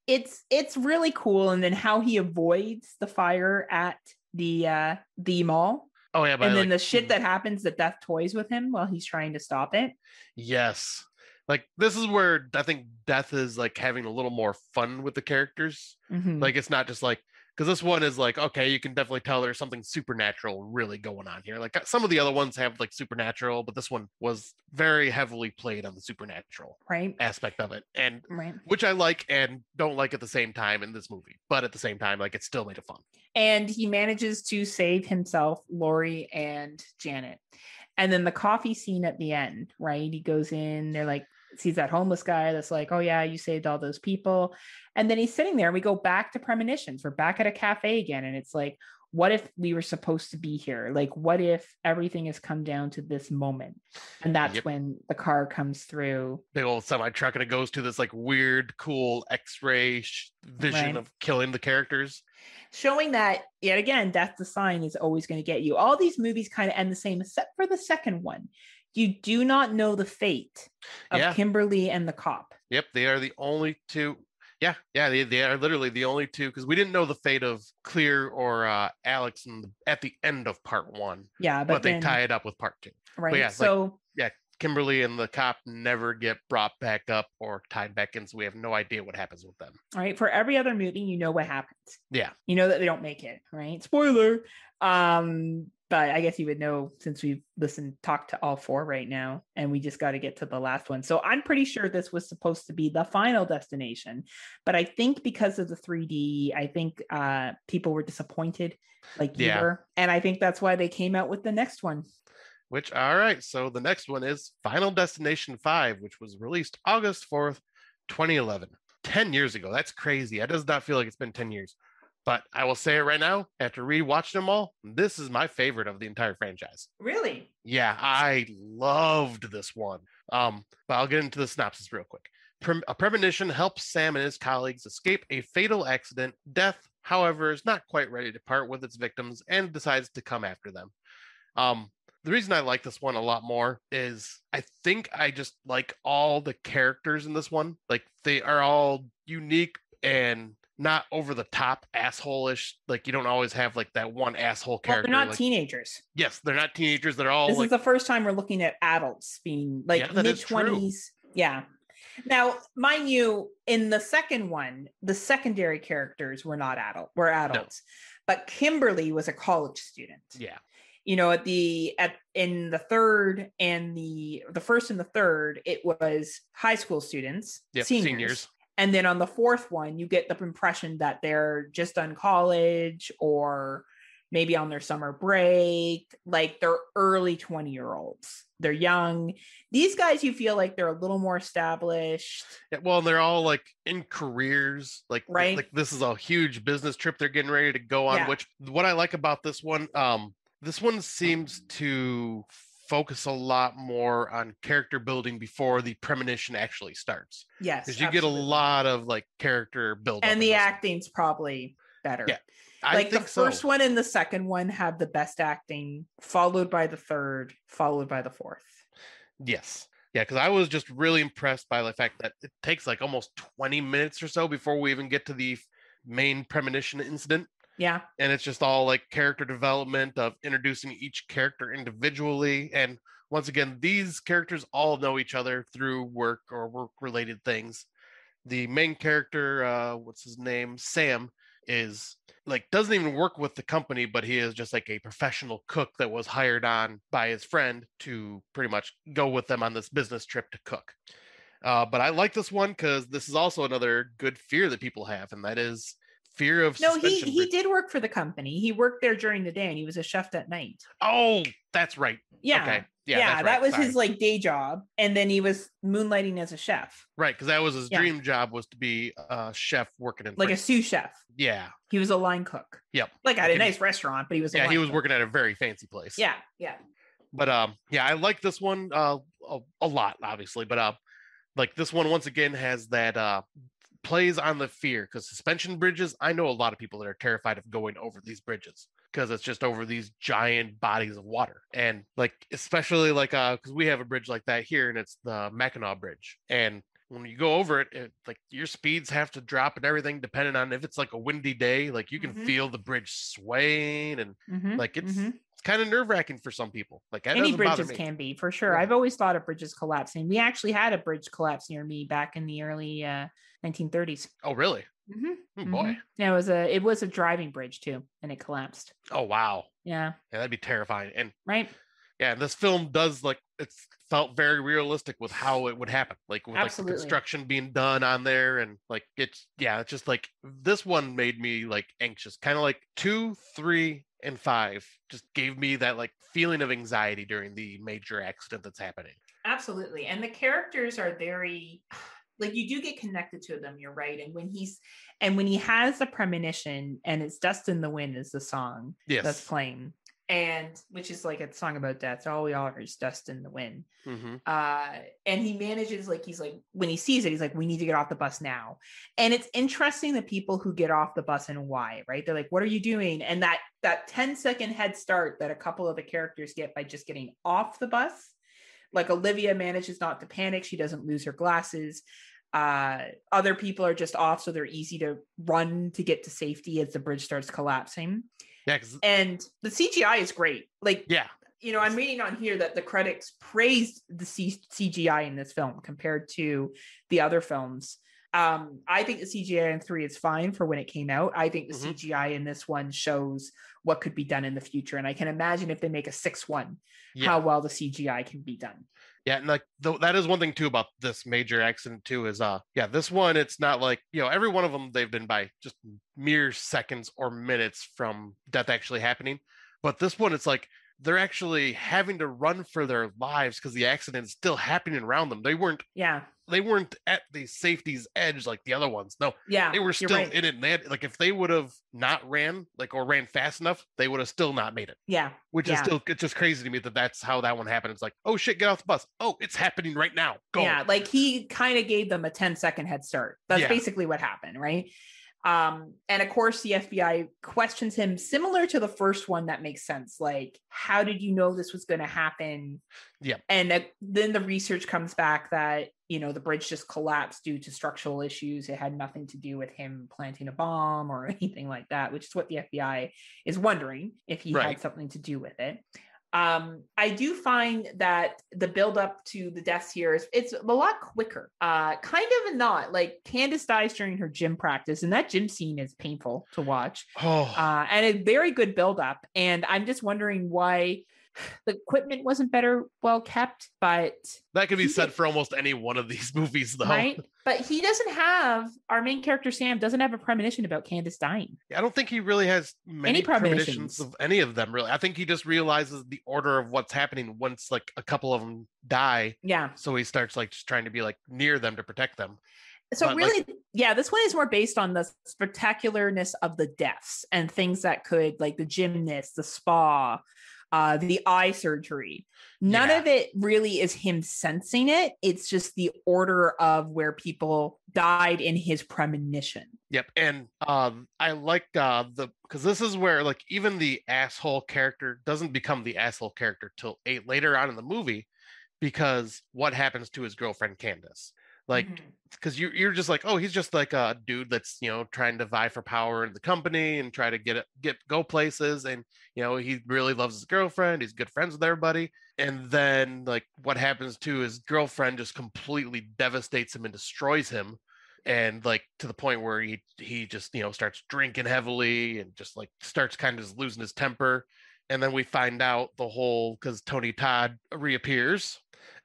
it's it's really cool and then how he avoids the fire at the uh the mall Oh yeah, and then like, the shit that happens that death toys with him while he's trying to stop it Yes. Like this is where I think Death is like having a little more fun with the characters. Mhm. Like it's not just like because this one is like okay, you can definitely tell there's something supernatural really going on here. Like uh, some of the other ones have like supernatural, but this one was very heavily played on the supernatural right aspect of it, and right which I like and don't like at the same time in this movie. But at the same time, like it still made it fun. and he manages to save himself lori and janet and then the coffee scene at the end right he goes in they're like sees that homeless guy that's like oh yeah you saved all those people and then he's sitting there and we go back to premonitions we're back at a cafe again and it's like what if we were supposed to be here? Like, what if everything has come down to this moment? And that's Yep. when the car comes through. Big old semi truck, and it goes to this like weird, cool X-ray sh- vision Right. of killing the characters. Showing that yet again death's design is always going to get you all these movies kind of end the same except for the second one you do not know the fate of Yeah. kimberly and the cop Yep, they are the only two. Yeah, yeah, they, they are literally the only two because we didn't know the fate of Clear or uh, Alex in the, at the end of part one, yeah but, but, they tie it up with part two. right yeah, like- so Kimberly and the cop never get brought back up or tied back in, so we have no idea what happens with them. right for every other movie you know what happens Yeah. you know that they don't make it right spoiler um but i guess you would know since we've listened talked to all four right now and we just got to get to the last one so i'm pretty sure this was supposed to be the final destination but i think because of the 3d i think uh people were disappointed like Yeah. and i think that's why they came out with the next one Which, all right. So the next one is Final Destination 5, which was released August 4th, 2011. 10 years ago. That's crazy. It does not feel like it's been 10 years. But I will say it right now, after rewatching them all, this is my favorite of the entire franchise. really Yeah, I loved this one. Um, but I'll get into the synopsis real quick. A premonition helps Sam and his colleagues escape a fatal accident. Death, however, is not quite ready to part with its victims and decides to come after them. Um, the reason I like this one a lot more is I think I just like all the characters in this one. Like they are all unique and not over the top asshole-ish. Like you don't always have like that one asshole well, character. they're not like- teenagers yes, they're not teenagers. They're all this like is the first time we're looking at adults being like Yeah, mid twenties. yeah now mind you in the second one the secondary characters were not adult were adults but kimberly was a college student yeah. You know at the at in the third and the the first and the third it was high school students Yep, seniors. seniors. and then on the fourth one you get the impression that they're just on college or maybe on their summer break like they're early 20 year olds they're young these guys you feel like they're a little more established Yeah, well, they're all like in careers, like Right. Like this is a huge business trip they're getting ready to go on. Yeah. Which what I like about this one, um, this one seems to focus a lot more on character building before the premonition actually starts, yes because you get a lot of like character build. and the acting's probably better Yeah, I like the think so. first one and the second one have the best acting followed by the third followed by the fourth Yes. Yeah, because I was just really impressed by the fact that it takes like almost 20 minutes or so before we even get to the main premonition incident. Yeah. And it's just all like character development of introducing each character individually and once again these characters all know each other through work or work related things. The main character uh what's his name? Sam is like doesn't even work with the company but he is just like a professional cook that was hired on by his friend to pretty much go with them on this business trip to cook. Uh, but i like this one because this is also another good fear that people have and that is fear of no he he did work for the company he worked there during the day and he was a chef at night Oh, that's right. yeah Okay. Yeah, yeah, that's that was Sorry. his like day job and then he was moonlighting as a chef right because that was his Yeah. dream job was to be a chef working in like a sous chef yeah he was a line cook Yep. like at Like a nice restaurant but he was yeah he was cook. working at a very fancy place yeah yeah but um yeah I like this one uh a, a lot obviously but uh like this one once again has that uh plays on the fear because suspension bridges I know a lot of people that are terrified of going over these bridges because it's just over these giant bodies of water and like especially like uh because we have a bridge like that here and it's the Mackinac Bridge and when you go over it, it like your speeds have to drop and everything depending on if it's like a windy day like you can Mhm. feel the bridge swaying and Mhm, like it's mhm. It's kind of nerve-wracking for some people like any bridges can be for sure. Yeah. i've always thought of bridges collapsing. We actually had a bridge collapse near me back in the early uh 1930s oh really? Mhm, Oh, boy. Mhm. yeah it was a it was a driving bridge too and it collapsed. Oh wow. Yeah. Yeah that'd be terrifying and right. yeah this film does like it's felt very realistic with how it would happen like with like the construction being done on there and like it's yeah it's just like this one made me like anxious kind of like two three and five just gave me that like feeling of anxiety during the major accident that's happening absolutely and the characters are very like you do get connected to them you're right and when he's and when he has the premonition and it's dust in the wind is the song Yes. that's playing and which is like a song about death all we are is dust in the wind. Hmm uh and he manages like he's like when he sees it he's like we need to get off the bus now. And it's interesting the people who get off the bus and why right? They're like what are you doing? And that that 10 second head start that a couple of the characters get by just getting off the bus like olivia manages not to panic. She doesn't lose her glasses. Uh other people are just off so they're easy to run to get to safety as the bridge starts collapsing Yeah. and the cgi is great like yeah. you know, I'm reading on here that the critics praised the C- CGI in this film compared to the other films. Um, I think the CGI in three is fine for when it came out. I think the Mhm. CGI in this one shows what could be done in the future, and I can imagine if they make a six one, Yeah. how well the CGI can be done. Yeah, and like th- that is one thing too about this major accident too is uh yeah this one it's not like you know every one of them they've been by just mere seconds or minutes from death actually happening, but this one it's like they're actually having to run for their lives because the accident is still happening around them. They weren't Yeah, they weren't at the safety's edge like the other ones. No, yeah, they were still right. in it. And they had, like if they would have not ran like or ran fast enough, they would have still not made it. yeah, Which is still it's just crazy to me that that's how that one happened. It's like oh shit, get off the bus. Oh, it's happening right now. Go. yeah. Like he kind of gave them a 10 second head start. That's Yeah. basically what happened, right? Um, and of course, the FBI questions him similar to the first one. That makes sense. Like, how did you know this was going to happen? Yeah. And uh, then the research comes back that you know the bridge just collapsed due to structural issues. It had nothing to do with him planting a bomb or anything like that, which is what the FBI is wondering if he Right. had something to do with it. Um, I do find that the build up to the deaths here is it's a lot quicker. Uh, kind of a not like Candace dies during her gym practice, and that gym scene is painful to watch. Oh, Uh, and a very good build up. And I'm just wondering why the equipment wasn't better well kept, but that could be said did- for almost any one of these movies though. right. But he doesn't have our main character Sam doesn't have a premonition about Candace dying. I don't think he really has many premonitions premonitions. of any of them really. I think he just realizes the order of what's happening once like a couple of them die. Yeah. So he starts like just trying to be like near them to protect them. So But, like- really, yeah, this one is more based on the spectacularness of the deaths and things that could, like the gymnast, the spa, uh, the eye surgery. None Yeah. of it really is him sensing it. It's just the order of where people died in his premonition. Yep. And um I like uh the because this is where like even the asshole character doesn't become the asshole character till eight later on in the movie because what happens to his girlfriend Candace. Like mm-hmm. because you you're just like, oh, he's just like a dude that's you know trying to vie for power in the company and try to get it get go places, and you know he really loves his girlfriend. He's good friends with everybody, and then like what happens to his girlfriend just completely devastates him and destroys him, and like to the point where he he just you know starts drinking heavily and just like starts kind of losing his temper. And then we find out the whole because Tony Todd reappears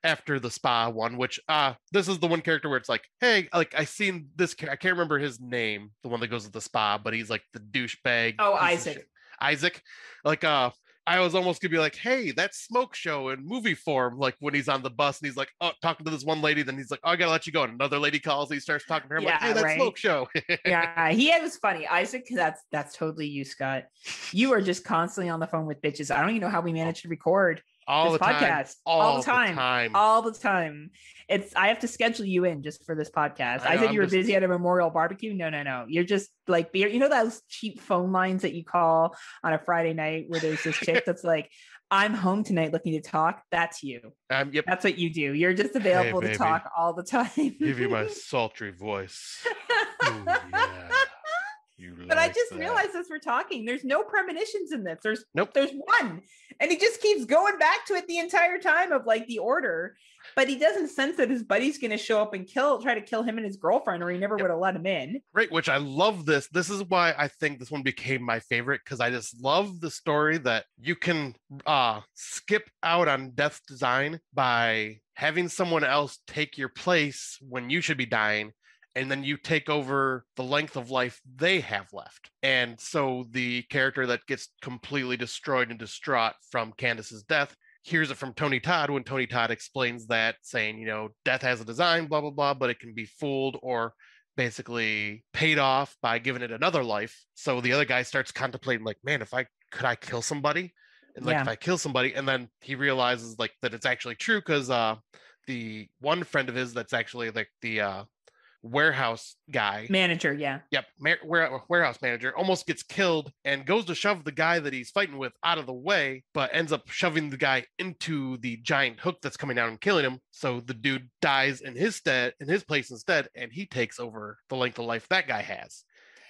after the spa one, which uh this is the one character where it's like, hey, like I seen this I can't remember his name, the one that goes to the spa, but he's like the douchebag. Oh, Isaac. Isaac. Like uh I was almost gonna be like, hey, that smoke show in movie form, like when he's on the bus and he's like, oh, talking to this one lady, then he's like, oh, I gotta let you go. And another lady calls, he starts talking to her, I'm like, Yeah, hey, that right. smoke show. yeah, he it was funny. Isaac, that's that's totally you, Scott. You are just constantly on the phone with bitches. I don't even know how we managed to record all this the time. podcast All, the time. time. all the time. It's I have to schedule you in just for this podcast. I I, know, said I'm you were just- busy at a memorial barbecue. No, no, no. You're just like you know those cheap phone lines that you call on a Friday night where there's this chick that's like, "I'm home tonight, looking to talk." That's you. um, yep. That's what you do. You're just available to talk all the time. Give you my sultry voice. Ooh, yeah. You But I just that. realized as we're talking, there's no premonitions in this. There's Nope. There's one, and he just keeps going back to it the entire time of like the order. But he doesn't sense that his buddy's going to show up and kill, try to kill him and his girlfriend, or he never Yep. would have let him in. Great, which I love this. This is why I think this one became my favorite because I just love the story that you can uh skip out on death design by having someone else take your place when you should be dying and then you take over the length of life they have left. And so the character that gets completely destroyed and distraught from Candace's death hears it from Tony Todd when Tony Todd explains that, saying, you know, death has a design, blah, blah, blah, but it can be fooled or basically paid off by giving it another life. So the other guy starts contemplating, like, man, if I could I kill somebody? And like Yeah. if I kill somebody, and then he realizes like that it's actually true because uh the one friend of his that's actually like the uh warehouse guy Manager, yeah. Yep, ware- warehouse manager almost gets killed and goes to shove the guy that he's fighting with out of the way, but ends up shoving the guy into the giant hook that's coming down and killing him. So the dude dies in his stead, in his place instead, and he takes over the length of life that guy has.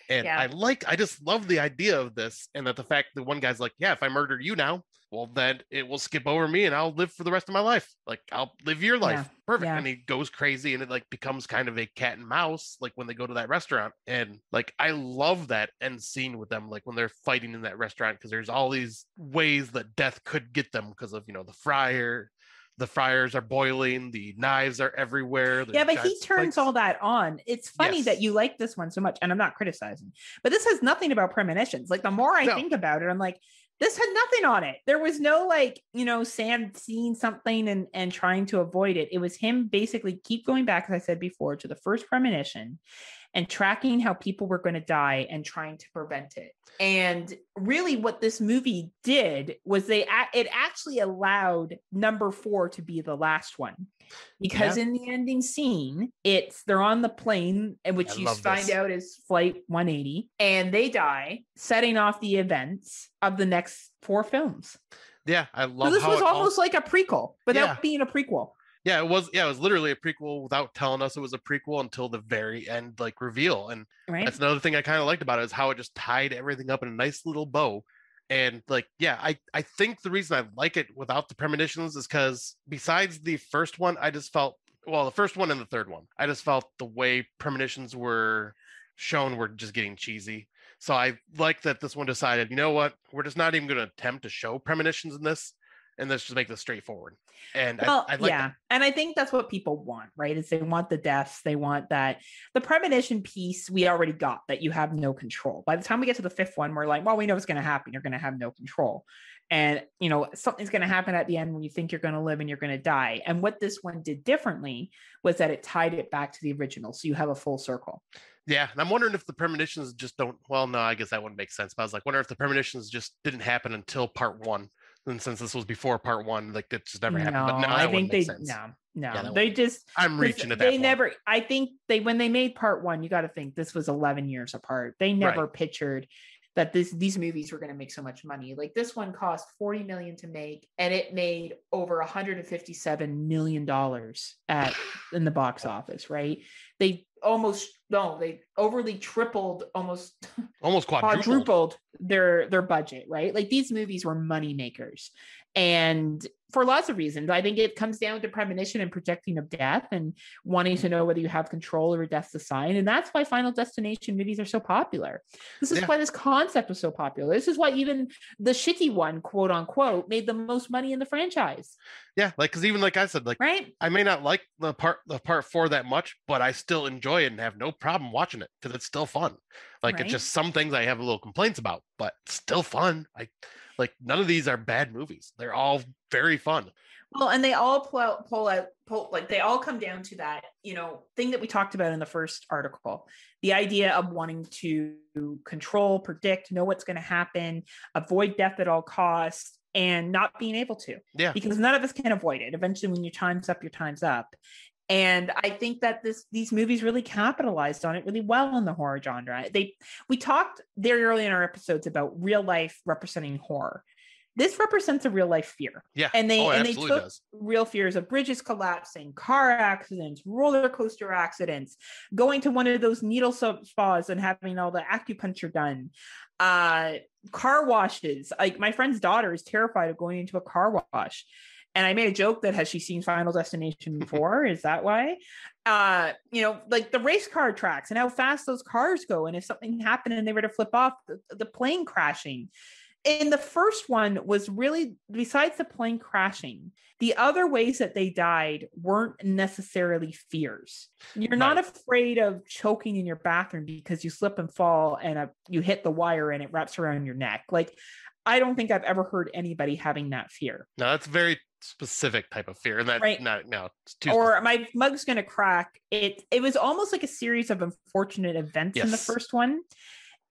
And Yeah. I like, I just love the idea of this, and that the fact that one guy's like, "Yeah, if I murder you now, well, then it will skip over me, and I'll live for the rest of my life. Like I'll live your life, Yeah, perfect." yeah. And he goes crazy, and it like becomes kind of a cat and mouse, like when they go to that restaurant. And like I love that end scene with them, like when they're fighting in that restaurant, because there's all these ways that death could get them because of you know the fryer. The fryers are boiling. The knives are everywhere. Yeah, but he turns all that on. It's funny Yes. that you like this one so much, and I'm not criticizing, but this has nothing about premonitions. Like the more I No. think about it, I'm like, this had nothing on it. There was no like, you know, Sam seeing something and and trying to avoid it. It was him basically keep going back, as I said before, to the first premonition and tracking how people were going to die and trying to prevent it. And really, what this movie did was they it actually allowed number four to be the last one because in the ending scene, it's they're on the plane, and which I you find this. out is flight 180, and they die, setting off the events of the next four films. Yeah, I So love this how was it all- almost like a prequel without Yeah. being a prequel. Yeah, it was. Yeah, it was literally a prequel without telling us it was a prequel until the very end, like reveal. And Right. that's another thing I kind of liked about it is how it just tied everything up in a nice little bow. And like, yeah, I I think the reason I like it without the premonitions is because besides the first one, I just felt well, the first one and the third one, I just felt the way premonitions were shown were just getting cheesy. So I like that this one decided, you know what, we're just not even going to attempt to show premonitions in this, and let's just make this straightforward. And Well, I, I like yeah, and I think that's what people want, right? Is they want the deaths, they want that the premonition piece we already got that you have no control. By the time we get to the fifth one, we're like, well, we know it's going to happen. You're going to have no control, and you know something's going to happen at the end when you think you're going to live and you're going to die. And what this one did differently was that it tied it back to the original, so you have a full circle. Yeah, and I'm wondering if the premonitions just don't. Well, no, I guess that wouldn't make sense. But I was like, wonder if the premonitions just didn't happen until part one. And since this was before part one, like it just never happened. But No, no, I think they sense. no no that they just I'm reaching at that they point. never i think they when they made part one you got to think this was 11 years apart they never pictured that this these movies were going to make so much money like this one cost 40 million to make and it made over 157 million dollars at in the box office right they almost no they overly tripled almost Almost quadrupled. quadrupled their their budget right like these movies were money makers and for lots of reasons i think it comes down to premonition and projecting of death and wanting to know whether you have control over death's design and that's why final destination movies are so popular this is Yeah. why this concept was so popular this is why even the shitty one quote unquote made the most money in the franchise Yeah, like because even like I said, like right I may not like the part the part four that much, but I still enjoy it and have no problem watching it because it's still fun. Like Right. it's just some things I have a little complaints about, but still fun. I like none of these are bad movies. They're all very fun. Well, and they all pull out, pull out, pull like they all come down to that, you know, thing that we talked about in the first article. The idea of wanting to control, predict, know what's going to happen, avoid death at all costs, and not being able to. Yeah. Because none of us can avoid it. Eventually, when your time's up, your time's up. And I think that this these movies really capitalized on it really well in the horror genre. They we talked very early in our episodes about real life representing horror. This represents a real life fear Yeah. and they oh, and they took does. real fears of bridges collapsing, car accidents, roller coaster accidents, going to one of those needle spas and having all the acupuncture done, uh, car washes. Like my friend's daughter is terrified of going into a car wash. And I made a joke that has she seen Final Destination before? is that why? Uh, you know, like the race car tracks and how fast those cars go. And if something happened and they were to flip off, the, the plane crashing in the first one was really besides the plane crashing the other ways that they died weren't necessarily fears you're not Right. afraid of choking in your bathroom because you slip and fall and uh you hit the wire and it wraps around your neck like I don't think I've ever heard anybody having that fear. No, that's very specific type of fear, and that Right. not no, it's too or specific. my mug's gonna crack. It it was almost like a series of unfortunate events in the first one.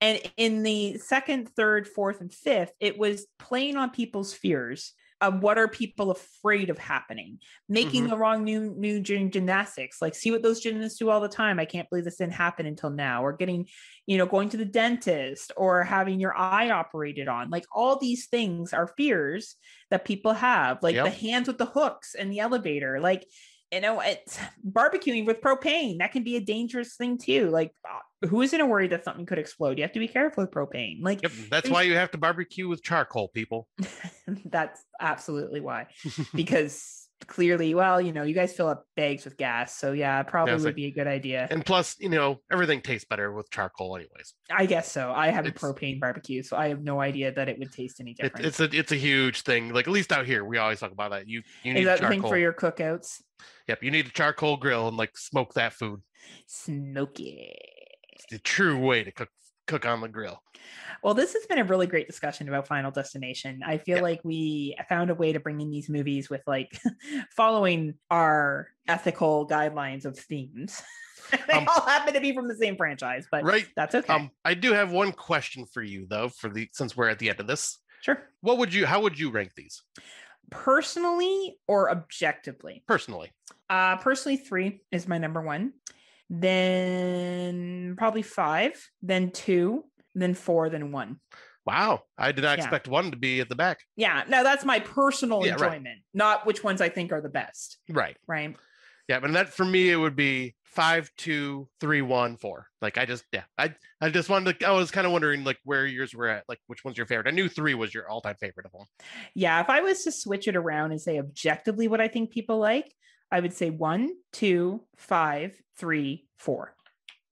And in the second, third, fourth, and fifth, it was playing on people's fears of what are people afraid of happening, making Mhm. the wrong new new gym- gymnastics. Like, see what those gymnasts do all the time. I can't believe this didn't happen until now. Or getting, you know, going to the dentist or having your eye operated on. Like all these things are fears that people have. Like the hands with the hooks and the elevator. Like you know, it's barbecuing with propane. That can be a dangerous thing too. Like, uh, who isn't worried that something could explode? You have to be careful with propane. Like, Yep, that's why you have to barbecue with charcoal, people. that's absolutely why. Because clearly, well, you know, you guys fill up bags with gas, so yeah, probably would like- be a good idea. and plus, you know, everything tastes better with charcoal, anyways. I guess so. I have it's- a propane barbecue, so I have no idea that it would taste any It, different. it's a it's a huge thing. Like at least out here, we always talk about that. You you need Is that charcoal. thing for your cookouts? Yep, you need a charcoal grill and like smoke that food. Smoky. It's the true way to cook cook on the grill. Well, this has been a really great discussion about Final Destination. I feel Yeah. like we found a way to bring in these movies with like following our ethical guidelines of themes. they Um, all happen to be from the same franchise, but Right. that's okay. Um, I do have one question for you though, for the since we're at the end of this. sure. What would you how would you rank these Personally or objectively? personally? Uh personally 3 is my number 1. Then probably 5, then 2, then 4, then 1. Wow, I did not Yeah. expect one to be at the back. Yeah, now that's my personal Yeah, right. enjoyment, not which ones I think are the best, Right. right? Yeah, but that for me it would be five, two, three, one, four. Like I just yeah, I I just wanted to. I was kind of wondering like where yours were at. Like which one's your favorite? I knew three was your all time favorite of them. Yeah, if I was to switch it around and say objectively what I think people like, I would say one, two, five, three, four.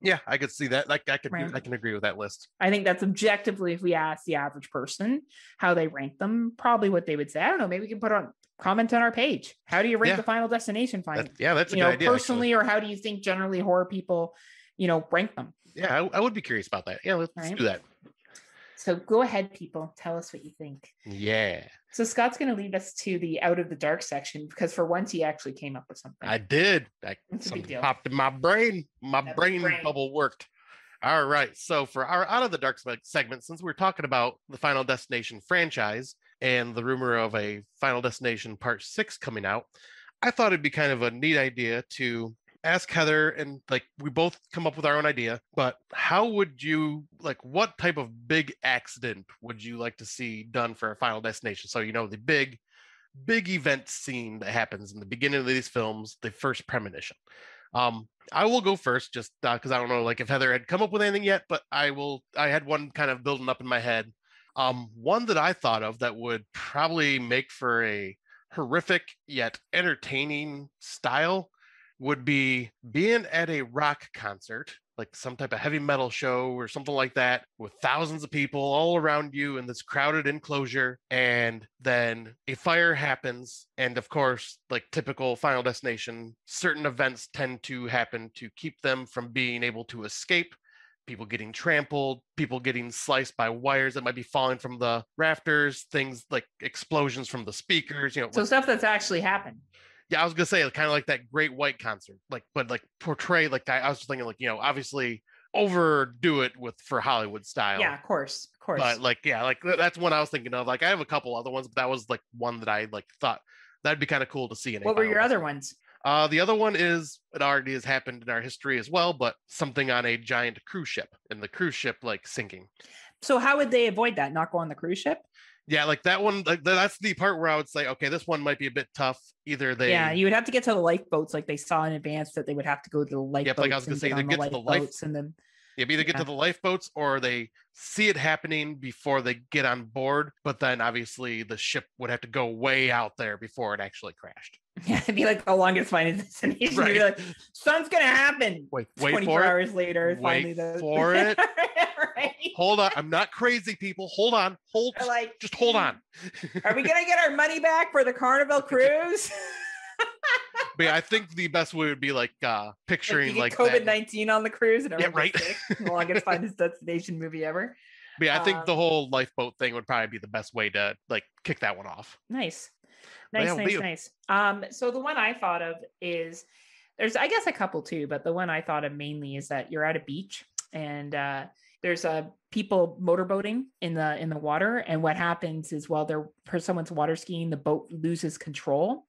Yeah, I could see that. Like I could Right. I can agree with that list. I think that's objectively if we ask the average person how they rank them, probably what they would say. I don't know. Maybe we can put on comment on our page. How do you rank Yeah. the Final Destination find? That- yeah, that's a you good know, idea. actually. personally, or how do you think generally horror people, you know, rank them? Yeah, I, I would be curious about that. Yeah, let's Right. do that. So go ahead, people. Tell us what you think. Yeah, So Scott's going to lead us to the out of the dark section because for once he actually came up with something. I did. I, It's a big something popped in my brain. My brain, brain. bubble worked. All right. So for our out of the dark segment, since we're talking about the Final Destination franchise and the rumor of a Final Destination Part Six coming out, I thought it'd be kind of a neat idea to ask Heather and like we both come up with our own idea, but how would you like what type of big accident would you like to see done for a Final Destination? So you know the big big event scene that happens in the beginning of these films, the first premonition. Um, I will go first, just because I don't know, like if Heather had come up with anything yet, but I will. I had one kind of building up in my head. Um, one that I thought of that would probably make for a horrific yet entertaining style would be being at a rock concert, like some type of heavy metal show or something like that, with thousands of people all around you in this crowded enclosure. And then a fire happens. And of course, like typical Final Destination, certain events tend to happen to keep them from being able to escape. People getting trampled, people getting sliced by wires that might be falling from the rafters, things like explosions from the speakers, you know, so stuff that's actually happened. Yeah, I was gonna say kind of like that Great White concert, like but like portray like I, I was thinking like you know obviously overdo it with for Hollywood style. Yeah, of course, of course. But like yeah, like that's one I was thinking of. Like I have a couple other ones, but that was like one that I like thought that'd be kind of cool to see. In what were your other ones? Uh, the other one is it already has happened in our history as well, but something on a giant cruise ship and the cruise ship like sinking. So how would they avoid that? Not go on the cruise ship? Yeah, like that one. Like that's the part where I would say, okay, this one might be a bit tough. Either they, yeah, you would have to get to the lifeboats like they saw in advance that they would have to go to the lifeboats. Yeah, like I was gonna say, they get to the life- lifeboats and then Yeah, either get Yeah. to the lifeboats or they see it happening before they get on board. But then obviously the ship would have to go way out there before it actually crashed. yeah, it'd be like the longest final destination. You'd be like, something's gonna happen. Wait, wait 24 for it. hours later, Wait for it. right? Hold on, I'm not crazy, people. Hold on, hold, They're like, just hold on. Are we gonna get our money back for the carnival cruise? But yeah, I think the best way would be like uh picturing you like, COVID nineteen on the cruise and Yeah, right. sick. the longest final destination movie ever. But yeah, I think the Um, whole lifeboat thing would probably be the best way to like kick that one off. Nice. Nice, yeah, nice, nice. Um, so the one I thought of is there's I guess a couple too, but the one I thought of mainly is that you're at a beach and uh there's uh people motorboating in the in the water and what happens is while they're for someone's water skiing the boat loses control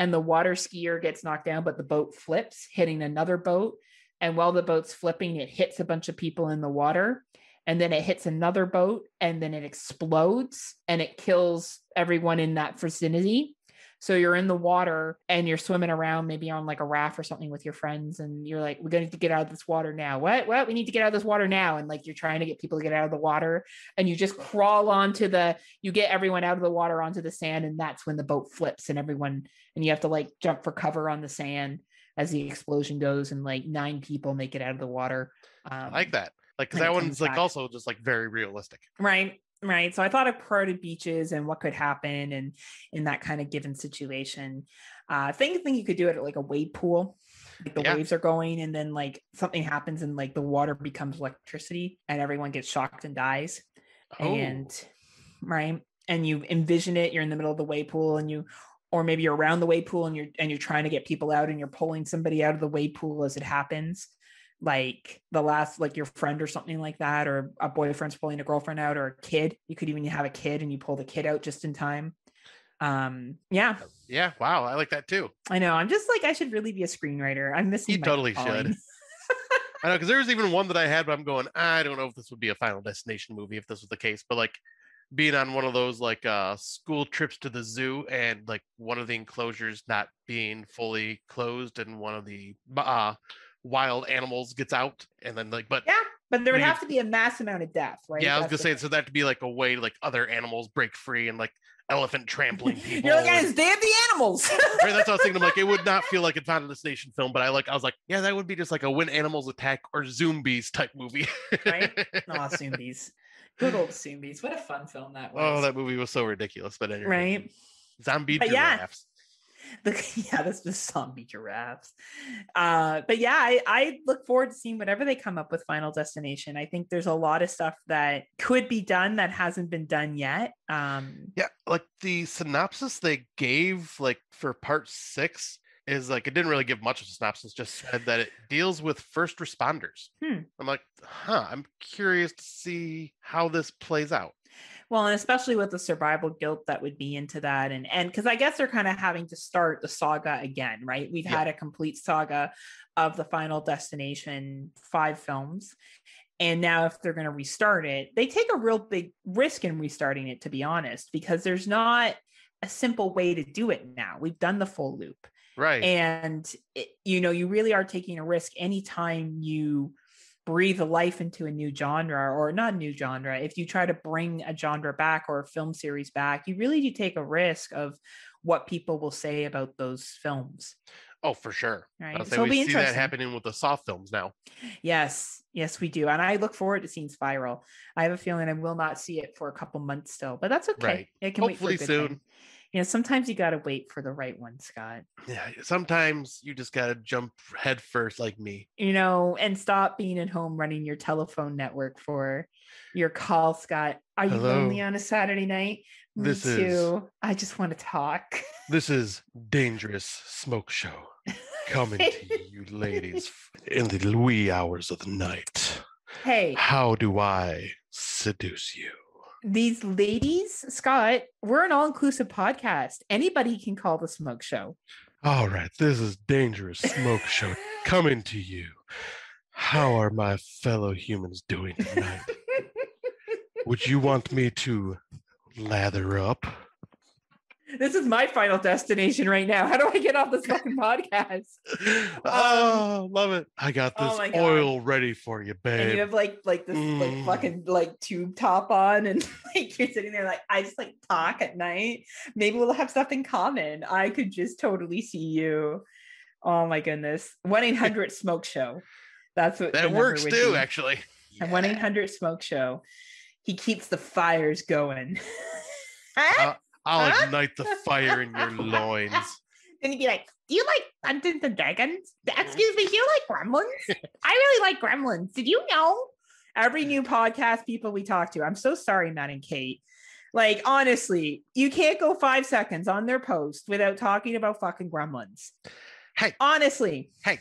and the water skier gets knocked down but the boat flips hitting another boat. And while the boat's flipping it hits a bunch of people in the water and then it hits another boat and then it explodes and it kills everyone in that vicinity so you're in the water and you're swimming around maybe on like a raft or something with your friends and you're like we're going to get out of this water now what what we need to get out of this water now and like you're trying to get people to get out of the water and you just crawl onto the you get everyone out of the water onto the sand and that's when the boat flips and everyone and you have to like jump for cover on the sand as the explosion goes and like nine people make it out of the water um, I like that. Like 'cause that one's like back. also just like very realistic. Right. Right. So I thought of crowded beaches and what could happen and in that kind of given situation. Uh I think think you could do it at like a wave pool. Like the Yeah. waves are going and then like something happens and like the water becomes electricity and everyone gets shocked and dies. Oh, And right. And you envision it, you're in the middle of the wave pool and you or maybe you're around the wave pool and you're and you're trying to get people out and you're pulling somebody out of the wave pool as it happens like the last like your friend or something like that or a boyfriend's pulling a girlfriend out or a kid you could even have a kid and you pull the kid out just in time um yeah yeah. Wow. I like that too. i know i'm just like i should really be a screenwriter i'm missing You totally calling. should. I know because there was even one that I had, but I'm going. I don't know if this would be a Final Destination movie if this was the case. But like being on one of those like uh school trips to the zoo and like one of the enclosures not being fully closed and one of the uh wild animals gets out and then like but yeah but there would have to be a mass amount of death right yeah, I was That's gonna say so that to be like a way like other animals break free and like elephant trampling people. you're like guys damn the animals right, that's what I was thinking. I'm like, it would not feel like a Final Destination film, but I like, I was like, yeah, that would be just like a when animals attack or zombies type movie. Right? oh zombies good old zombies what a fun film that oh, was oh, that movie was so ridiculous, but anyway, right zombie But yeah. giraffes. the, yeah, that's just zombie giraffes. Uh, but yeah, I, I look forward to seeing whatever they come up with Final Destination. I think there's a lot of stuff that could be done that hasn't been done yet. Um, Yeah, like the synopsis they gave, like for part six, is like it didn't really give much of a synopsis. Just said that it deals with first responders. Hmm. I'm like, huh. I'm curious to see how this plays out. Well, and especially with the survival guilt that would be into that, and and because I guess they're kind of having to start the saga again, right? We've Yeah. had a complete saga of the Final Destination five films. And now, if they're going to restart it, they take a real big risk in restarting it, to be honest, because there's not a simple way to do it now. We've done the full loop. Right. And, it, you know, you really are taking a risk anytime you breathe a life into a new genre or not new genre. If you try to bring a genre back or a film series back, you really do take a risk of what people will say about those films. oh, for sure. Right. So we be see that happening with the Saw films now. Yes, yes, we do. And I look forward to seeing Spiral. I have a feeling I will not see it for a couple months still, but that's okay. Right. It can Hopefully wait for soon. time. You know, sometimes you got to wait for the right one, Scott. Yeah, sometimes you just gotta jump head first, like me. You know, and stop being at home running your telephone network for your call, Scott. Are you lonely on a Saturday night? Me This is- too. I just want to talk. This is dangerous smoke show coming to you, ladies, in the wee hours of the night. hey, How do I seduce you? These ladies, Scott, we're an all-inclusive podcast. Anybody can call the smoke show. All right, this is dangerous smoke show coming to you. How are my fellow humans doing tonight? Would you want me to lather up? This is my final destination right now. How do I get off this fucking podcast? oh, love it. I got oh this God. oil ready for you, babe. And you have like like this like Mm. fucking like tube top on, and like you're sitting there like I just like talk at night. Maybe we'll have stuff in common. I could just totally see you. Oh my goodness. One eight hundred smoke show. That's what That works too, be. actually. Yeah. hundred smoke show. He keeps the fires going. Uh, I'll Huh? ignite the fire in your loins. Then you'd be like, Do you like Dungeons and Dragons? Mm-hmm. Excuse me, do you like gremlins? I really like gremlins. Did you know Every new podcast people we talk to, I'm so sorry, Matt and Kate. Like, honestly, you can't go five seconds on their post without talking about fucking gremlins. Hey. Honestly. Hey.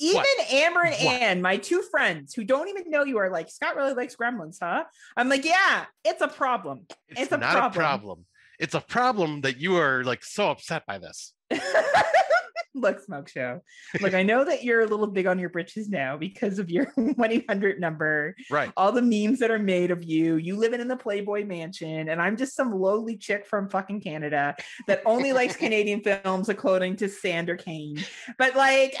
Even What? Amber and What? Ann, my two friends who don't even know you, are like, Scott really likes gremlins, huh? I'm like, yeah, it's a problem. It's, It's a not problem. a problem. It's a problem that you are like so upset by this. Look, Smoke Show. Look, I know that you're a little big on your britches now because of your 1 800 number, Right. all the memes that are made of you. You living in the Playboy mansion, and I'm just some lowly chick from fucking Canada that only likes Canadian films, according to Sander Kane. But like,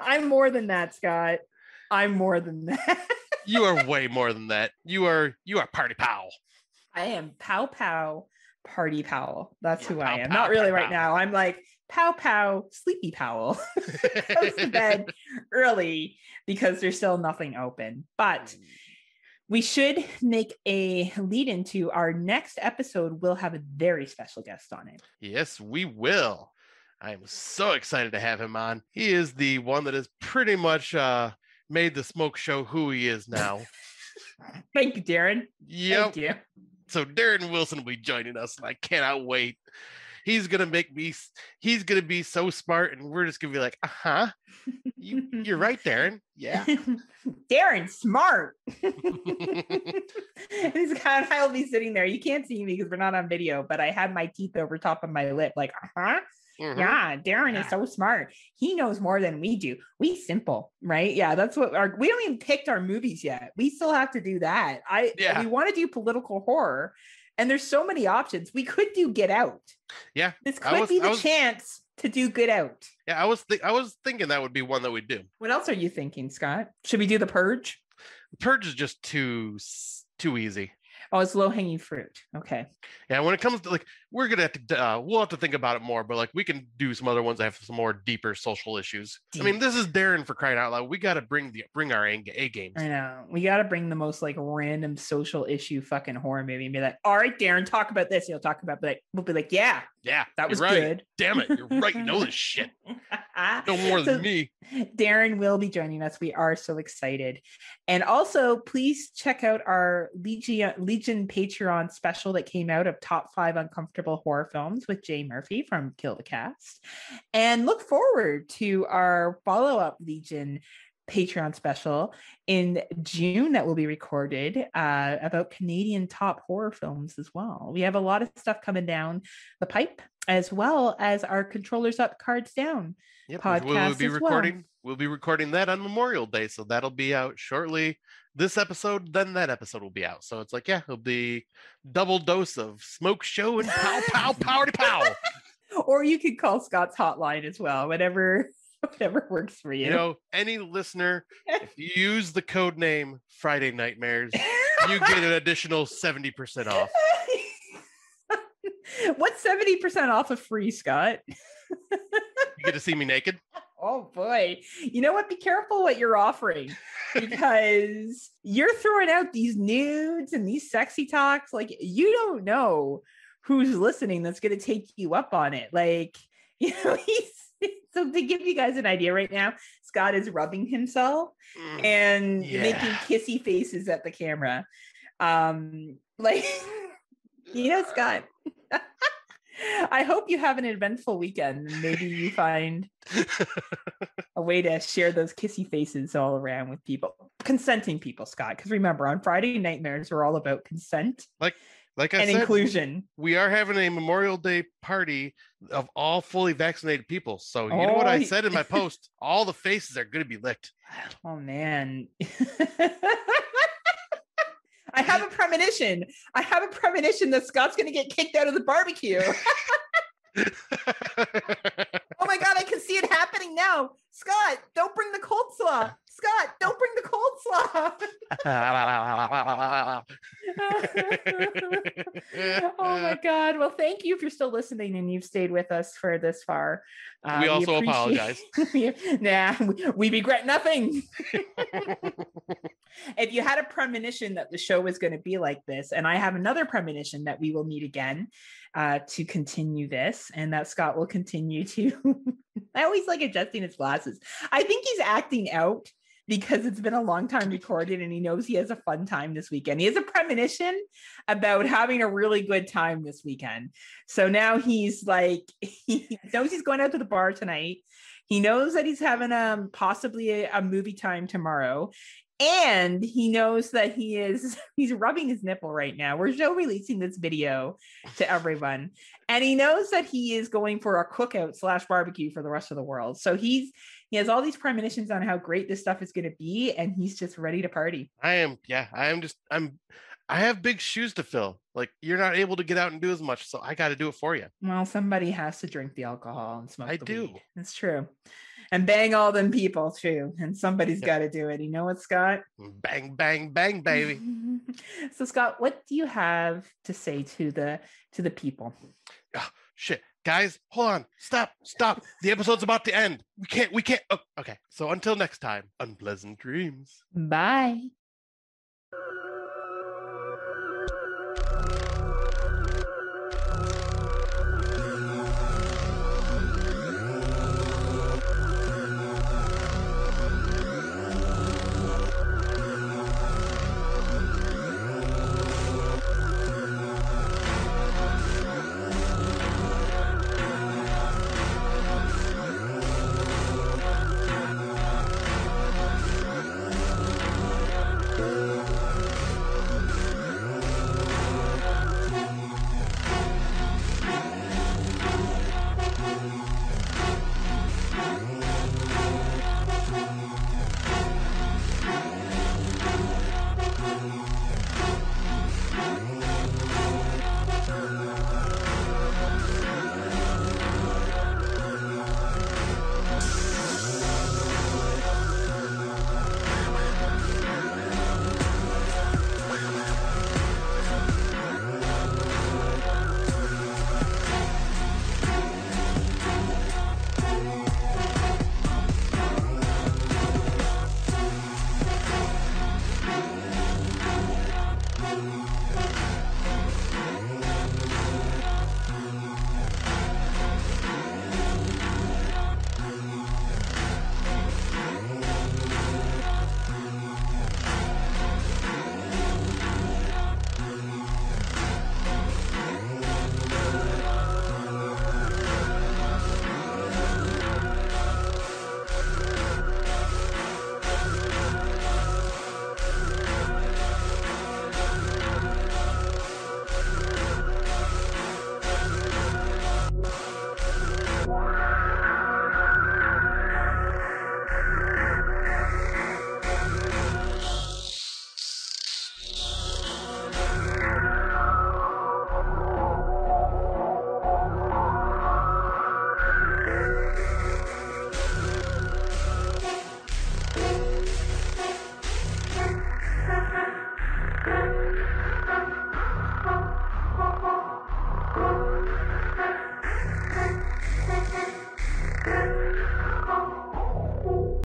I'm more than that, Scott. I'm more than that. You are way more than that. You are you are party pal. I am pow pow party powell. That's Yeah, who pow, I am. pow, Not really pow, right now. I'm like pow pow sleepy powell. Goes to bed early because there's still nothing open. But we should make a lead into our next episode. We'll have a very special guest on it. Yes, we will. I am so excited to have him on. He is the one that has pretty much uh, made the smoke show who he is now. Thank you, Darren. yep. Thank you. So Darren Wilson will be joining us, and I cannot wait. He's gonna make me. He's gonna be so smart, and we're just gonna be like, uh huh. You, you're right, Darren. Yeah. Darren, smart. He's kind of, I'll be sitting there. You can't see me because we're not on video, but I had my teeth over top of my lip, like, uh huh. Mhm. Yeah, Darren is so smart. He knows more than we do. We simple, right? Yeah, that's what our we don't even picked our movies yet. We still have to do that. I Yeah. we want to do political horror, and there's so many options. We could do Get Out. Yeah, This could was- be the was- chance to do Get Out. Yeah, I was. Th- I was thinking that would be one that we'd do. What else are you thinking, Scott? Should we do The Purge? Purge is just too too easy. Oh, it's low hanging fruit. Okay. Yeah, when it comes to like, we're gonna have to. Uh, we'll have to think about it more, but like, we can do some other ones that have some more deeper social issues. I mean, this is Darren for crying out loud. We got to bring the bring our A, A games. I know. We got to bring the most like random social issue fucking horror movie and be like, all right, Darren, talk about this. He'll talk about, like, we'll be like, yeah, Yeah, that was right. good. Damn it, you're right. You know this shit. No more So- than me. Darren will be joining us. We are so excited. And also, please check out our Legion, Legion Patreon special that came out of top five uncomfortable horror films with Jay Murphy from Kill the Cast. And look forward to our follow up Legion Patreon special in June that will be recorded uh, about Canadian top horror films as well. We have a lot of stuff coming down the pipe, as well as our controllers up, cards down. Yep, we- we'll podcast be as well. recording. We'll be recording that on Memorial Day, so that'll be out shortly. This episode, then that episode will be out. So it's like, yeah, it'll be double dose of smoke show and pow pow pow pow. or you could call Scott's hotline as well, whatever whatever works for you. You know, any listener, if you use the code name Friday Nightmares, you get an additional 70% off. What's 70% off of free, Scott? You get to see me naked. Oh boy. You know what? Be careful what you're offering because you're throwing out these nudes and these sexy talks. Like, you don't know who's listening that's going to take you up on it. Like, you know, he's so to give you guys an idea right now, Scott is rubbing himself Mm. and Yeah. making kissy faces at the camera. Um, like you know, Scott. I hope you have an eventful weekend maybe you find a way to share those kissy faces all around with people. Consenting people, Scott. Because remember, on Friday Nightmares, we're all about consent like I and said, inclusion. we are having a Memorial Day party of all fully vaccinated people. So you know what I said in my post? All the faces are going to be licked. Oh man. I have a premonition. I have a premonition that Scott's going to get kicked out of the barbecue. Oh my god, I can see it happening now. Scott, don't bring the cold slaw. Scott, don't bring the cold slaw. oh my god. Well, thank you if you're still listening and you've stayed with us for this far. Uh, We also appreciate- nah, we, we regret nothing. if you had a premonition that the show was going to be like this, and I have another premonition that we will meet again uh, to continue this, and that Scott will continue to. I always like adjusting his glasses. I think he's acting out because it's been a long time recorded and he knows he has a fun time this weekend. He has a premonition about having a really good time this weekend. So now he's like, he knows he's going out to the bar tonight. He knows that he's having um possibly a, a movie time tomorrow and he knows that he is he's rubbing his nipple right now we're still releasing this video to everyone and he knows that he is going for a cookout slash barbecue for the rest of the world so he's he has all these premonitions on how great this stuff is going to be and he's just ready to party I am, yeah, I am just, I'm, I have big shoes to fill. Like you're not able to get out and do as much, so I got to do it for you. well somebody has to drink the alcohol and smoke I do. weed. it's true and bang all them people too and somebody's Yep. got to do it you know what scott Bang, bang, bang, baby. so scott what do you have to say to the to the people Oh, Shit, guys, hold on, stop, stop. The episode's about to end. We can't, we can't. Oh, okay. So until next time, unpleasant dreams. bye